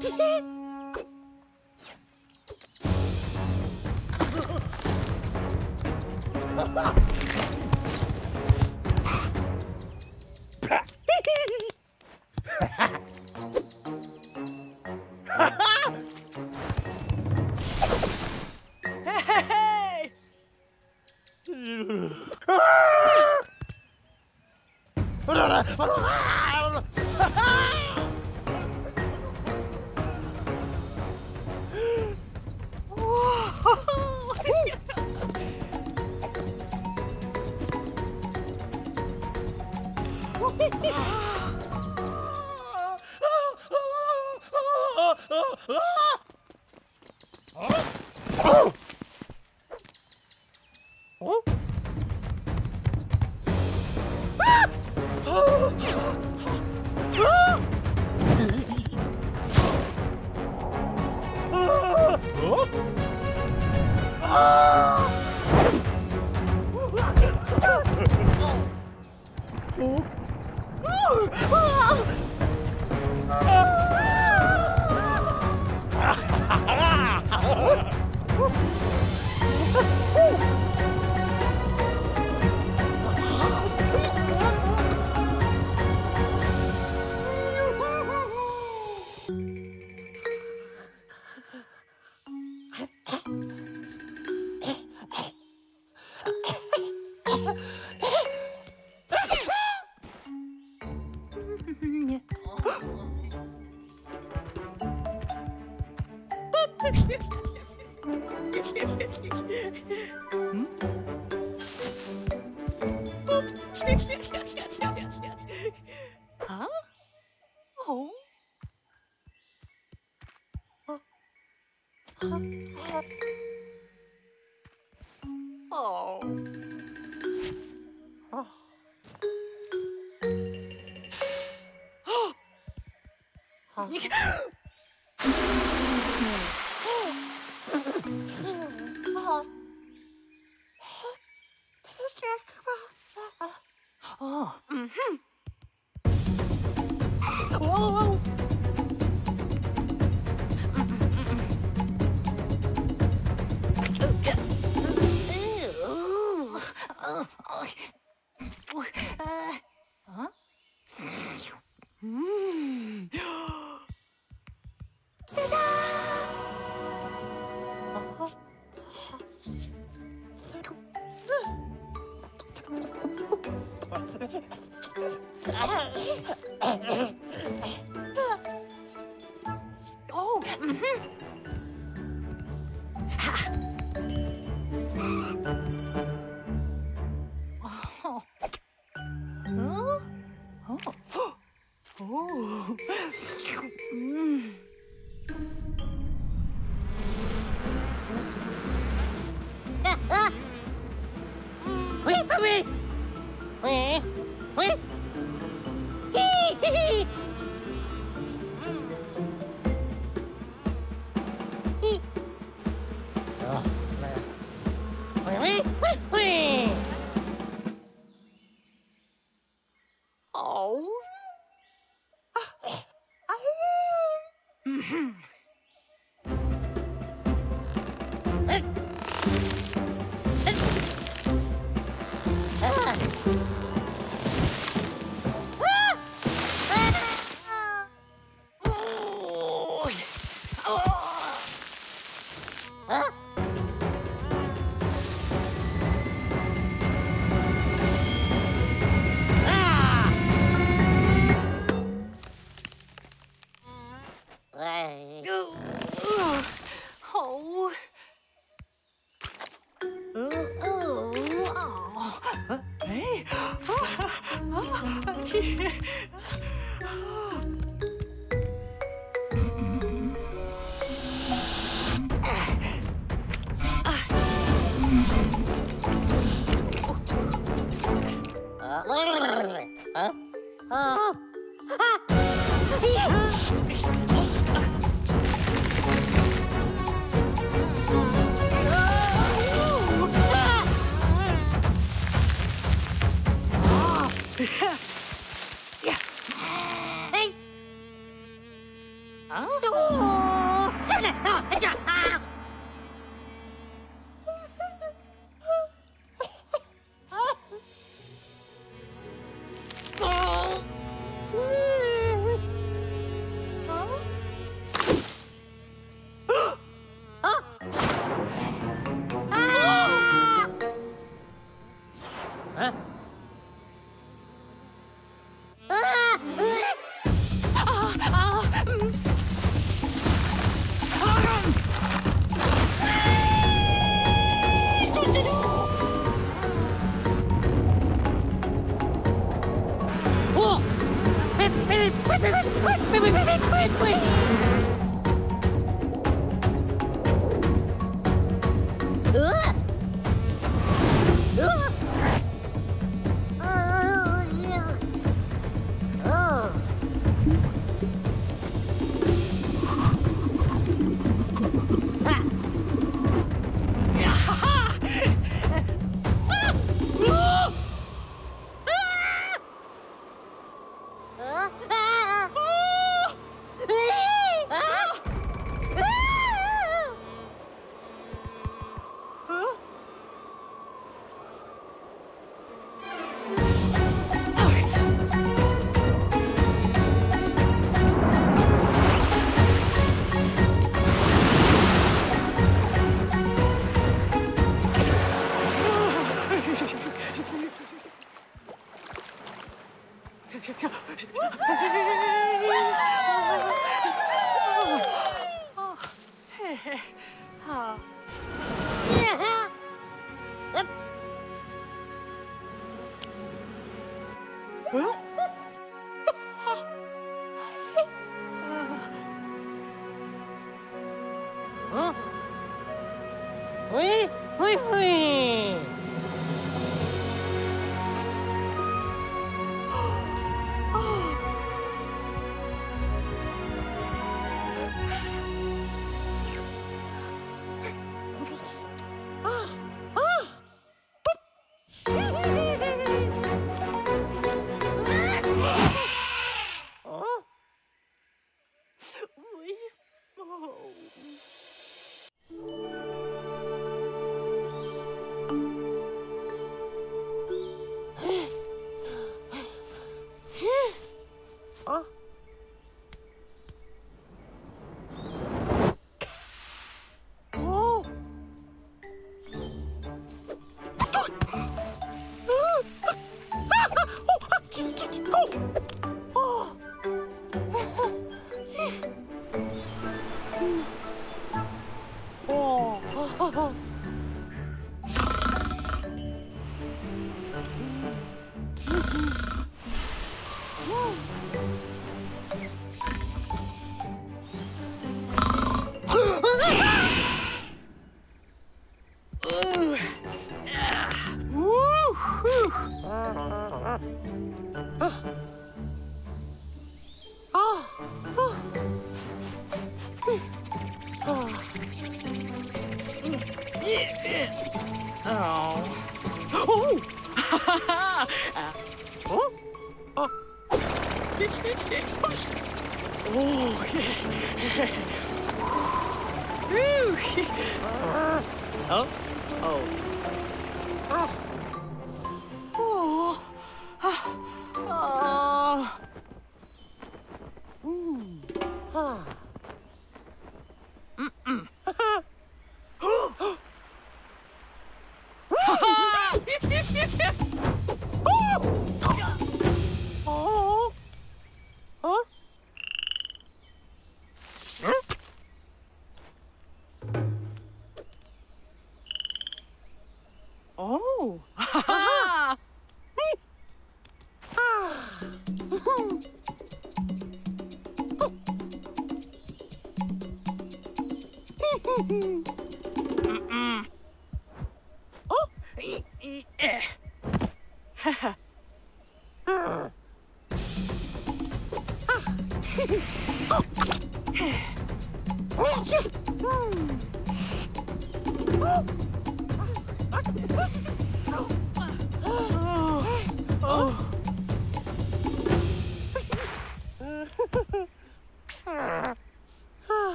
ペヘッ! Mm. Oh.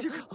去搞。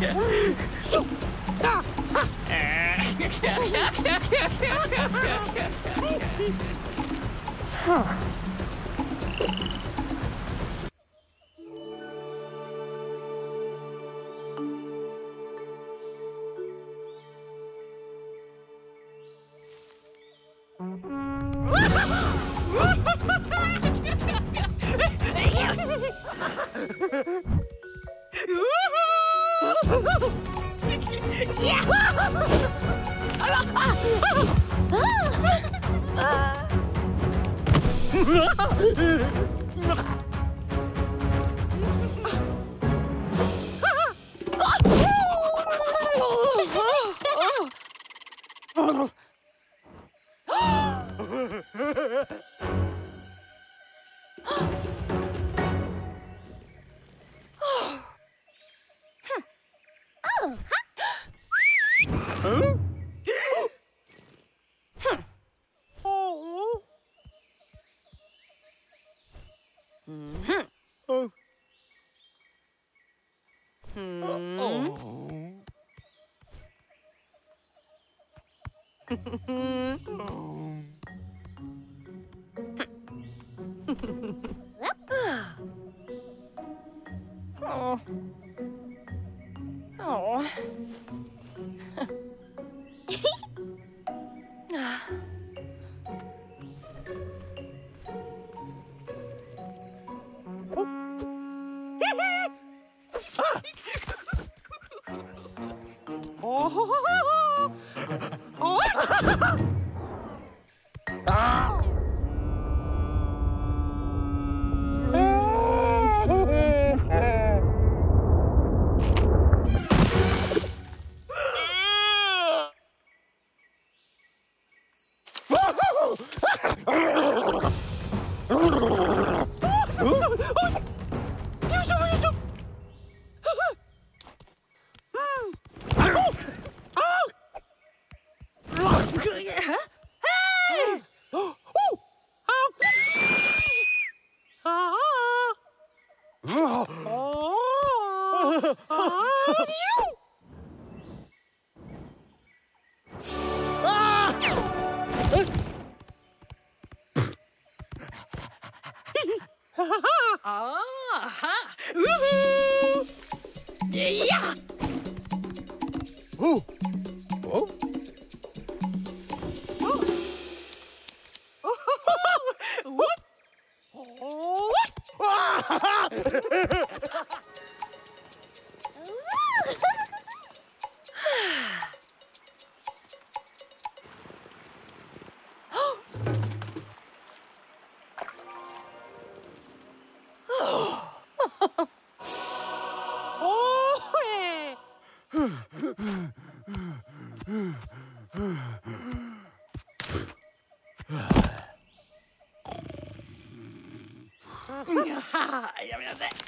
yeah. Mm-hmm. あやめなさい。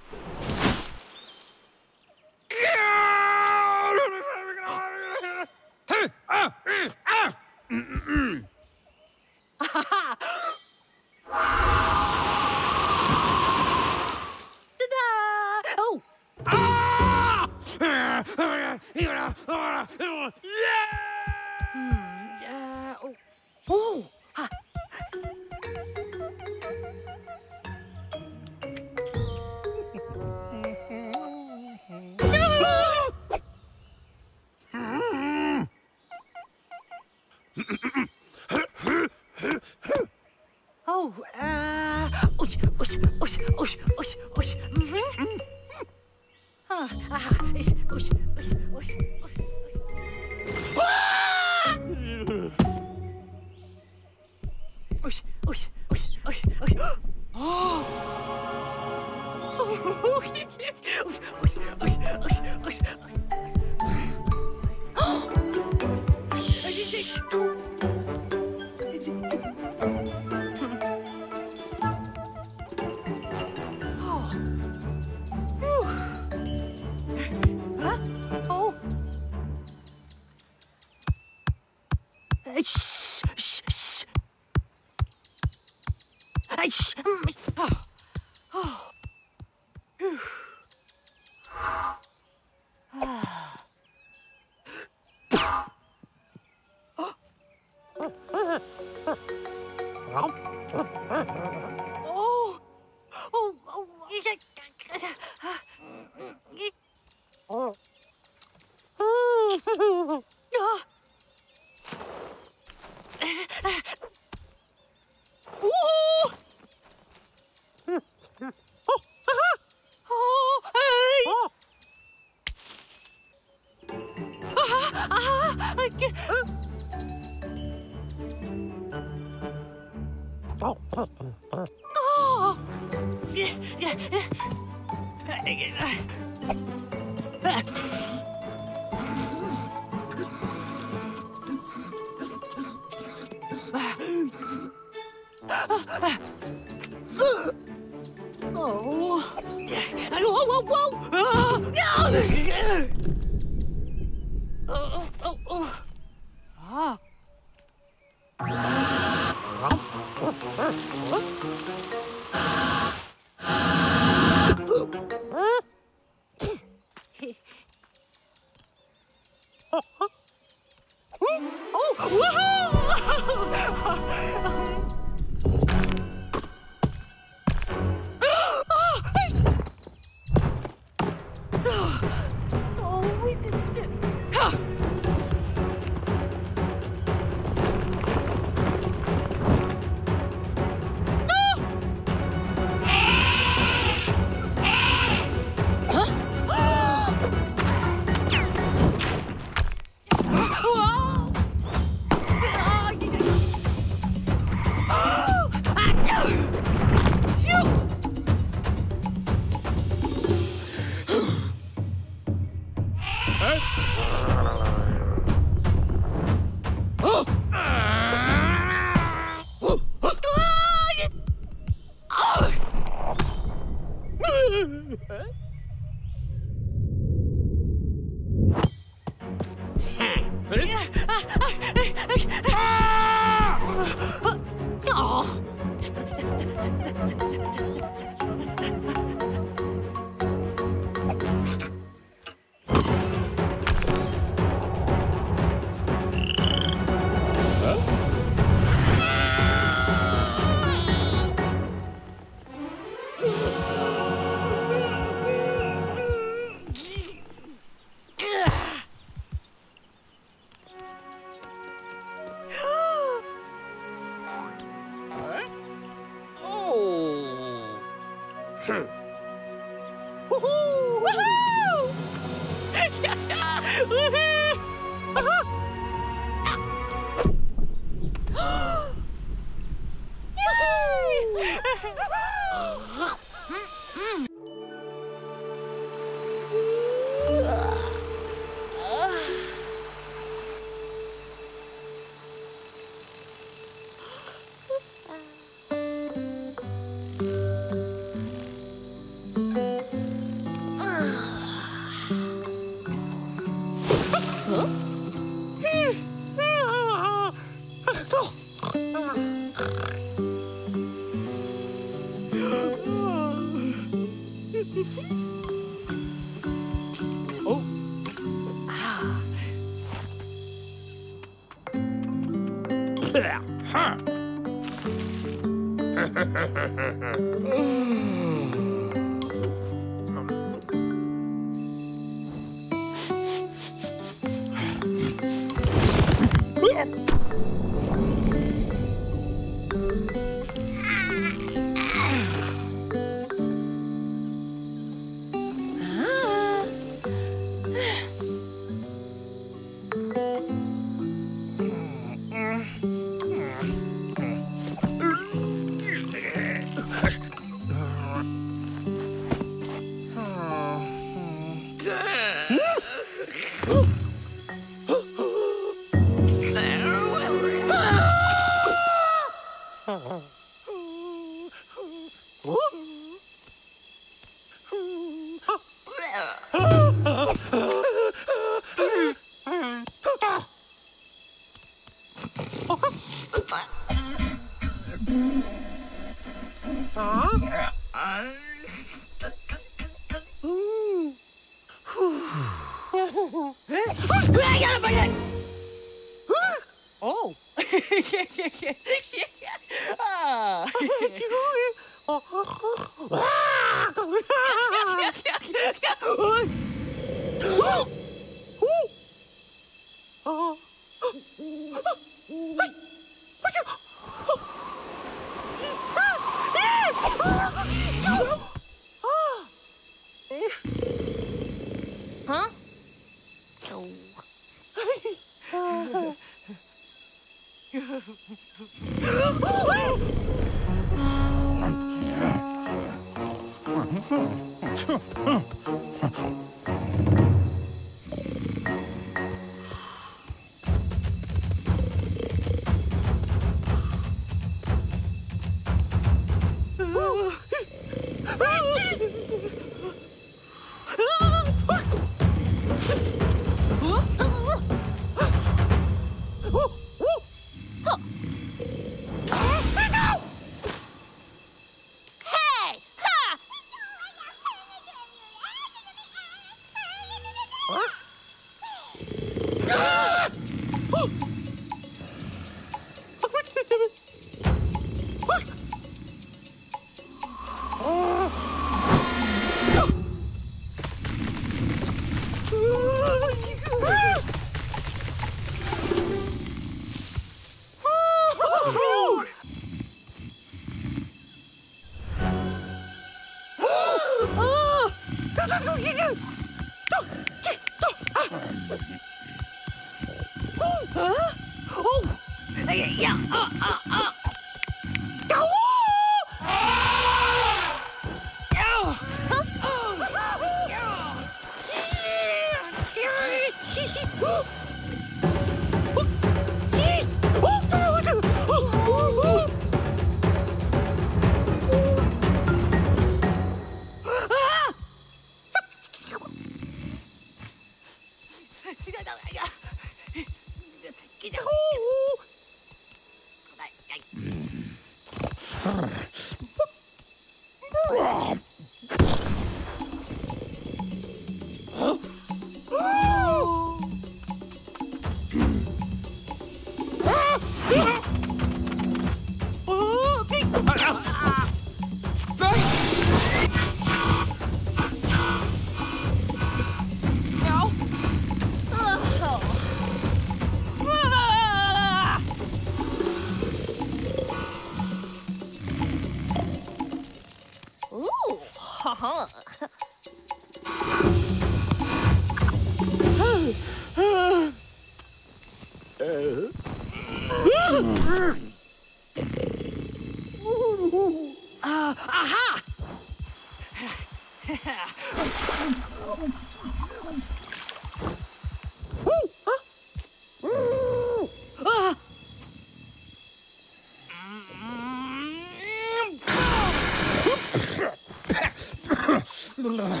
Huh?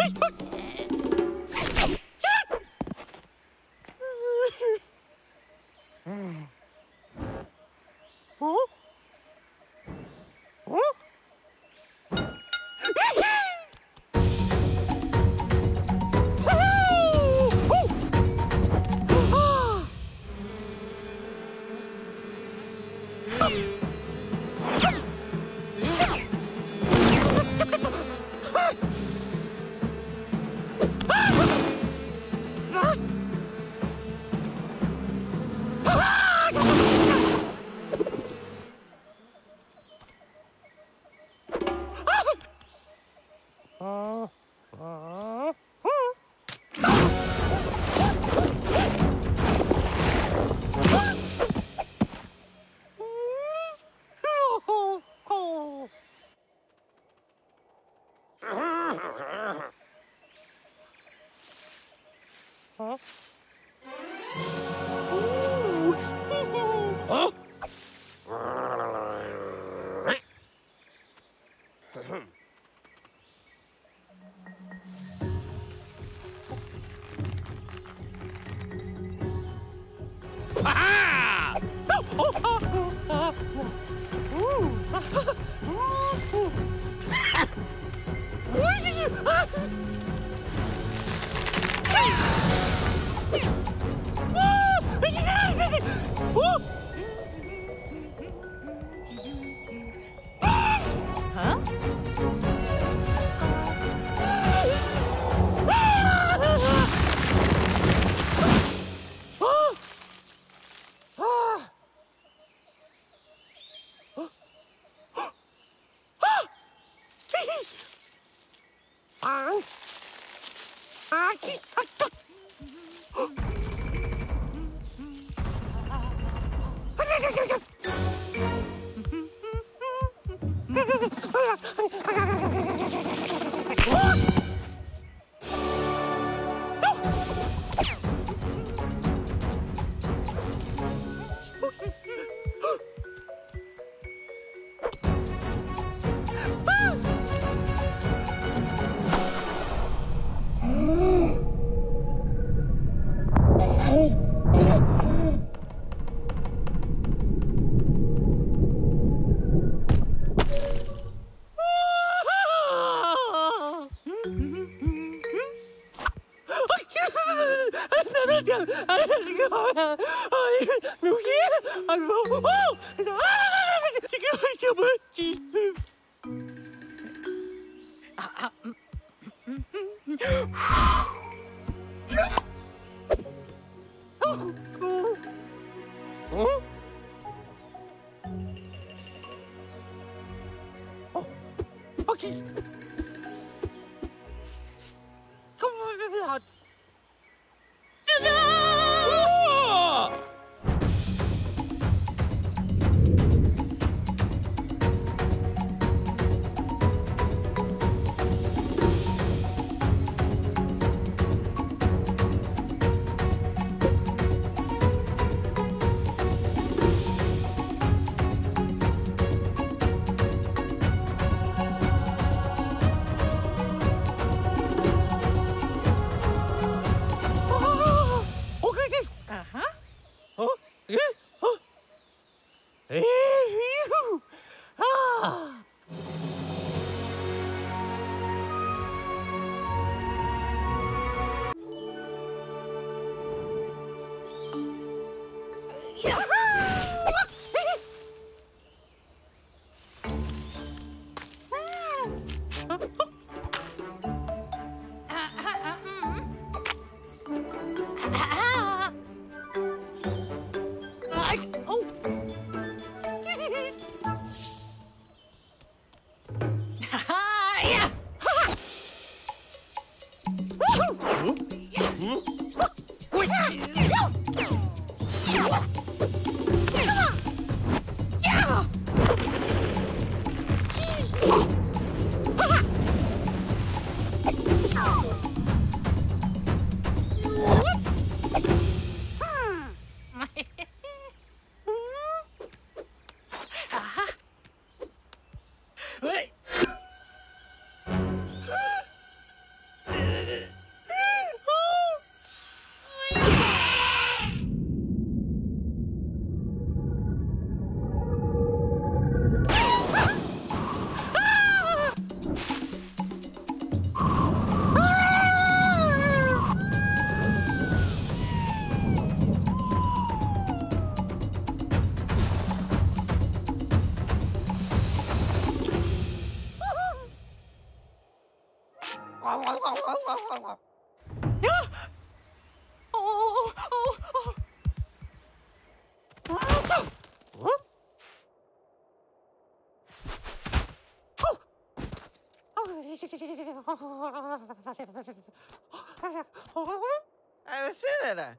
Hey, I was sitting there.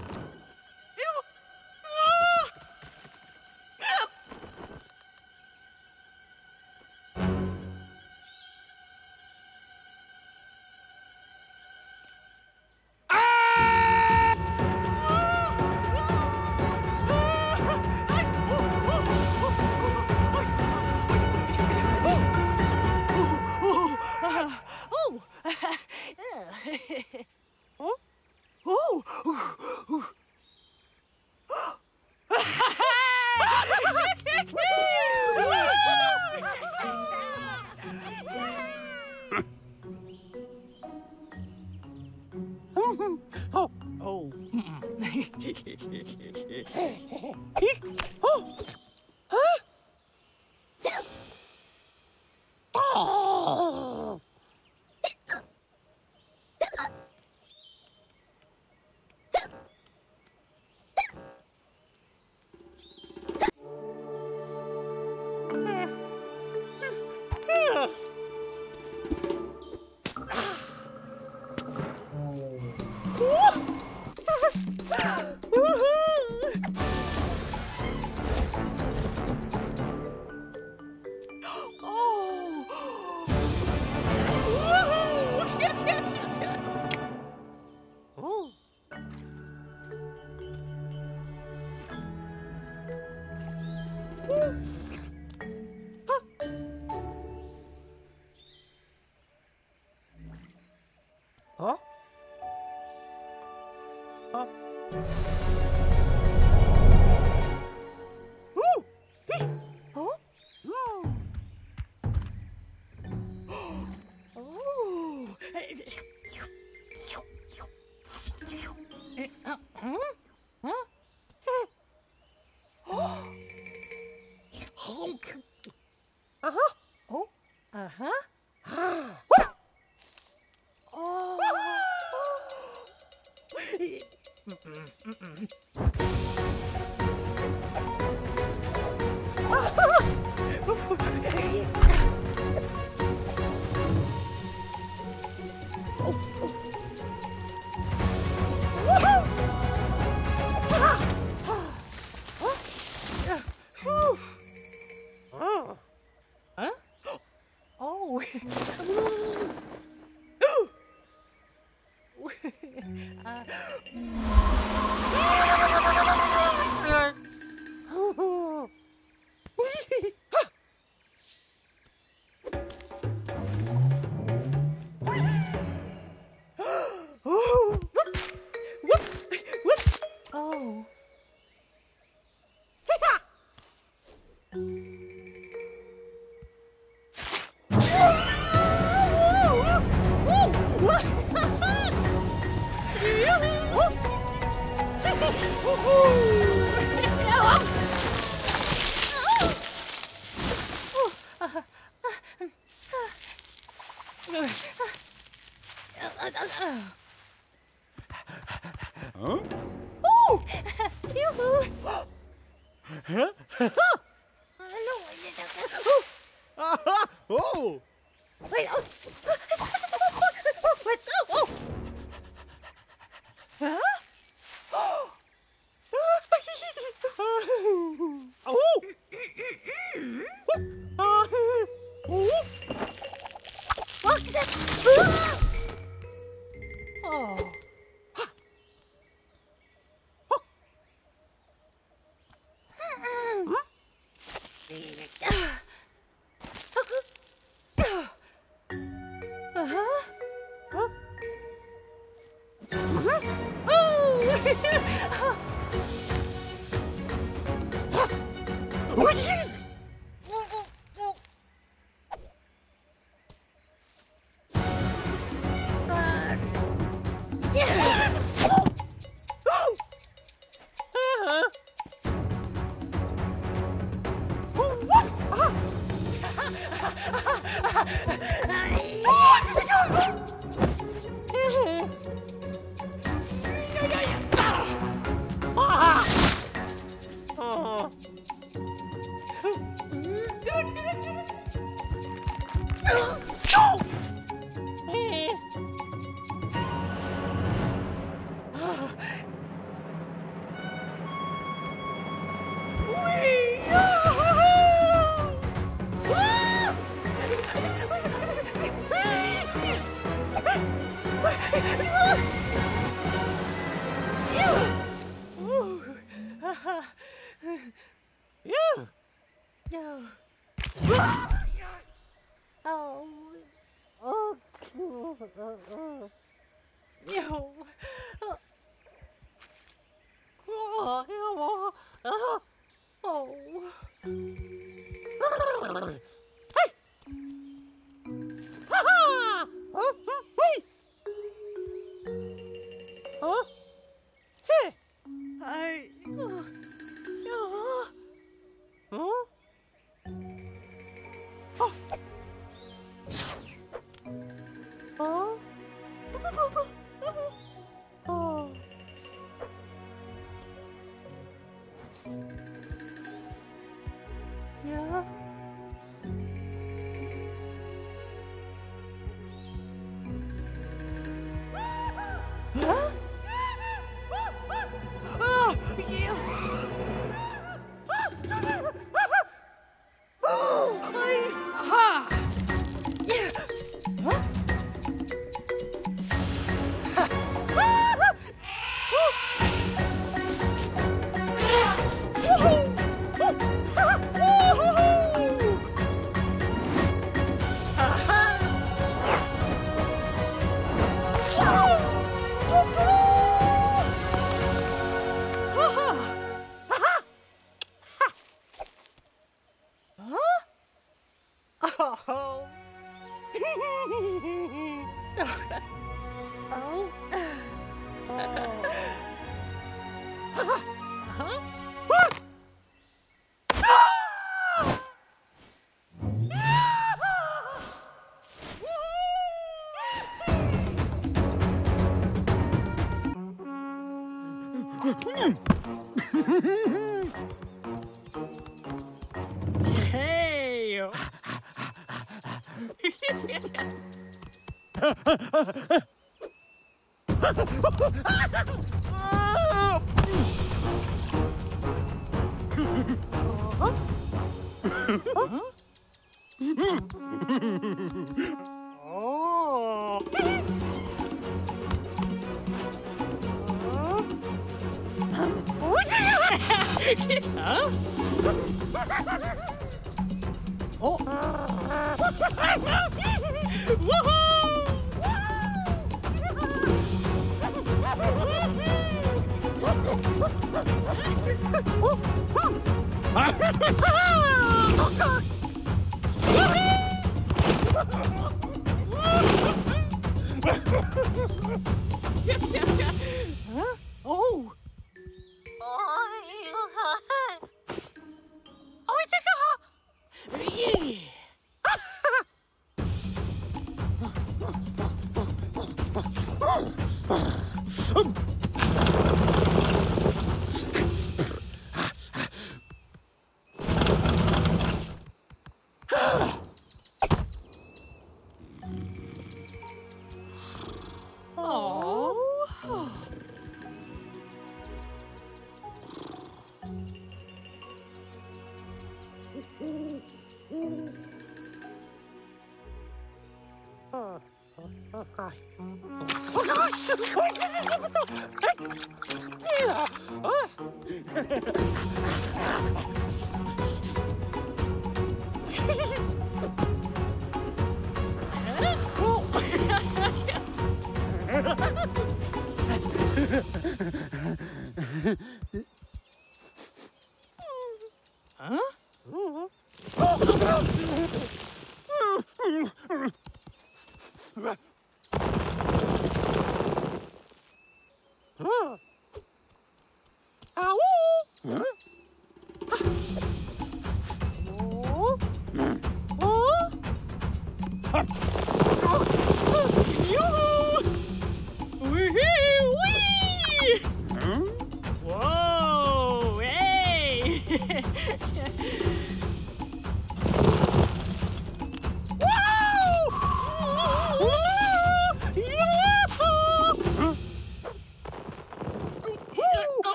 Oh.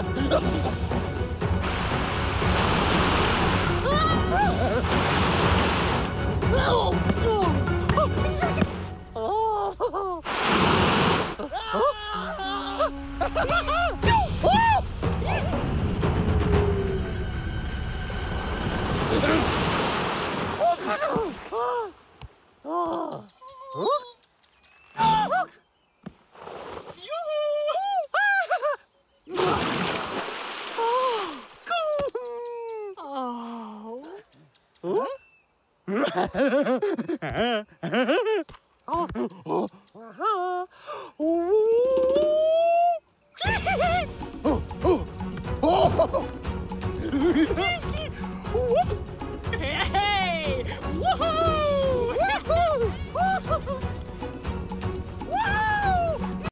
¡Ah!